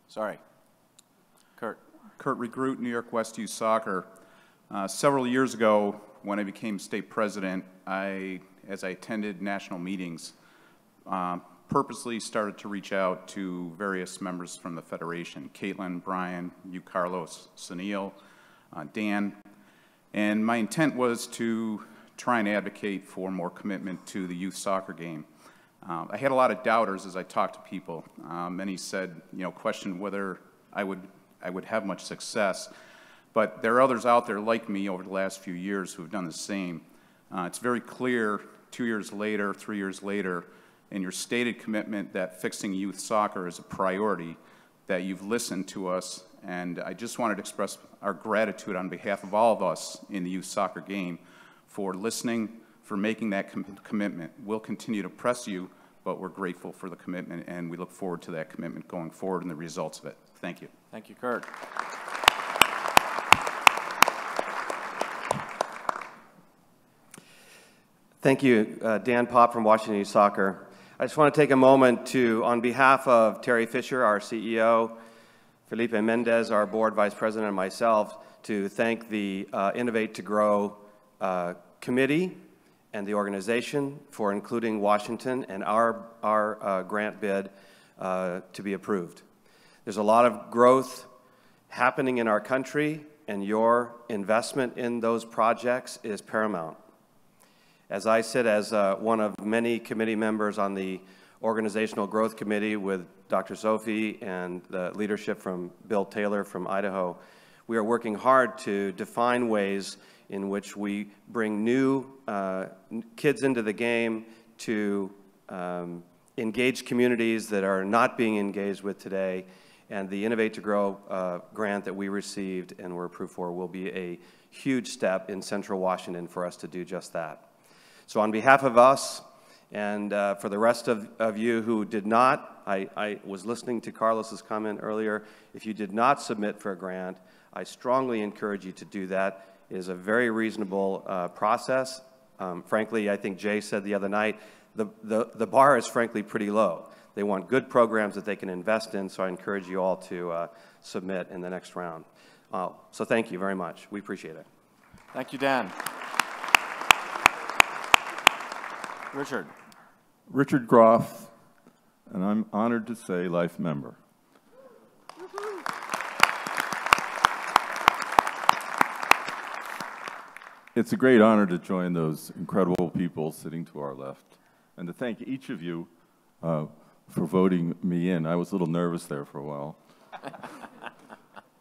Sorry. Kurt. Kurt Regroot, New York West Youth Soccer. Uh, several years ago, when I became state president, I, as I attended national meetings, uh, purposely started to reach out to various members from the Federation, Caitlin, Brian, you, Carlos, Sunil, uh, Dan, and my intent was to try and advocate for more commitment to the youth soccer game. Um, I had a lot of doubters as I talked to people. Um, many said, you know, questioned whether I would, I would have much success. But there are others out there like me over the last few years who have done the same. Uh, it's very clear two years later, three years later, in your stated commitment that fixing youth soccer is a priority, that you've listened to us. And I just wanted to express our gratitude on behalf of all of us in the youth soccer game for listening, for making that com commitment. We'll continue to press you, but we're grateful for the commitment, and we look forward to that commitment going forward and the results of it. Thank you. Thank you, Kurt. Thank you, uh, Dan Pop from Washington Soccer. I just want to take a moment to, on behalf of Terry Fisher, our CEO, Felipe Mendez, our board vice president, and myself, to thank the uh, Innovate to Grow uh, committee and the organization for including Washington and our, our uh, grant bid uh, to be approved. There's a lot of growth happening in our country, and your investment in those projects is paramount. As I sit as uh, one of many committee members on the Organizational Growth Committee with Dr. Sophie and the leadership from Bill Taylor from Idaho, we are working hard to define ways in which we bring new uh, kids into the game to um, engage communities that are not being engaged with today. And the Innovate to Grow uh, grant that we received and were approved for will be a huge step in central Washington for us to do just that. So on behalf of us and uh, for the rest of, of you who did not, I, I was listening to Carlos's comment earlier, if you did not submit for a grant, I strongly encourage you to do that. It is a very reasonable uh, process. Um, frankly, I think Jay said the other night, the, the, the bar is frankly pretty low. They want good programs that they can invest in, so I encourage you all to uh, submit in the next round. Uh, so thank you very much. We appreciate it. Thank you, Dan. Richard. Richard Groff, and I'm honored to say life member. It's a great honor to join those incredible people sitting to our left and to thank each of you uh, for voting me in. I was a little nervous there for a while.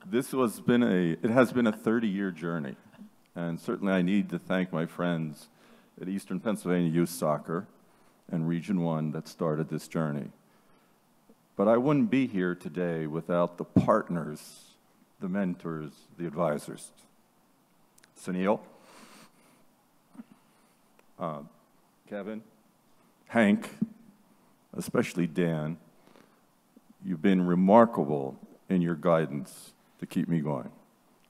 This been a, it has been a 30-year journey. And certainly I need to thank my friends at Eastern Pennsylvania Youth Soccer and Region 1 that started this journey. But I wouldn't be here today without the partners, the mentors, the advisors. Sunil, uh, Kevin, Hank, especially Dan, you've been remarkable in your guidance to keep me going.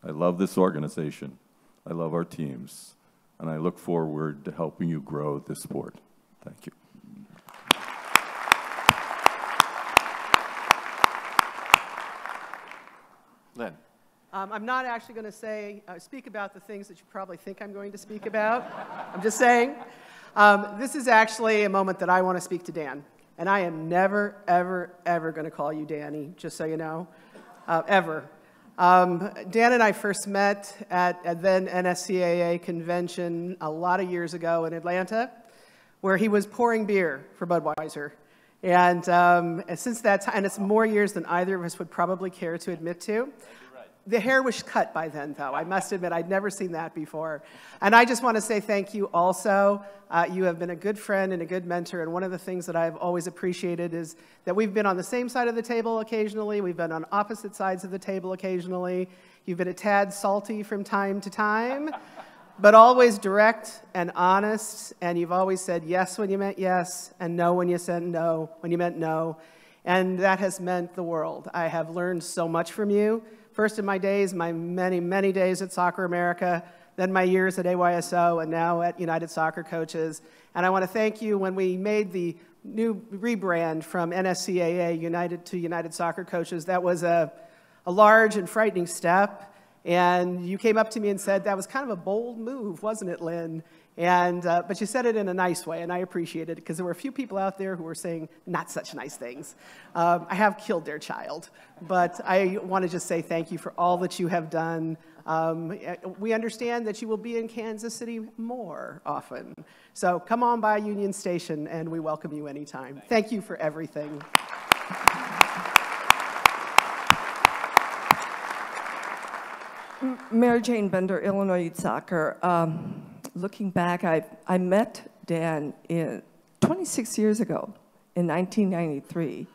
I love this organization. I love our teams. And I look forward to helping you grow this sport. Thank you. Lynn. Um, I'm not actually going to say, uh, speak about the things that you probably think I'm going to speak about. I'm just saying. Um, this is actually a moment that I want to speak to Dan. And I am never, ever, ever going to call you Danny, just so you know, uh, ever. Um, Dan and I first met at a then NSCAA convention a lot of years ago in Atlanta, where he was pouring beer for Budweiser. And, um, and since that time, and it's more years than either of us would probably care to admit to. The hair was cut by then, though. I must admit, I'd never seen that before. And I just want to say thank you also. Uh, you have been a good friend and a good mentor. And one of the things that I've always appreciated is that we've been on the same side of the table occasionally, we've been on opposite sides of the table occasionally. You've been a tad salty from time to time, [LAUGHS] but always direct and honest. And you've always said yes when you meant yes, and no when you said no, when you meant no. And that has meant the world. I have learned so much from you. First in my days, my many, many days at Soccer America, then my years at AYSO, and now at United Soccer Coaches. And I want to thank you when we made the new rebrand from NSCAA United to United Soccer Coaches. That was a, a large and frightening step. And you came up to me and said, that was kind of a bold move, wasn't it, Lynn? And, uh, but you said it in a nice way, and I appreciated it because there were a few people out there who were saying not such nice things. Um, I have killed their child, but I want to just say thank you for all that you have done. Um, we understand that you will be in Kansas City more often. So come on by Union Station, and we welcome you anytime. Thank you for everything. Mary Jane Bender, Illinois Soccer. Um, looking back, I, I met Dan in 26 years ago in 1993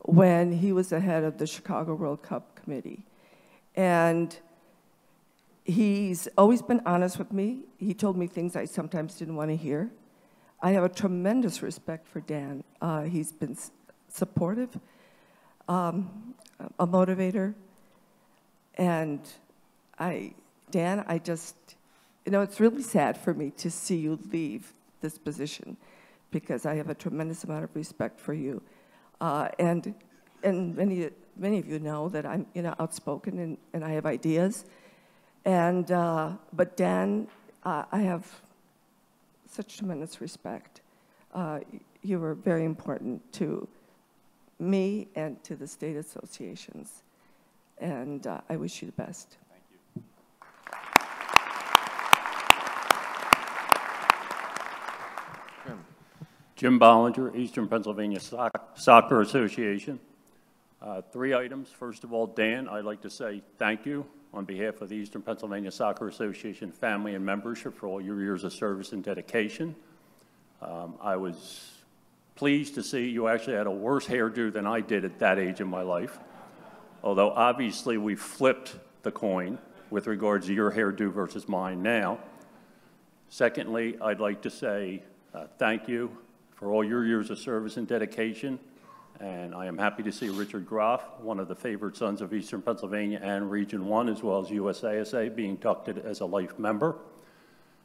when he was the head of the Chicago World Cup Committee. And he's always been honest with me. He told me things I sometimes didn't want to hear. I have a tremendous respect for Dan. Uh, he's been supportive, um, a motivator, and I, Dan, I just, you know, it's really sad for me to see you leave this position because I have a tremendous amount of respect for you. Uh, and and many, many of you know that I'm, you know, outspoken and, and I have ideas. And, uh, but Dan, uh, I have such tremendous respect. Uh, you were very important to me and to the state associations. And uh, I wish you the best. Jim Bollinger, Eastern Pennsylvania Soc Soccer Association. Uh, three items. First of all, Dan, I'd like to say thank you on behalf of the Eastern Pennsylvania Soccer Association family and membership for all your years of service and dedication. Um, I was pleased to see you actually had a worse hairdo than I did at that age in my life. Although obviously we flipped the coin with regards to your hairdo versus mine now. Secondly, I'd like to say uh, thank you for all your years of service and dedication. And I am happy to see Richard Groff, one of the favored sons of Eastern Pennsylvania and Region 1, as well as USASA, being inducted as a life member.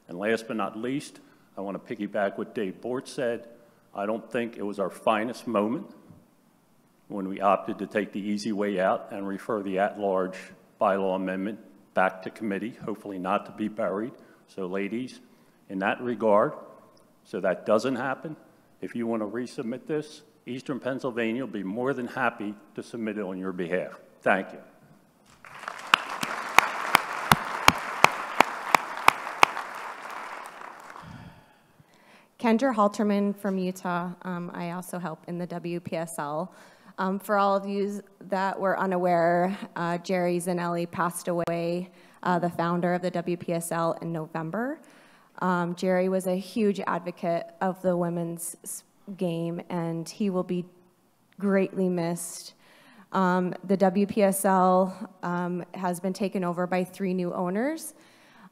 And last but not least, I want to piggyback what Dave Bortz said. I don't think it was our finest moment when we opted to take the easy way out and refer the at-large bylaw amendment back to committee, hopefully not to be buried. So ladies, in that regard, so that doesn't happen, if you want to resubmit this, Eastern Pennsylvania will be more than happy to submit it on your behalf. Thank you. Kendra Halterman from Utah. Um, I also help in the WPSL. Um, for all of you that were unaware, uh, Jerry Zanelli passed away, uh, the founder of the WPSL, in November. Um, Jerry was a huge advocate of the women's game, and he will be greatly missed. Um, the WPSL um, has been taken over by three new owners.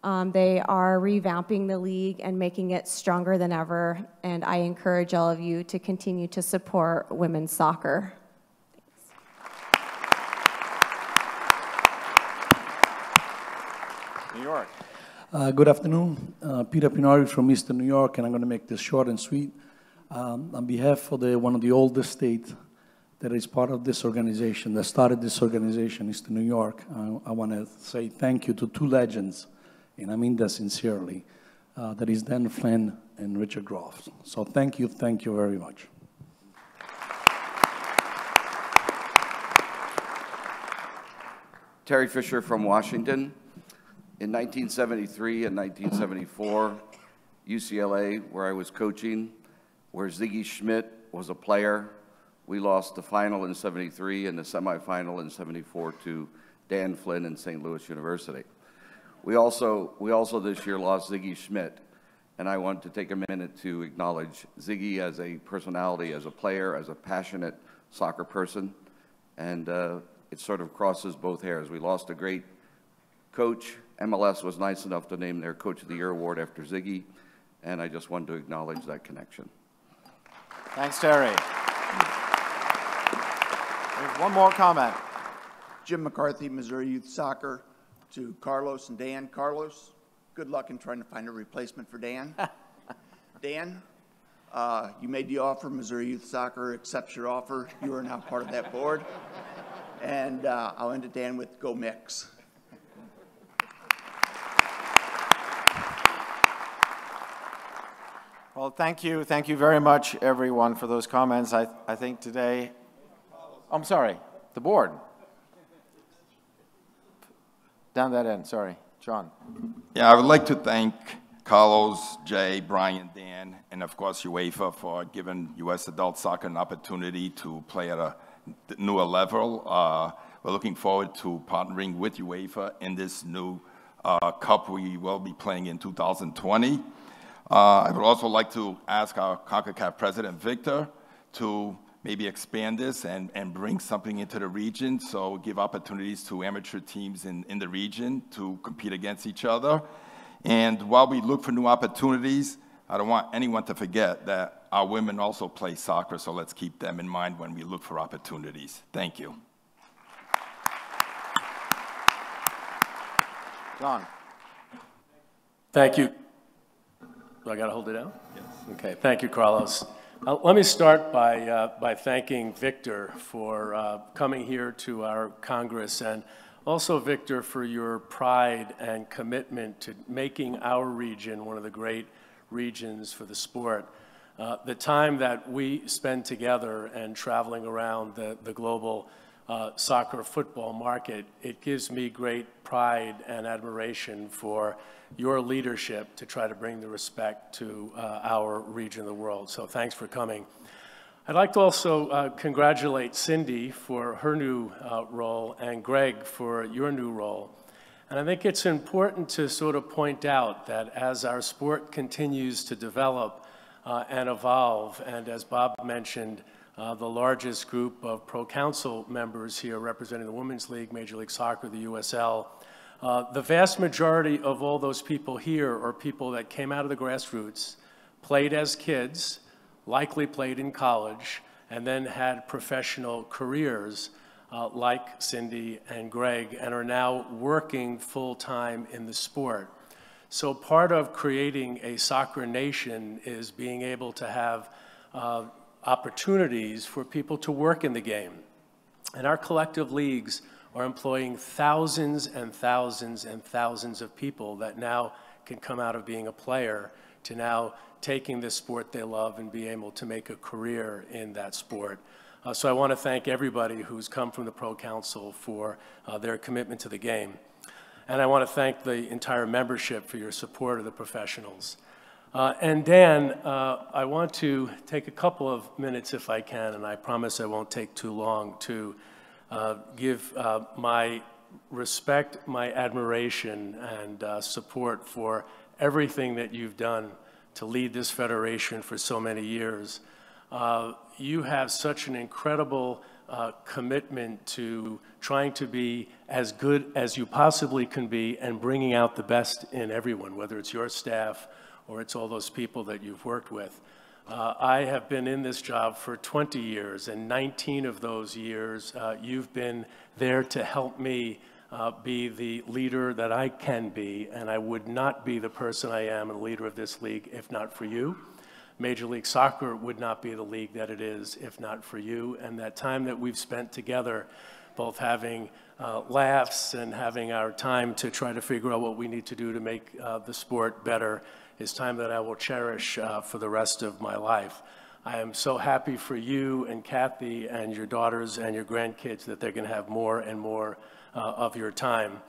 Um, they are revamping the league and making it stronger than ever, and I encourage all of you to continue to support women's soccer. Uh, Good afternoon. Uh, Peter Pinari from Eastern New York, and I'm going to make this short and sweet. Um, On behalf of the, one of the oldest states that is part of this organization, that started this organization, Eastern New York, uh, I want to say thank you to two legends, and I mean that sincerely. Uh, That is Dan Flynn and Richard Groff. So thank you, thank you very much. Terry Fisher from Washington. In 1973 and 1974, UCLA, where I was coaching, where Sigi Schmid was a player, we lost the final in 73 and the semifinal in 74 to Dan Flynn and St. Louis University. We also, we also this year lost Sigi Schmid, and I want to take a minute to acknowledge Sigi as a personality, as a player, as a passionate soccer person, and uh, it sort of crosses both hairs. We lost a great coach. MLS was nice enough to name their Coach of the Year award after Sigi, and I just wanted to acknowledge that connection. Thanks, Terry. There's one more comment. Jim McCarthy, Missouri Youth Soccer, to Carlos and Dan. Carlos, good luck in trying to find a replacement for Dan. [LAUGHS] Dan, uh, you made the offer. Missouri Youth Soccer accepts your offer. You are now part of that board. And uh, I'll end it, Dan, with go mix. Well, thank you, thank you very much, everyone, for those comments. I, I think today, I'm sorry, the board. Down that end, sorry, John. Yeah, I would like to thank Carlos, Jay, Brian, Dan, and of course UEFA for giving U.S. adult soccer an opportunity to play at a newer level. Uh, we're looking forward to partnering with UEFA in this new uh, cup we will be playing in 2020. Uh, I would also like to ask our CONCACAF president, Victor, to maybe expand this and, and bring something into the region, so give opportunities to amateur teams in, in the region to compete against each other. And while we look for new opportunities, I don't want anyone to forget that our women also play soccer, so let's keep them in mind when we look for opportunities. Thank you. John. Thank you. Do I got to hold it down? Yes. Okay, thank you, Carlos. Uh, let me start by, uh, by thanking Victor for uh, coming here to our Congress and also, Victor, for your pride and commitment to making our region one of the great regions for the sport. Uh, the time that we spend together and traveling around the, the global uh, soccer football market, it gives me great pride and admiration for your leadership to try to bring the respect to uh, our region of the world. So thanks for coming. I'd like to also uh, congratulate Cindy for her new uh, role and Greg for your new role. And I think it's important to sort of point out that as our sport continues to develop uh, and evolve, and as Bob mentioned, uh, the largest group of pro council members here representing the Women's League, Major League Soccer, the USL, uh, the vast majority of all those people here are people that came out of the grassroots, played as kids, likely played in college, and then had professional careers uh, like Cindy and Greg, and are now working full-time in the sport. So part of creating a soccer nation is being able to have uh, opportunities for people to work in the game. And our collective leagues are employing thousands and thousands and thousands of people that now can come out of being a player to now taking this sport they love and be able to make a career in that sport. Uh, so I want to thank everybody who's come from the Pro Council for uh, their commitment to the game. And I want to thank the entire membership for your support of the professionals. Uh, and Dan, uh, I want to take a couple of minutes if I can, and I promise I won't take too long, to uh, give uh, my respect, my admiration, and uh, support for everything that you've done to lead this federation for so many years. Uh, you have such an incredible commitment to trying to be as good as you possibly can be and bringing out the best in everyone, whether it's your staff or it's all those people that you've worked with. Uh, I have been in this job for 20 years, and 19 of those years, uh, you've been there to help me uh, be the leader that I can be, and I would not be the person I am and the leader of this league if not for you. Major League Soccer would not be the league that it is if not for you, and that time that we've spent together, both having uh, laughs and having our time to try to figure out what we need to do to make uh, the sport better is time that I will cherish uh, for the rest of my life. I am so happy for you and Kathy and your daughters and your grandkids that they're going to have more and more uh, of your time.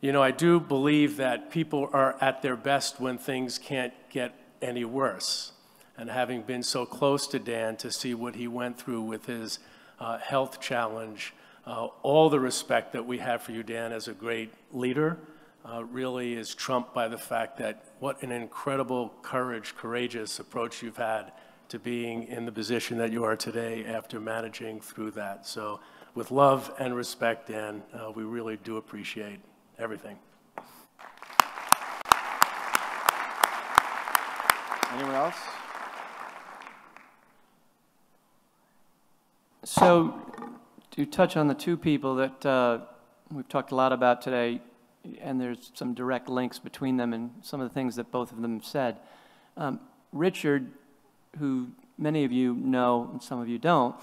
You know, I do believe that people are at their best when things can't get any worse. And having been so close to Dan to see what he went through with his uh, health challenge, uh, all the respect that we have for you, Dan, as a great leader, uh, really is trumped by the fact that what an incredible courage, courageous approach you've had to being in the position that you are today after managing through that. So with love and respect, Dan, uh, we really do appreciate everything. Anyone else? So to touch on the two people that uh, we've talked a lot about today, and there's some direct links between them and some of the things that both of them said. Um, Richard, who many of you know and some of you don't,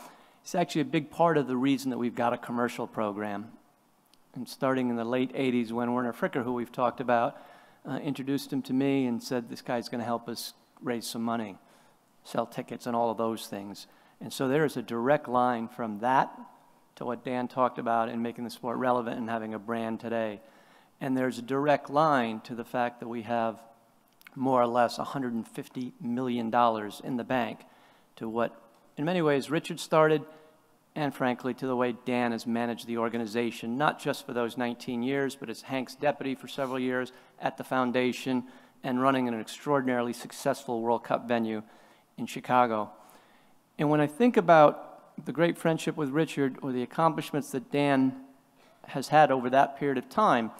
is actually a big part of the reason that we've got a commercial program. And starting in the late 80s when Werner Fricker, who we've talked about, uh, introduced him to me and said, this guy's going to help us raise some money, sell tickets and all of those things. And so there is a direct line from that to what Dan talked about in making the sport relevant and having a brand today. And there's a direct line to the fact that we have more or less $150 million in the bank to what, in many ways, Richard started, and frankly, to the way Dan has managed the organization, not just for those 19 years, but as Hank's deputy for several years at the foundation and running an extraordinarily successful World Cup venue in Chicago. And when I think about the great friendship with Richard or the accomplishments that Dan has had over that period of time,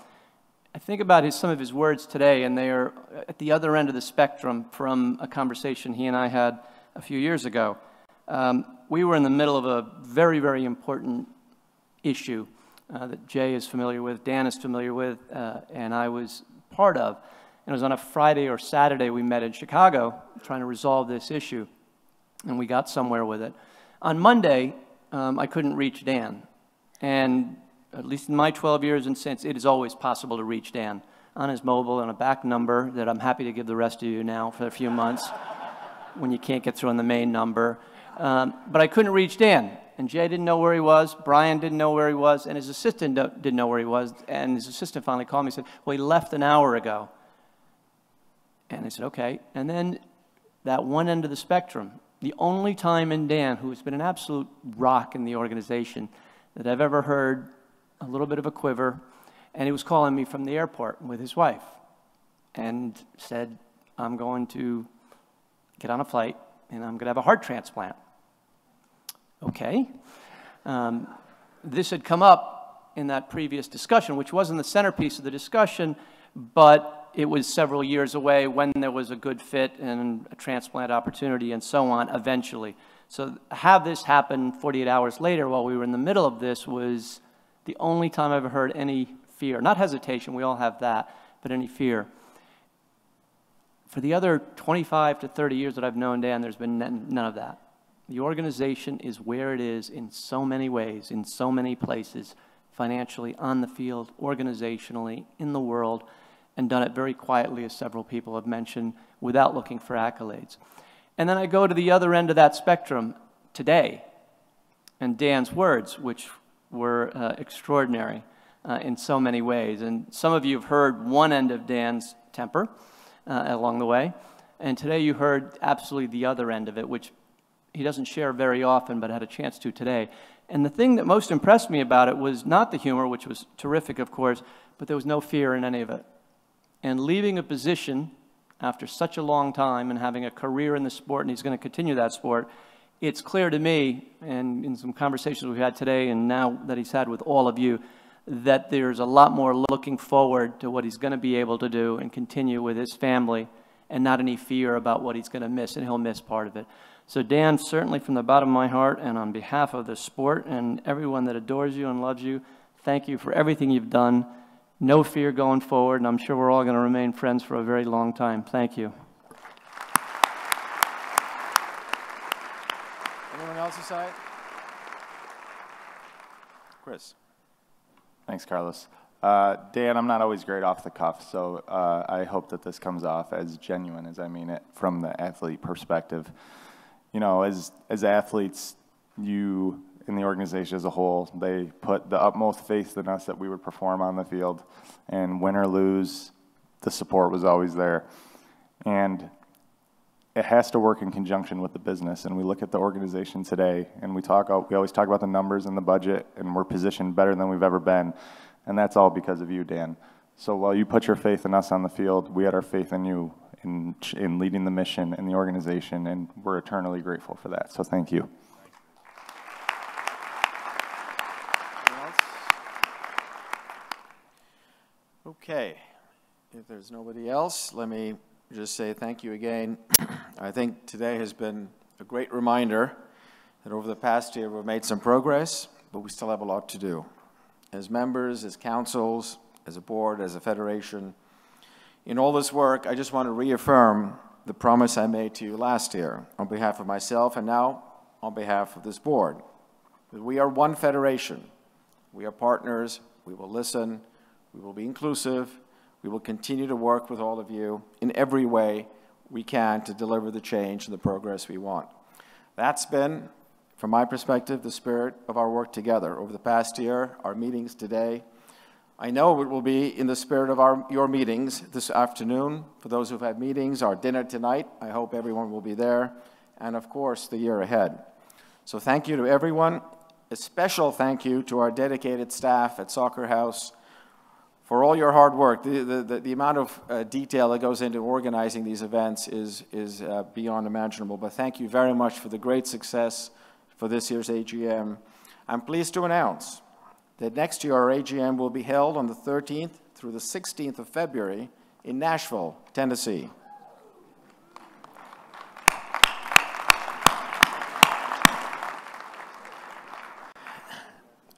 I think about his, some of his words today, and they are at the other end of the spectrum from a conversation he and I had a few years ago. Um, we were in the middle of a very, very important issue uh, that Jay is familiar with, Dan is familiar with, uh, and I was part of. And it was on a Friday or Saturday we met in Chicago trying to resolve this issue, and we got somewhere with it. On Monday, um, I couldn't reach Dan, and at least in my 12 years and since, it is always possible to reach Dan on his mobile and a back number that I'm happy to give the rest of you now for a few months [LAUGHS] when you can't get through on the main number. Um, but I couldn't reach Dan. And Jay didn't know where he was, Brian didn't know where he was, and his assistant didn't know where he was. And his assistant finally called me and said, Well, he left an hour ago. And I said, Okay. And then that one end of the spectrum, the only time in Dan, who has been an absolute rock in the organization, that I've ever heard a little bit of a quiver, and he was calling me from the airport with his wife and said, I'm going to get on a flight and I'm going to have a heart transplant. Okay. Um, this had come up in that previous discussion, which wasn't the centerpiece of the discussion, but it was several years away when there was a good fit and a transplant opportunity and so on eventually. So have this happen 48 hours later while we were in the middle of this was the only time I've ever heard any fear, not hesitation, we all have that, but any fear. For the other 25 to 30 years that I've known Dan, there's been none of that. The organization is where it is in so many ways, in so many places, financially, on the field, organizationally, in the world, and done it very quietly, as several people have mentioned, without looking for accolades. And then I go to the other end of that spectrum today, and Dan's words, which were uh, extraordinary uh, in so many ways. And some of you have heard one end of Dan's temper uh, along the way. And today you heard absolutely the other end of it, which he doesn't share very often, but had a chance to today. And the thing that most impressed me about it was not the humor, which was terrific, of course, but there was no fear in any of it. And leaving a position after such a long time and having a career in the sport, and he's going to continue that sport, it's clear to me, and in some conversations we've had today and now that he's had with all of you, that there's a lot more looking forward to what he's going to be able to do and continue with his family and not any fear about what he's going to miss, and he'll miss part of it. So, Dan, certainly from the bottom of my heart and on behalf of the sport and everyone that adores you and loves you, thank you for everything you've done. No fear going forward, and I'm sure we're all going to remain friends for a very long time. Thank you. Side? Chris. Thanks, Carlos. Uh, Dan, I'm not always great off the cuff, so uh, I hope that this comes off as genuine as I mean it from the athlete perspective. You know, as, as athletes, you in the organization as a whole, they put the utmost faith in us that we would perform on the field, and win or lose, the support was always there. And it has to work in conjunction with the business. And we look at the organization today, and we talk. We always talk about the numbers and the budget, and we're positioned better than we've ever been, and that's all because of you, Dan. So while you put your faith in us on the field, we had our faith in you in in leading the mission and the organization, and we're eternally grateful for that. So thank you. Okay. If there's nobody else, let me just say thank you again. [CLEARS THROAT] I think today has been a great reminder that over the past year we've made some progress, but we still have a lot to do. As members, as councils, as a board, as a federation, in all this work, I just want to reaffirm the promise I made to you last year on behalf of myself and now on behalf of this board. We are one federation. We are partners. We will listen. We will be inclusive. We will continue to work with all of you in every way we can to deliver the change and the progress we want. That's been, from my perspective, the spirit of our work together over the past year, our meetings today. I know it will be in the spirit of our, your meetings this afternoon. For those who've had meetings, our dinner tonight, I hope everyone will be there. And of course, the year ahead. So thank you to everyone. A special thank you to our dedicated staff at Soccer House for all your hard work. The, the, the amount of uh, detail that goes into organizing these events is, is uh, beyond imaginable. But thank you very much for the great success for this year's AGM. I'm pleased to announce that next year our AGM will be held on the 13th through the 16th of February in Nashville, Tennessee.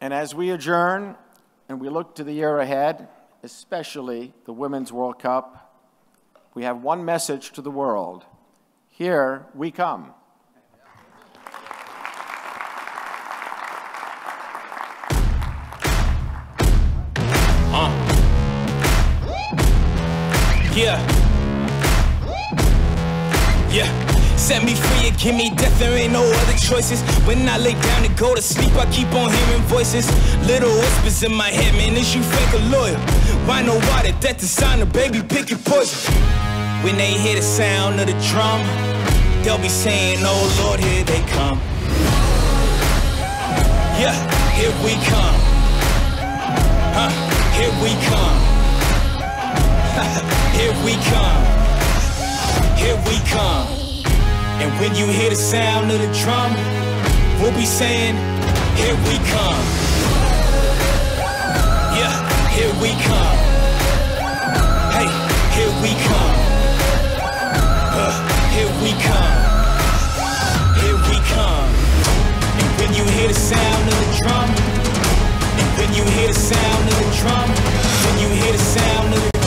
And as we adjourn and we look to the year ahead, especially the Women's World Cup, we have one message to the world. Here we come. Uh. Yeah. Yeah. Set me free and give me death, there ain't no other choices. When I lay down to go to sleep, I keep on hearing voices. Little whispers in my head, man, is you fake or loyal? Why no the sign of baby pick your poison? When they hear the sound of the drum, they'll be saying, oh Lord, here they come. Yeah, here we come. Huh, here we come. [LAUGHS] here we come. Here we come. And when you hear the sound of the drum, we'll be saying, here we come. Yeah, here we come. Hey, here we come. Uh, here we come. Here we come. And when you hear the sound of the drum, and when you hear the sound of the drum, when you hear the sound of the